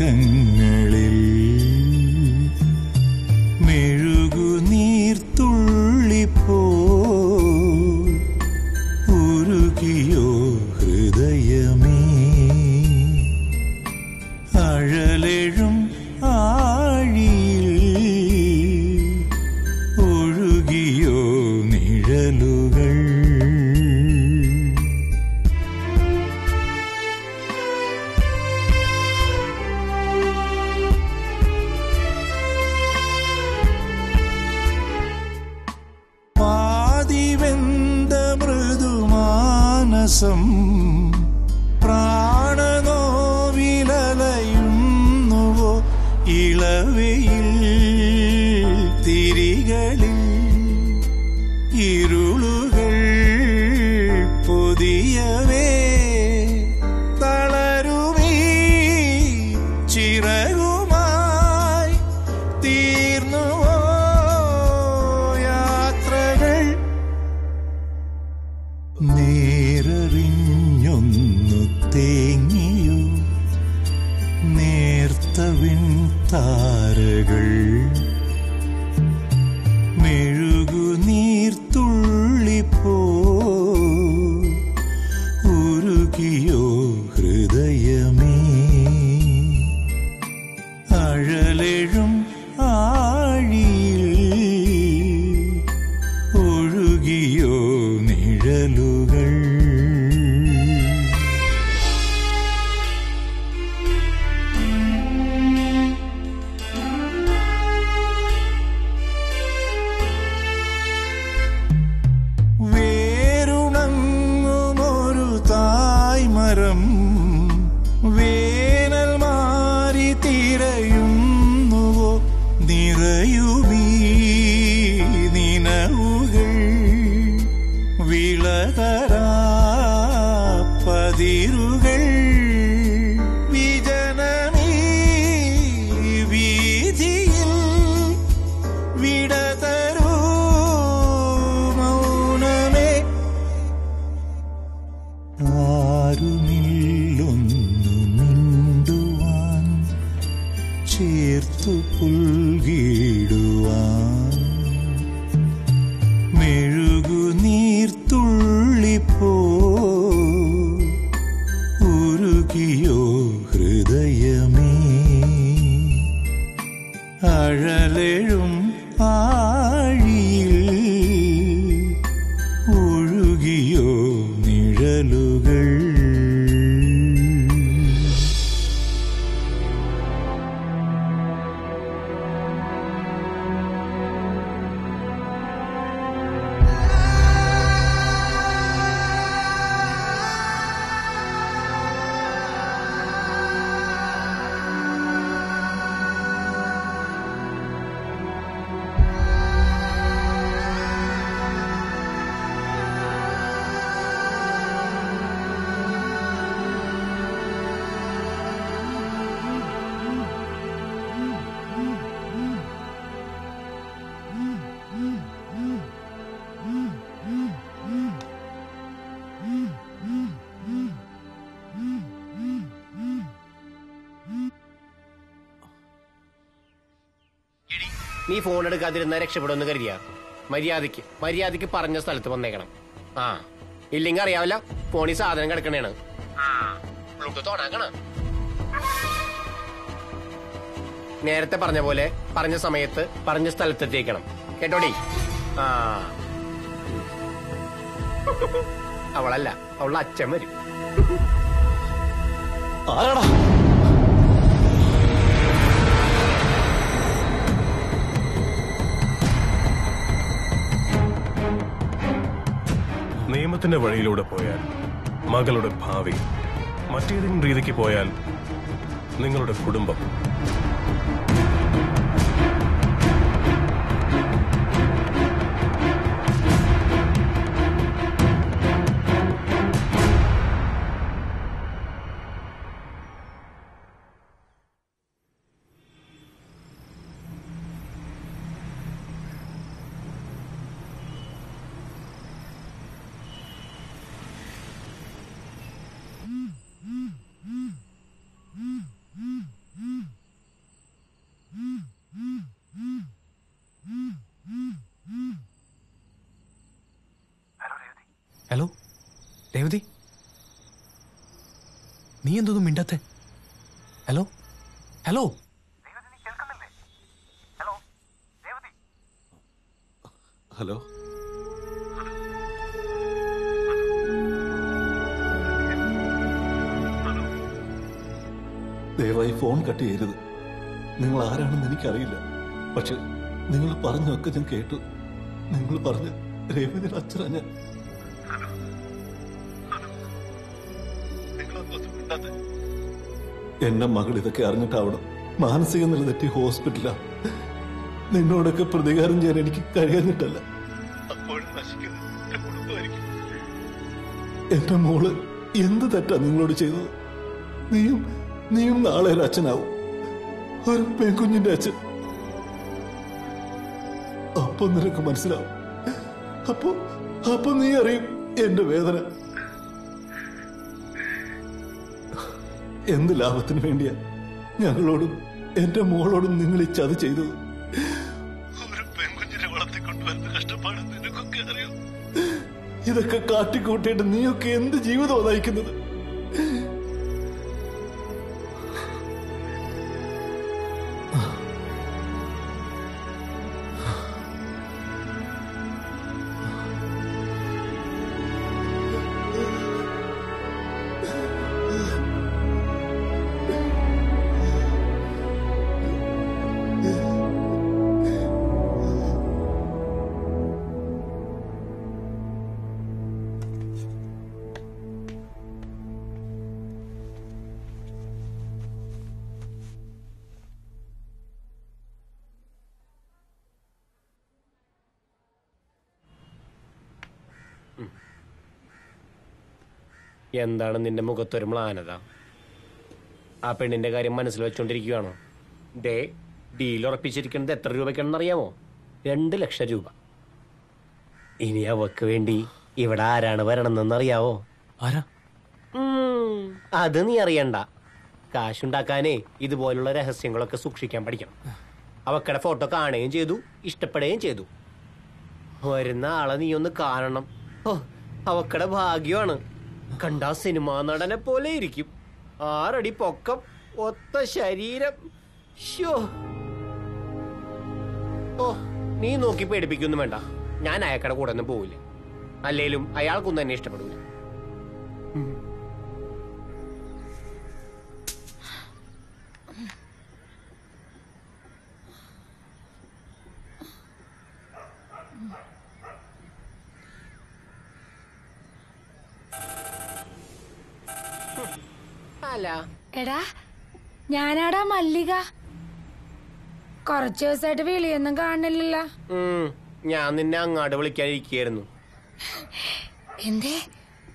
can എടുക്കാതിരുന്ന രക്ഷപ്പെടുമെന്ന് കരുതിയ. മര്യാദയ്ക്ക് മര്യാദയ്ക്ക് പറഞ്ഞ സ്ഥലത്ത് വന്നേക്കണം. ആ ഇല്ലെങ്കിൽ അറിയാവല്ല ഫോണിൽ സാധനം കിടക്കണേണ്. ബ്ലൂടൂത്ത് ഓണാക്കണ നേരത്തെ പറഞ്ഞ പോലെ പറഞ്ഞ സമയത്ത് പറഞ്ഞ സ്ഥലത്തെത്തിയേക്കണം. കേട്ടോടി? ആ. അവളല്ല അവളുടെ അച്ഛൻ വരും. ആരാടാ? നിയമത്തിന്റെ വഴിയിലൂടെ പോയാൽ മകളുടെ ഭാവി മറ്റേതെങ്കിലും രീതിക്ക് പോയാൽ നിങ്ങളുടെ കുടുംബം മിണ്ടാത്തെ? ഹലോ? ഹലോ? ഹലോ? ദയവായി ഫോൺ കട്ട് ചെയ്യരുത്. നിങ്ങൾ ആരാണെന്ന് എനിക്കറിയില്ല. പക്ഷെ നിങ്ങൾ പറഞ്ഞൊക്കെ ഞാൻ കേട്ടു. നിങ്ങൾ പറഞ്ഞ രേവതിയുടെ അച്ഛനാ ഞാൻ. എന്റെ മകൾ ഇതൊക്കെ അറിഞ്ഞിട്ടാവണം. മാനസിക നില തെറ്റി ഹോസ്പിറ്റലാ. നിന്നോടൊക്കെ പ്രതികാരം ചെയ്യാൻ എനിക്ക് കഴിയാഞ്ഞിട്ടല്ല. എന്റെ മോൾ എന്ത് തെറ്റാ നിങ്ങളോട് ചെയ്തത്? നീയും നീയും നാളെ ഒരു അച്ഛനാവും. ഒരു പെൺകുഞ്ഞിന്റെ അച്ഛൻ. അപ്പൊ നിനക്ക് മനസ്സിലാവും. അപ്പൊ അപ്പൊ നീ അറിയും എന്റെ വേദന. എന്ത് ലാഭത്തിന് വേണ്ടിയാ ഞങ്ങളോടും എന്റെ മോളോടും നിങ്ങൾ ഈ ചതി ചെയ്തത്? ഒരു പെൺകുഞ്ഞിനെ വളർത്തിക്കൊണ്ടുവരുന്ന കഷ്ടപ്പാട് നിനക്കൊക്കെ അറിയാം? ഇതൊക്കെ കാട്ടിക്കൂട്ടിയിട്ട് നീയൊക്കെ എന്ത് ജീവിതമാണ് നയിക്കുന്നത്? എന്താണ് നിന്റെ മുഖത്തൊരു മ്ലാനത? ആ പെണ്ണിന്റെ കാര്യം മനസ്സിൽ വെച്ചോണ്ടിരിക്കുകയാണോ ദേ ഡീൽ ഉറപ്പിച്ചിരിക്കുന്നത് എത്ര രൂപയ്ക്കാണെന്ന് അറിയാമോ? രണ്ട് ലക്ഷം രൂപ. ഇനി അവക്ക് വേണ്ടി ഇവിടെ ആരാണ് വരണമെന്ന് അറിയാവോ? ആരാ? അത് നീ അറിയണ്ട. കാശുണ്ടാക്കാനേ ഇതുപോലുള്ള രഹസ്യങ്ങളൊക്കെ സൂക്ഷിക്കാൻ പഠിക്കണം. അവക്കടെ ഫോട്ടോ കാണുകയും ചെയ്തു ഇഷ്ടപ്പെടുകയും ചെയ്തു. വരുന്ന ആളെ നീ ഒന്ന് കാണണം. ഓ അവക്കടെ ഭാഗ്യമാണ്. കണ്ട സിനിമാ നടനെ പോലെ ഇരിക്കും. ആറടി പൊക്കം ഒത്ത ശരീരം. ഓ നീ നോക്കി പേടിപ്പിക്കൊന്നും വേണ്ട. ഞാൻ അയക്കട കൂടെ ഒന്നും പോവില്ല. അല്ലേലും അയാൾക്കൊന്നും എന്നെ ഇഷ്ടപ്പെടൂല. ഞാനാടാ മല്ലിക. കൊറച്ചു ദിവസമായിട്ട് വിളിയൊന്നും കാണുന്നില്ല ഞാൻ നിന്നെ അങ്ങാട് വിളിക്കാനിരിക്കായിരുന്നു എന്തേ?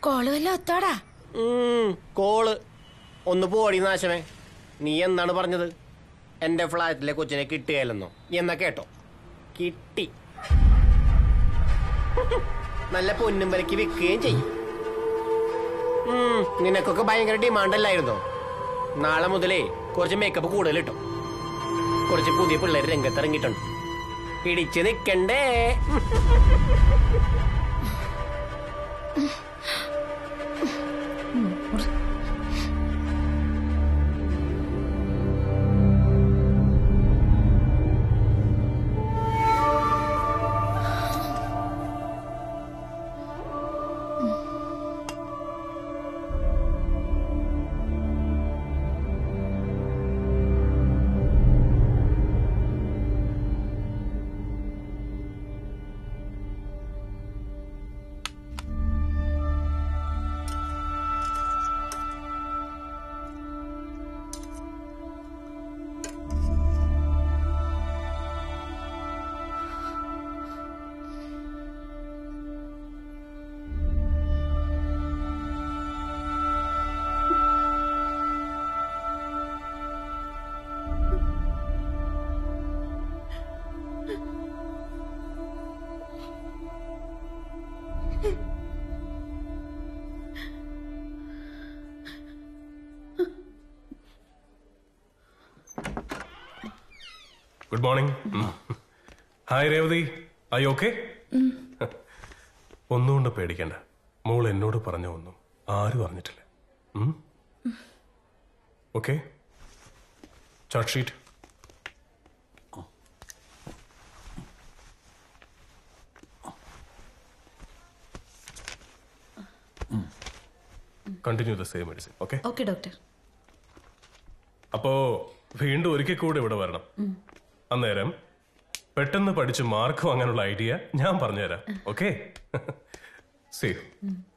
കോൾ വല്ല ഒത്തോടാ? കോൾ. ഒന്ന് പോടി നാശമേ. നീ എന്താണ് പറഞ്ഞത്? എന്റെ ഫ്ലാറ്റിലെ കൊച്ചിനെ കിട്ടുകയല്ലെന്നോ? എന്നാ കേട്ടോ. കിട്ടി. നല്ല പൊന്നും വിലക്ക് വിൽക്കുകയും ചെയ്യും. നിനക്കൊക്കെ ഭയങ്കര ഡിമാൻഡ് അല്ലായിരുന്നോ? നാളെ മുതലേ കുറച്ച് മേക്കപ്പ് കൂടുതൽ കിട്ടും കുറച്ച് പുതിയ പിള്ളേർ രംഗത്തിറങ്ങിയിട്ടുണ്ട്. പിടിച്ച് നിക്കണ്ടേ. Good morning hi Revathi I okay ഒന്നുകൊണ്ട് പേടിക്കണ്ട. മോൾ എന്നോട് പറഞ്ഞ ഒന്നും ആരും അറിഞ്ഞിട്ടില്ല. Okay chart sheet continue the same medicine okay okay doctor അപ്പോ വീണ്ടും ഒരിക്കൽ കൂടെ ഇവിടെ വരണം. അന്നേരം പെട്ടെന്ന് പഠിച്ച് മാർക്ക് വാങ്ങാനുള്ള ഐഡിയ ഞാൻ പറഞ്ഞുതരാം. ഓക്കെ? സി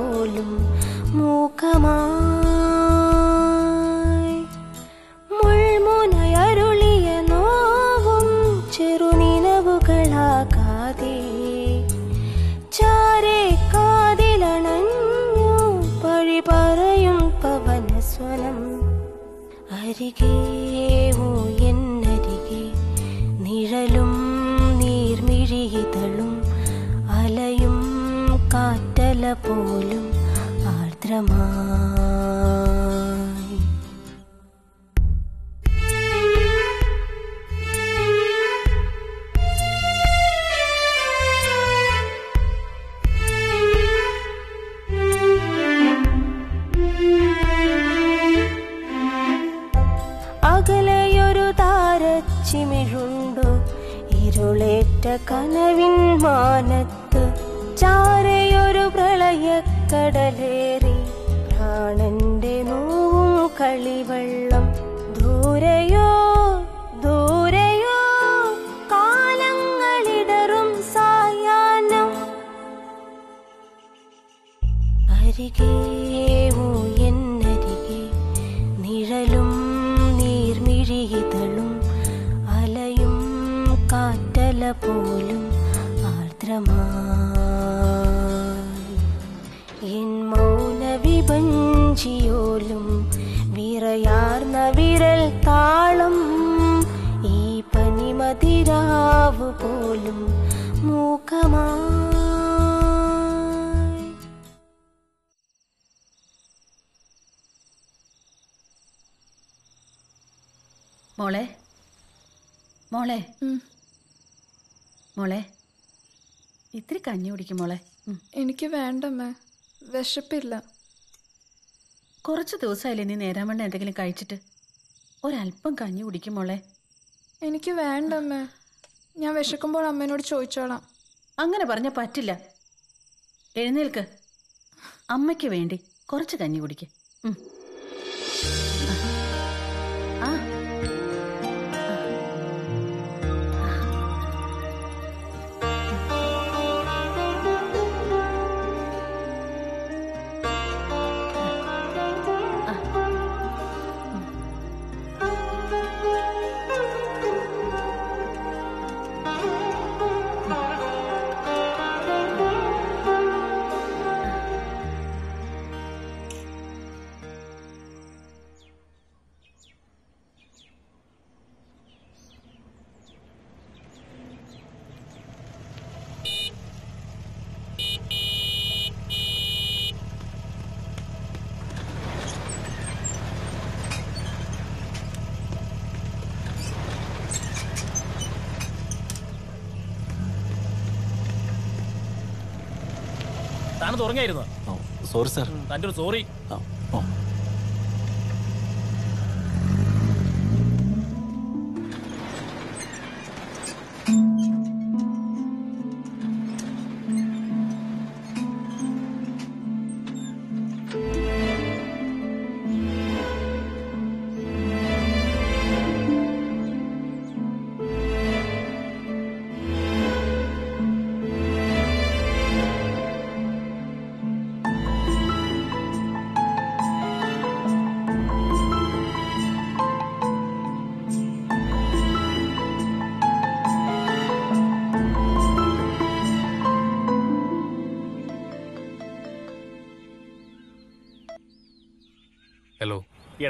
പോലും മൂക്കമായി മുൾമുനയരുളിയ നോവും ചെറുനിലവുകളാകാതെ ചാരെ കാതിലണഞ്ഞു പഴി പറയും പവനസ്വനം അരികെ. പോലും ആർദ്രമായി കളിവെള്ളം ദൂരയോ ദൂരെയോ കാലങ്ങളിടറും സായാഹ്നം. അരികേ എന്നരികെ നിഴലും നീർമിഴിതളും അലയും കാറ്റല പോലും ആർദ്രമാൻ എൻ മൗന വിഭഞ്ചിയോലും പോലും മൂക്കമായി. മോളെ? മോളെ? മോളെ? ഇത്തിരി കഞ്ഞി കുടിക്കും മോളെ. എനിക്ക് വേണ്ടമ്മേ. വിശപ്പില്ല. കുറച്ച് ദിവസമായില്ലേ നീ നേരാൻ വേണ്ട എന്തെങ്കിലും കഴിച്ചിട്ട്? ഒരല്പം കഞ്ഞി കുടിക്കും മോളെ. എനിക്ക് വേണ്ടമ്മേ. ഞാൻ വിശക്കുമ്പോൾ അമ്മേനോട് ചോദിച്ചോളാം. അങ്ങനെ പറഞ്ഞ പറ്റില്ല. എഴുന്നേൽക്ക്. അമ്മയ്ക്ക് വേണ്ടി കുറച്ച് കഞ്ഞി കുടിക്ക്. താനത് ഉറങ്ങായിരുന്നു സോറി സാർ തന്റെ ഒരു സോറി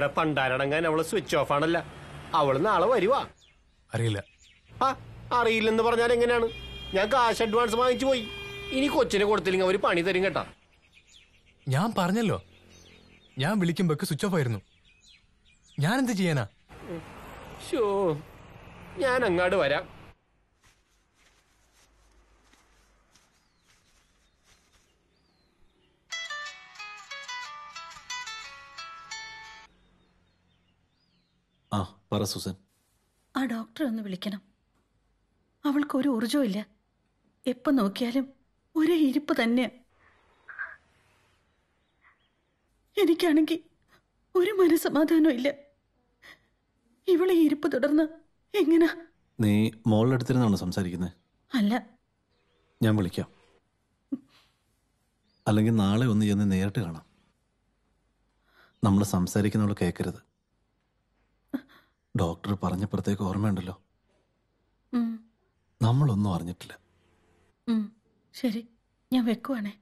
എടാ പണ്ടാരടങ്ങാൻ അവൾ സ്വിച്ച് ഓഫ് ആണല്ല. അവൾ നാളെ വരുവാ. അറിയില്ല. ആ അറിയില്ലെന്ന് പറഞ്ഞാൽ എങ്ങനെയാണ്? ഞാൻ കാശ് അഡ്വാൻസ് വാങ്ങിച്ചു പോയി. ഇനി കൊച്ചിനെ കൊടുത്തില്ലെങ്കിൽ അവർ പണി തരും കേട്ടാ. ഞാൻ പറഞ്ഞല്ലോ. ഞാൻ വിളിക്കുമ്പോക്ക് സ്വിച്ച് ഓഫ് ആയിരുന്നു. ഞാൻ എന്ത് ചെയ്യാനാ? ഷോ ഞാൻ അങ്ങാട് വരാം. പറ സുസൻ. ആ ഡോക്ടറെ ഒന്ന് വിളിക്കണം. അവൾക്ക് ഒരു ഊർജവും ഇല്ല. എപ്പോ നോക്കിയാലും ഒരു ഇരിപ്പ് തന്നെ. എനിക്കാണെങ്കിൽ ഒരു മനസമാധാനവും ഇല്ല. ഇവളെ ഇരിപ്പ് തുടർന്ന് എങ്ങനാ? നീ മോളുടെ അടുത്തിരുന്നാണോ സംസാരിക്കുന്നത് അല്ല. ഞാൻ വിളിക്കാം. അല്ലെങ്കിൽ നാളെ ഒന്ന് ചെന്ന് നേരിട്ട് കാണാം. നമ്മൾ സംസാരിക്കുന്നവൾ കേൾക്കരുത് ഡോക്ടർ പറഞ്ഞപ്പോഴത്തേക്ക് ഓർമ്മയുണ്ടല്ലോ. നമ്മളൊന്നും അറിഞ്ഞിട്ടില്ല. ശരി. ഞാൻ വെക്കുവാണേ.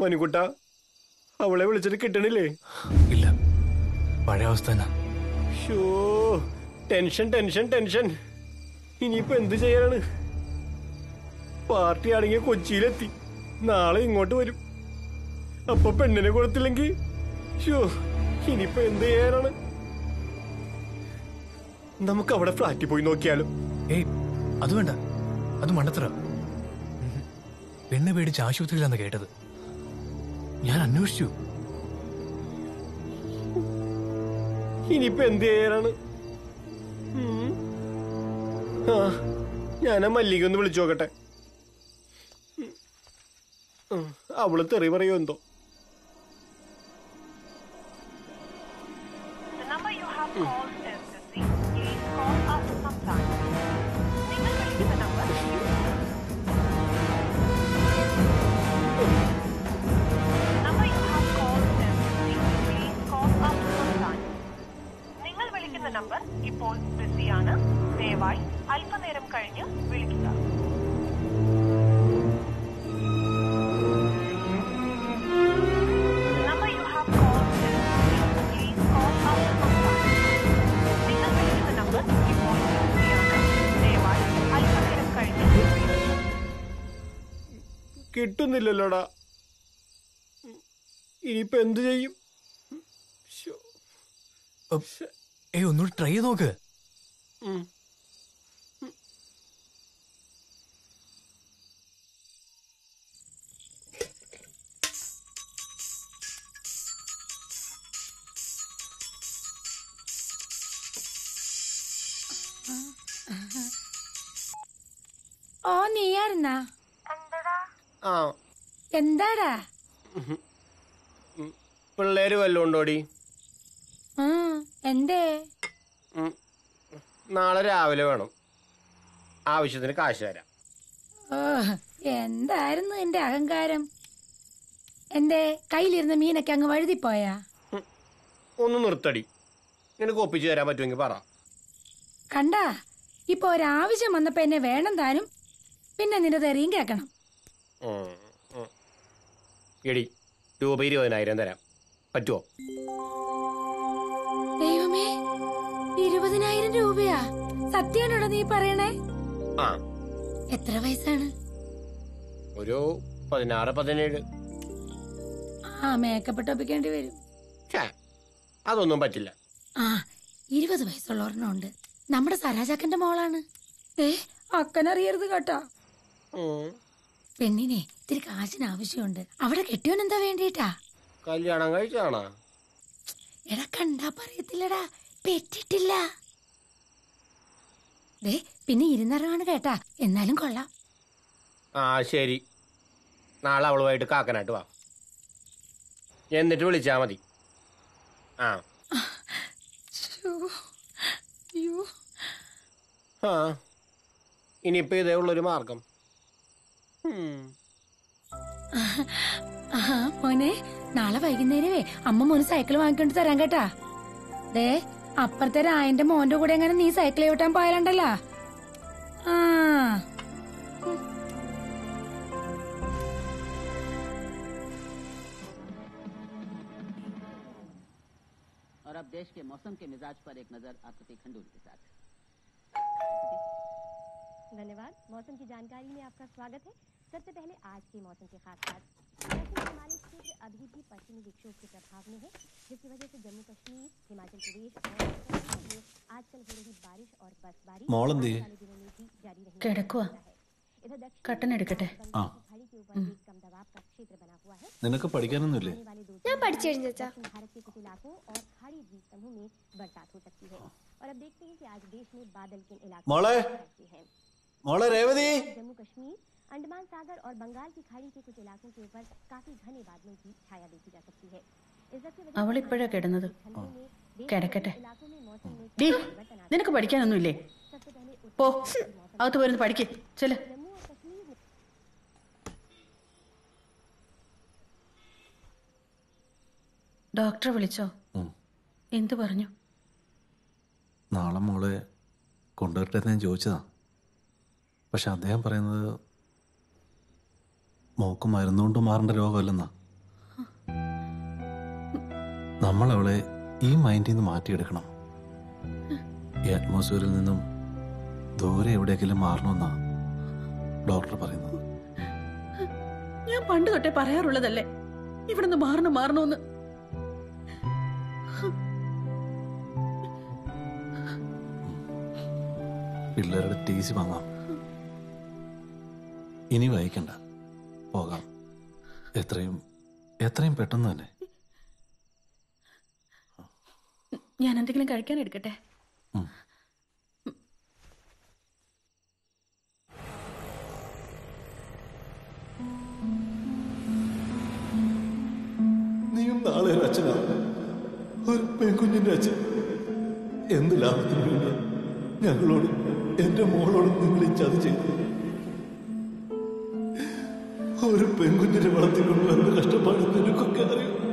മനുക്കുട്ട അവളെ വിളിച്ചിട്ട് കിട്ടണില്ലേ? ഇല്ല. പഴയ അവസ്ഥ ഷോ ടെൻഷൻ ടെൻഷൻ ടെൻഷൻ. ഇനിയിപ്പോ എന്ത് ചെയ്യാനാണ്? പാർട്ടി ആണെങ്കിൽ കൊച്ചിയിലെത്തി. നാളെ ഇങ്ങോട്ട് വരും. അപ്പൊ പെണ്ണിനെ കൊടുത്തില്ലെങ്കിൽ ഷോ ഇനിയിപ്പോ എന്ത് ചെയ്യാനാണ്? നമുക്ക് അവിടെ ഫ്ലാറ്റിൽ പോയി നോക്കിയാലോ? ഏയ് അത് വേണ്ട. അത് മണ്ടത്തര. പെണ്ണ് പേടിച്ച് ആശുപത്രിയിലാന്ന് കേട്ടത്. ഞാൻ അന്വേഷിച്ചു. ഇനിയിപ്പോ എന്ത് ചെയ്യാനാണ്? ഞാൻ ആ മല്ലിക വിളിച്ചു നോക്കട്ടെ. അവൾ തെറി പറയോ എന്തോ? കിട്ടുന്നില്ലല്ലോടാ ഇനിയിപ്പൊ എന്ത് ചെയ്യും. ഏയ് ഒന്നുകൂടി ട്രൈ ചെയ്ത് നോക്ക്. ഓ നീയായിരുന്നാ ആ. എന്താടാ? പിള്ളേര് വല്ലോണ്ടോടി? എന്തേ? നാളെ രാവിലെ വേണം. ആവശ്യത്തിന് കാശ് തരാം. ഓ എന്തായിരുന്നു എന്റെ അഹങ്കാരം? എന്റെ കയ്യിലിരുന്ന മീനൊക്കെ അങ്ങ് വഴുതിപ്പോയാ? ഒന്ന് നിർത്തടി. നിനക്ക് ഒപ്പിച്ചു തരാൻ പറ്റുമെങ്കിൽ പറ. കണ്ടാ ഇപ്പൊ ഒരാവശ്യം വന്നപ്പോ എന്നെ വേണം താനും പിന്നെ നിന്റെ തെറിയും കേക്കണം. എടി രൂപ ഇരുപതിനായിരം തരാം. പറ്റുമോ ദൈവമേ ഇരുപതിനായിരം രൂപയാ. സത്യാണോടാ നീ പറയണേ? ആ. എത്ര വയസ്സാണ്? ഒരു പതിനാറ് പതിനേഴ്. ആ മേക്കപ്പ് ടോപ്പിക്കേണ്ടി വരും. അതൊന്നും പറ്റില്ല. ആ ഇരുപത് വയസ്സുള്ള ഒരെണ്ണമുണ്ട് നമ്മുടെ സരാജാക്കന്റെ മോളാണ്. ഏ അക്കനറിയരുത് കേട്ടോ. പെണ്ണിനെ ഇത്തിരി കാശിന് ആവശ്യമുണ്ട്. അവിടെ കെട്ടിയോനെന്താ വേണ്ടിട്ടാ കല്യാണം കഴിച്ചാണോ? എടാ കണ്ടാ പറയത്തില്ലടാ. പെറ്റിട്ടില്ല. ദേ പിന്നെ ഇരുന്നറാണ് കേട്ടാ. എന്നാലും കൊള്ളാം. ആ ശരി. നാളെ അവളുമായിട്ട് കാക്കനായിട്ട് വാ. എന്നിട്ട് വിളിച്ചാ മതി. ആ. ആ. ഇനിയിപ്പോ ഇതേ ഉള്ളൊരു മാർഗം. ആ മോനെ നാളെ വൈകുന്നേരമേ അമ്മ മോന് സൈക്കിൾ വാങ്ങിക്കൊണ്ട് തരാൻ കേട്ടാ ദേ അപ്പുറത്തെ രായന്റെ മോന്റെ കൂടെ എങ്ങനെ നീ സൈക്കിൾ ചവിട്ടാൻ പോയാലുണ്ടല്ലോ ആ और अब देश के मौसम के मिजाज पर एक नजर आकृति खंडूर के साथ धन्यवाद मौसम की जानकारी में आपका स्वागत है सबसे पहले आज के मौसम के खास बात दक्षिण हिमालय क्षेत्र अभी भी पश्चिमी विक्षोभ के प्रभाव में है जिसकी वजह से जम्मू कश्मीर हिमाचल प्रदेश और उत्तराखंड में आजकल हो रही बारिश और बर्फबारी മോളെന്ത് आने ചെയ്യും? वाले दिनों में भी जारी रहने കിടക്കുവാ इधर दक्षिण കട്ടനെടുക്കട്ടെ ആ खाड़ी के ऊपर एक कम दबाव का क्षेत्र बना हुआ है നിനക്ക് പഠിക്കാനൊന്നുമില്ലേ ഞാൻ പഠിച്ചു दक्षिण भारत के कुछ इलाकों और खाड़ी द्वीप समूह में बरसात हो सकती है और अब देखते हैं कि आज देश में बादल किन इलाकों മോളെ में कैसे हैं മോളെ രേവതി जम्मू कश्मीर अंडमान सागर और बंगाल की खाड़ी के कुछ इलाकों के ऊपर काफी घने बादलों की छाया देखी जा सकती है इस वक्त അവളിപ്പോഴാ കിടന്നത് കിടക്കട്ടെ इलाकों में मौसम में ഡീ നിനക്ക് പഠിക്കാനൊന്നുമില്ലേ പോ അകത്ത് പോരുന്ന് പഠിക്ക് ചെല് ഡോക്ടറെ വിളിച്ചോ ഉം. എന്തു പറഞ്ഞു നാളെ മോളെ കൊണ്ടുവരട്ടെ എന്ന് ഞാൻ ചോദിച്ചതാ പക്ഷെ അദ്ദേഹം പറയുന്നത് മോക്ക് മരുന്നുകൊണ്ട് മാറേണ്ട രോഗമല്ലെന്നാ. നമ്മൾ അവളെ ഈ മൈൻഡിൽ നിന്ന് മാറ്റിയെടുക്കണം. ഈ അറ്റ്മോസ്ഫിയറിൽ നിന്നും ദൂരെ എവിടെയെങ്കിലും മാറണമെന്നാ ഡോക്ടർ പറയുന്നത്. ഞാൻ പണ്ട് തൊട്ടേ പറയാറുള്ളതല്ലേ? ഇവിടുന്ന് മാറണം മാറണമെന്ന്. പിള്ളേരുടെ ടി സി വാങ്ങാം. ഇനി വൈകണ്ട. പോകാം. എത്രയും എത്രയും പെട്ടെന്ന് തന്നെ. ഞാൻ എന്തെങ്കിലും കഴിക്കാൻ എടുക്കട്ടെ? നീയും നാളെ ഒരു അച്ഛനാവും ഒരു പെൺകുഞ്ഞിന്റെ അച്ഛൻ. എന്ത് ലാഭത്തിന് വേണ്ടി ഞങ്ങളോട് എന്റെ മോളോടും നിങ്ങൾ ഈ ചതി ചെയ്തു. ഒരു പെൺകുഞ്ഞിനെ വളർത്തിക്കൊണ്ട് വരുന്ന കഷ്ടപ്പാട് നിനക്കൊക്കെ അറിയാം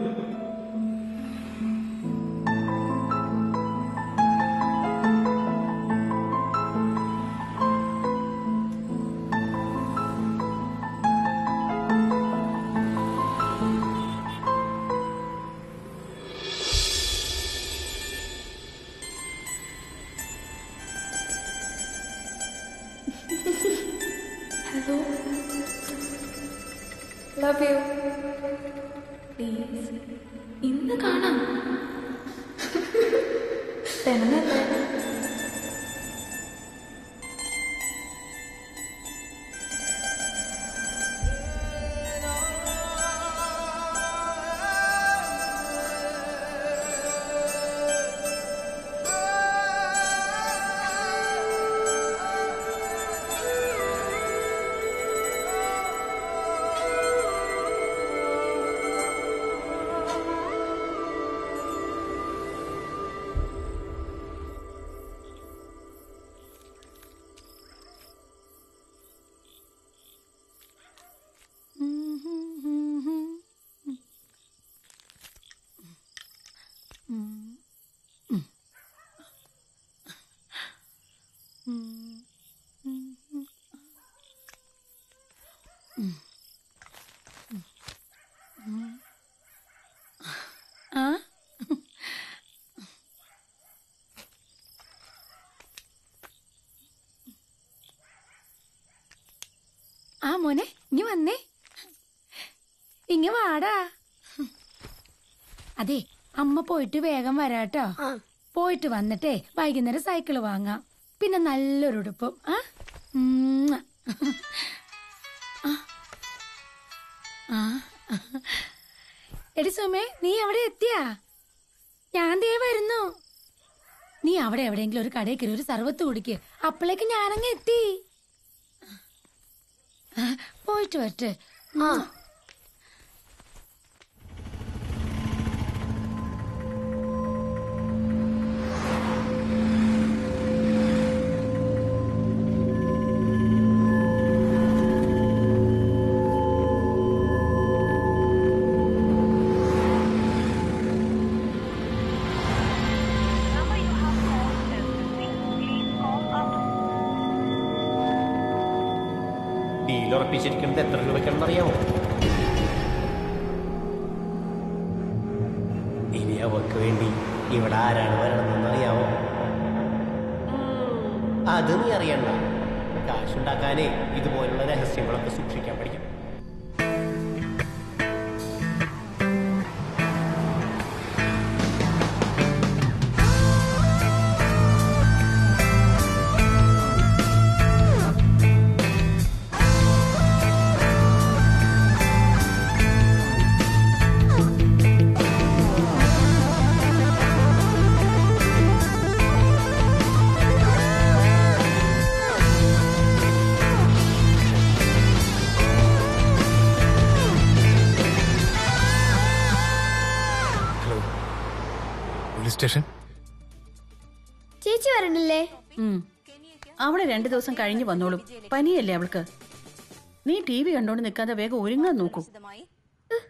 ആ ആ മോനെ ഇനി വന്നേ. ഇങ്ങ വാടാ. അതെ അമ്മ പോയിട്ട് വേഗം വരാട്ടോ. പോയിട്ട് വന്നിട്ടേ വൈകുന്നേരം സൈക്കിൾ വാങ്ങാം. പിന്നെ നല്ലൊരു ഉടുപ്പും. ആ? എടി സുമേ നീ അവിടെ എത്തിയാ? ഞാൻ ദേ വരുന്നു. നീ അവിടെ എവിടെയെങ്കിലും ഒരു കടയിൽ കയറി ഒരു സർവത്ത് കുടിക്ക്. അപ്പോഴേക്ക് ഞാനങ്ങ് എത്തി. പോയിട്ട് വരട്ടെ. ആ. അവിടെ രണ്ടു ദിവസം കഴിഞ്ഞു വന്നോളും. പനിയല്ലേ അവൾക്ക്? നീ ടി വി കണ്ടോണ്ട് നിൽക്കാതെ വേഗം ഒരുങ്ങാൻ നോക്കൂ.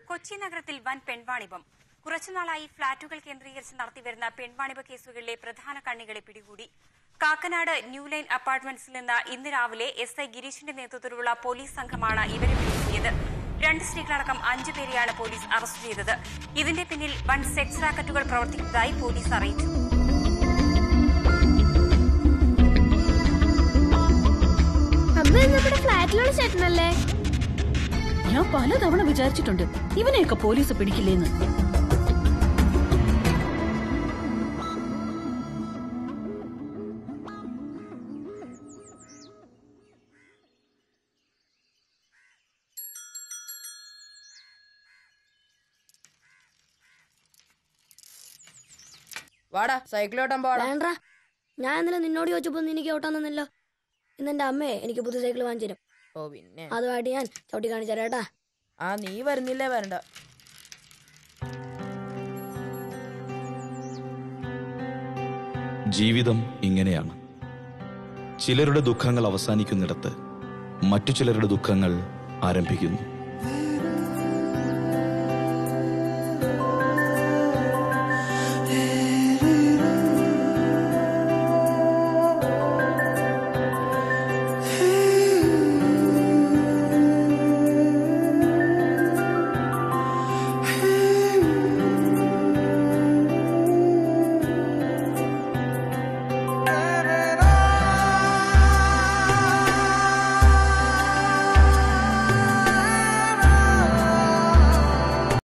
കൊച്ചി നഗരത്തിൽ വൻ പെൺവാണിഭം കുറച്ചുനാളായി ഫ്ളാറ്റുകൾ കേന്ദ്രീകരിച്ച് നടത്തിവരുന്ന പെൺവാണിഭ കേസുകളിലെ പ്രധാന കണ്ണികളെ പിടികൂടി. കാക്കനാട് ന്യൂ ലൈൻ അപ്പാർട്ട്മെന്റ്സിൽ നിന്ന് ഇന്ന് രാവിലെ എസ് ഐ ഗിരീഷിന്റെ നേതൃത്വത്തിലുള്ള പോലീസ് സംഘമാണ് ഇവരെ പിടികൂടിയത്. രണ്ട് സ്ത്രീകളടക്കം അഞ്ചു പേരെയാണ് പോലീസ് അറസ്റ്റ് ചെയ്തത്. ഇതിന്റെ പിന്നിൽ വൻ സെക്സ് റാക്കറ്റുകൾ പ്രവർത്തിക്കുന്നതായി പോലീസ് അറിയിച്ചു. അമ്മ നമ്മുടെ ഫ്ലാറ്റിലുള്ള ചേട്ടനല്ലേ? ഞാൻ പലതവണ വിചാരിച്ചിട്ടുണ്ട് ഇവനെയൊക്കെ പോലീസ് പിടിക്കില്ലേന്ന്. വാടാ സൈക്കിൾ ഓട്ടാൻ പോടാ ഞാൻ ഇന്നലെ നിന്നോട് ചോദിച്ചപ്പോ നിനക്ക് എനിക്ക് ഓട്ടാൻ തന്നല്ലോ ഇന്ന് എന്റെ അമ്മയെ എനിക്ക് പുതിയ സൈക്കിൾ വാങ്ങിച്ചു തരും. ഓ പിന്നെ. അതുമായിട്ട് ഞാൻ ചവിട്ടി കാണിച്ചു തരാം കേട്ടാ. ആ നീ വരുന്നില്ലേ വരണ്ട. ജീവിതം ഇങ്ങനെയാണ്. ചിലരുടെ ദുഃഖങ്ങൾ അവസാനിക്കുന്നിടത്ത് മറ്റു ചിലരുടെ ദുഃഖങ്ങൾ ആരംഭിക്കുന്നു.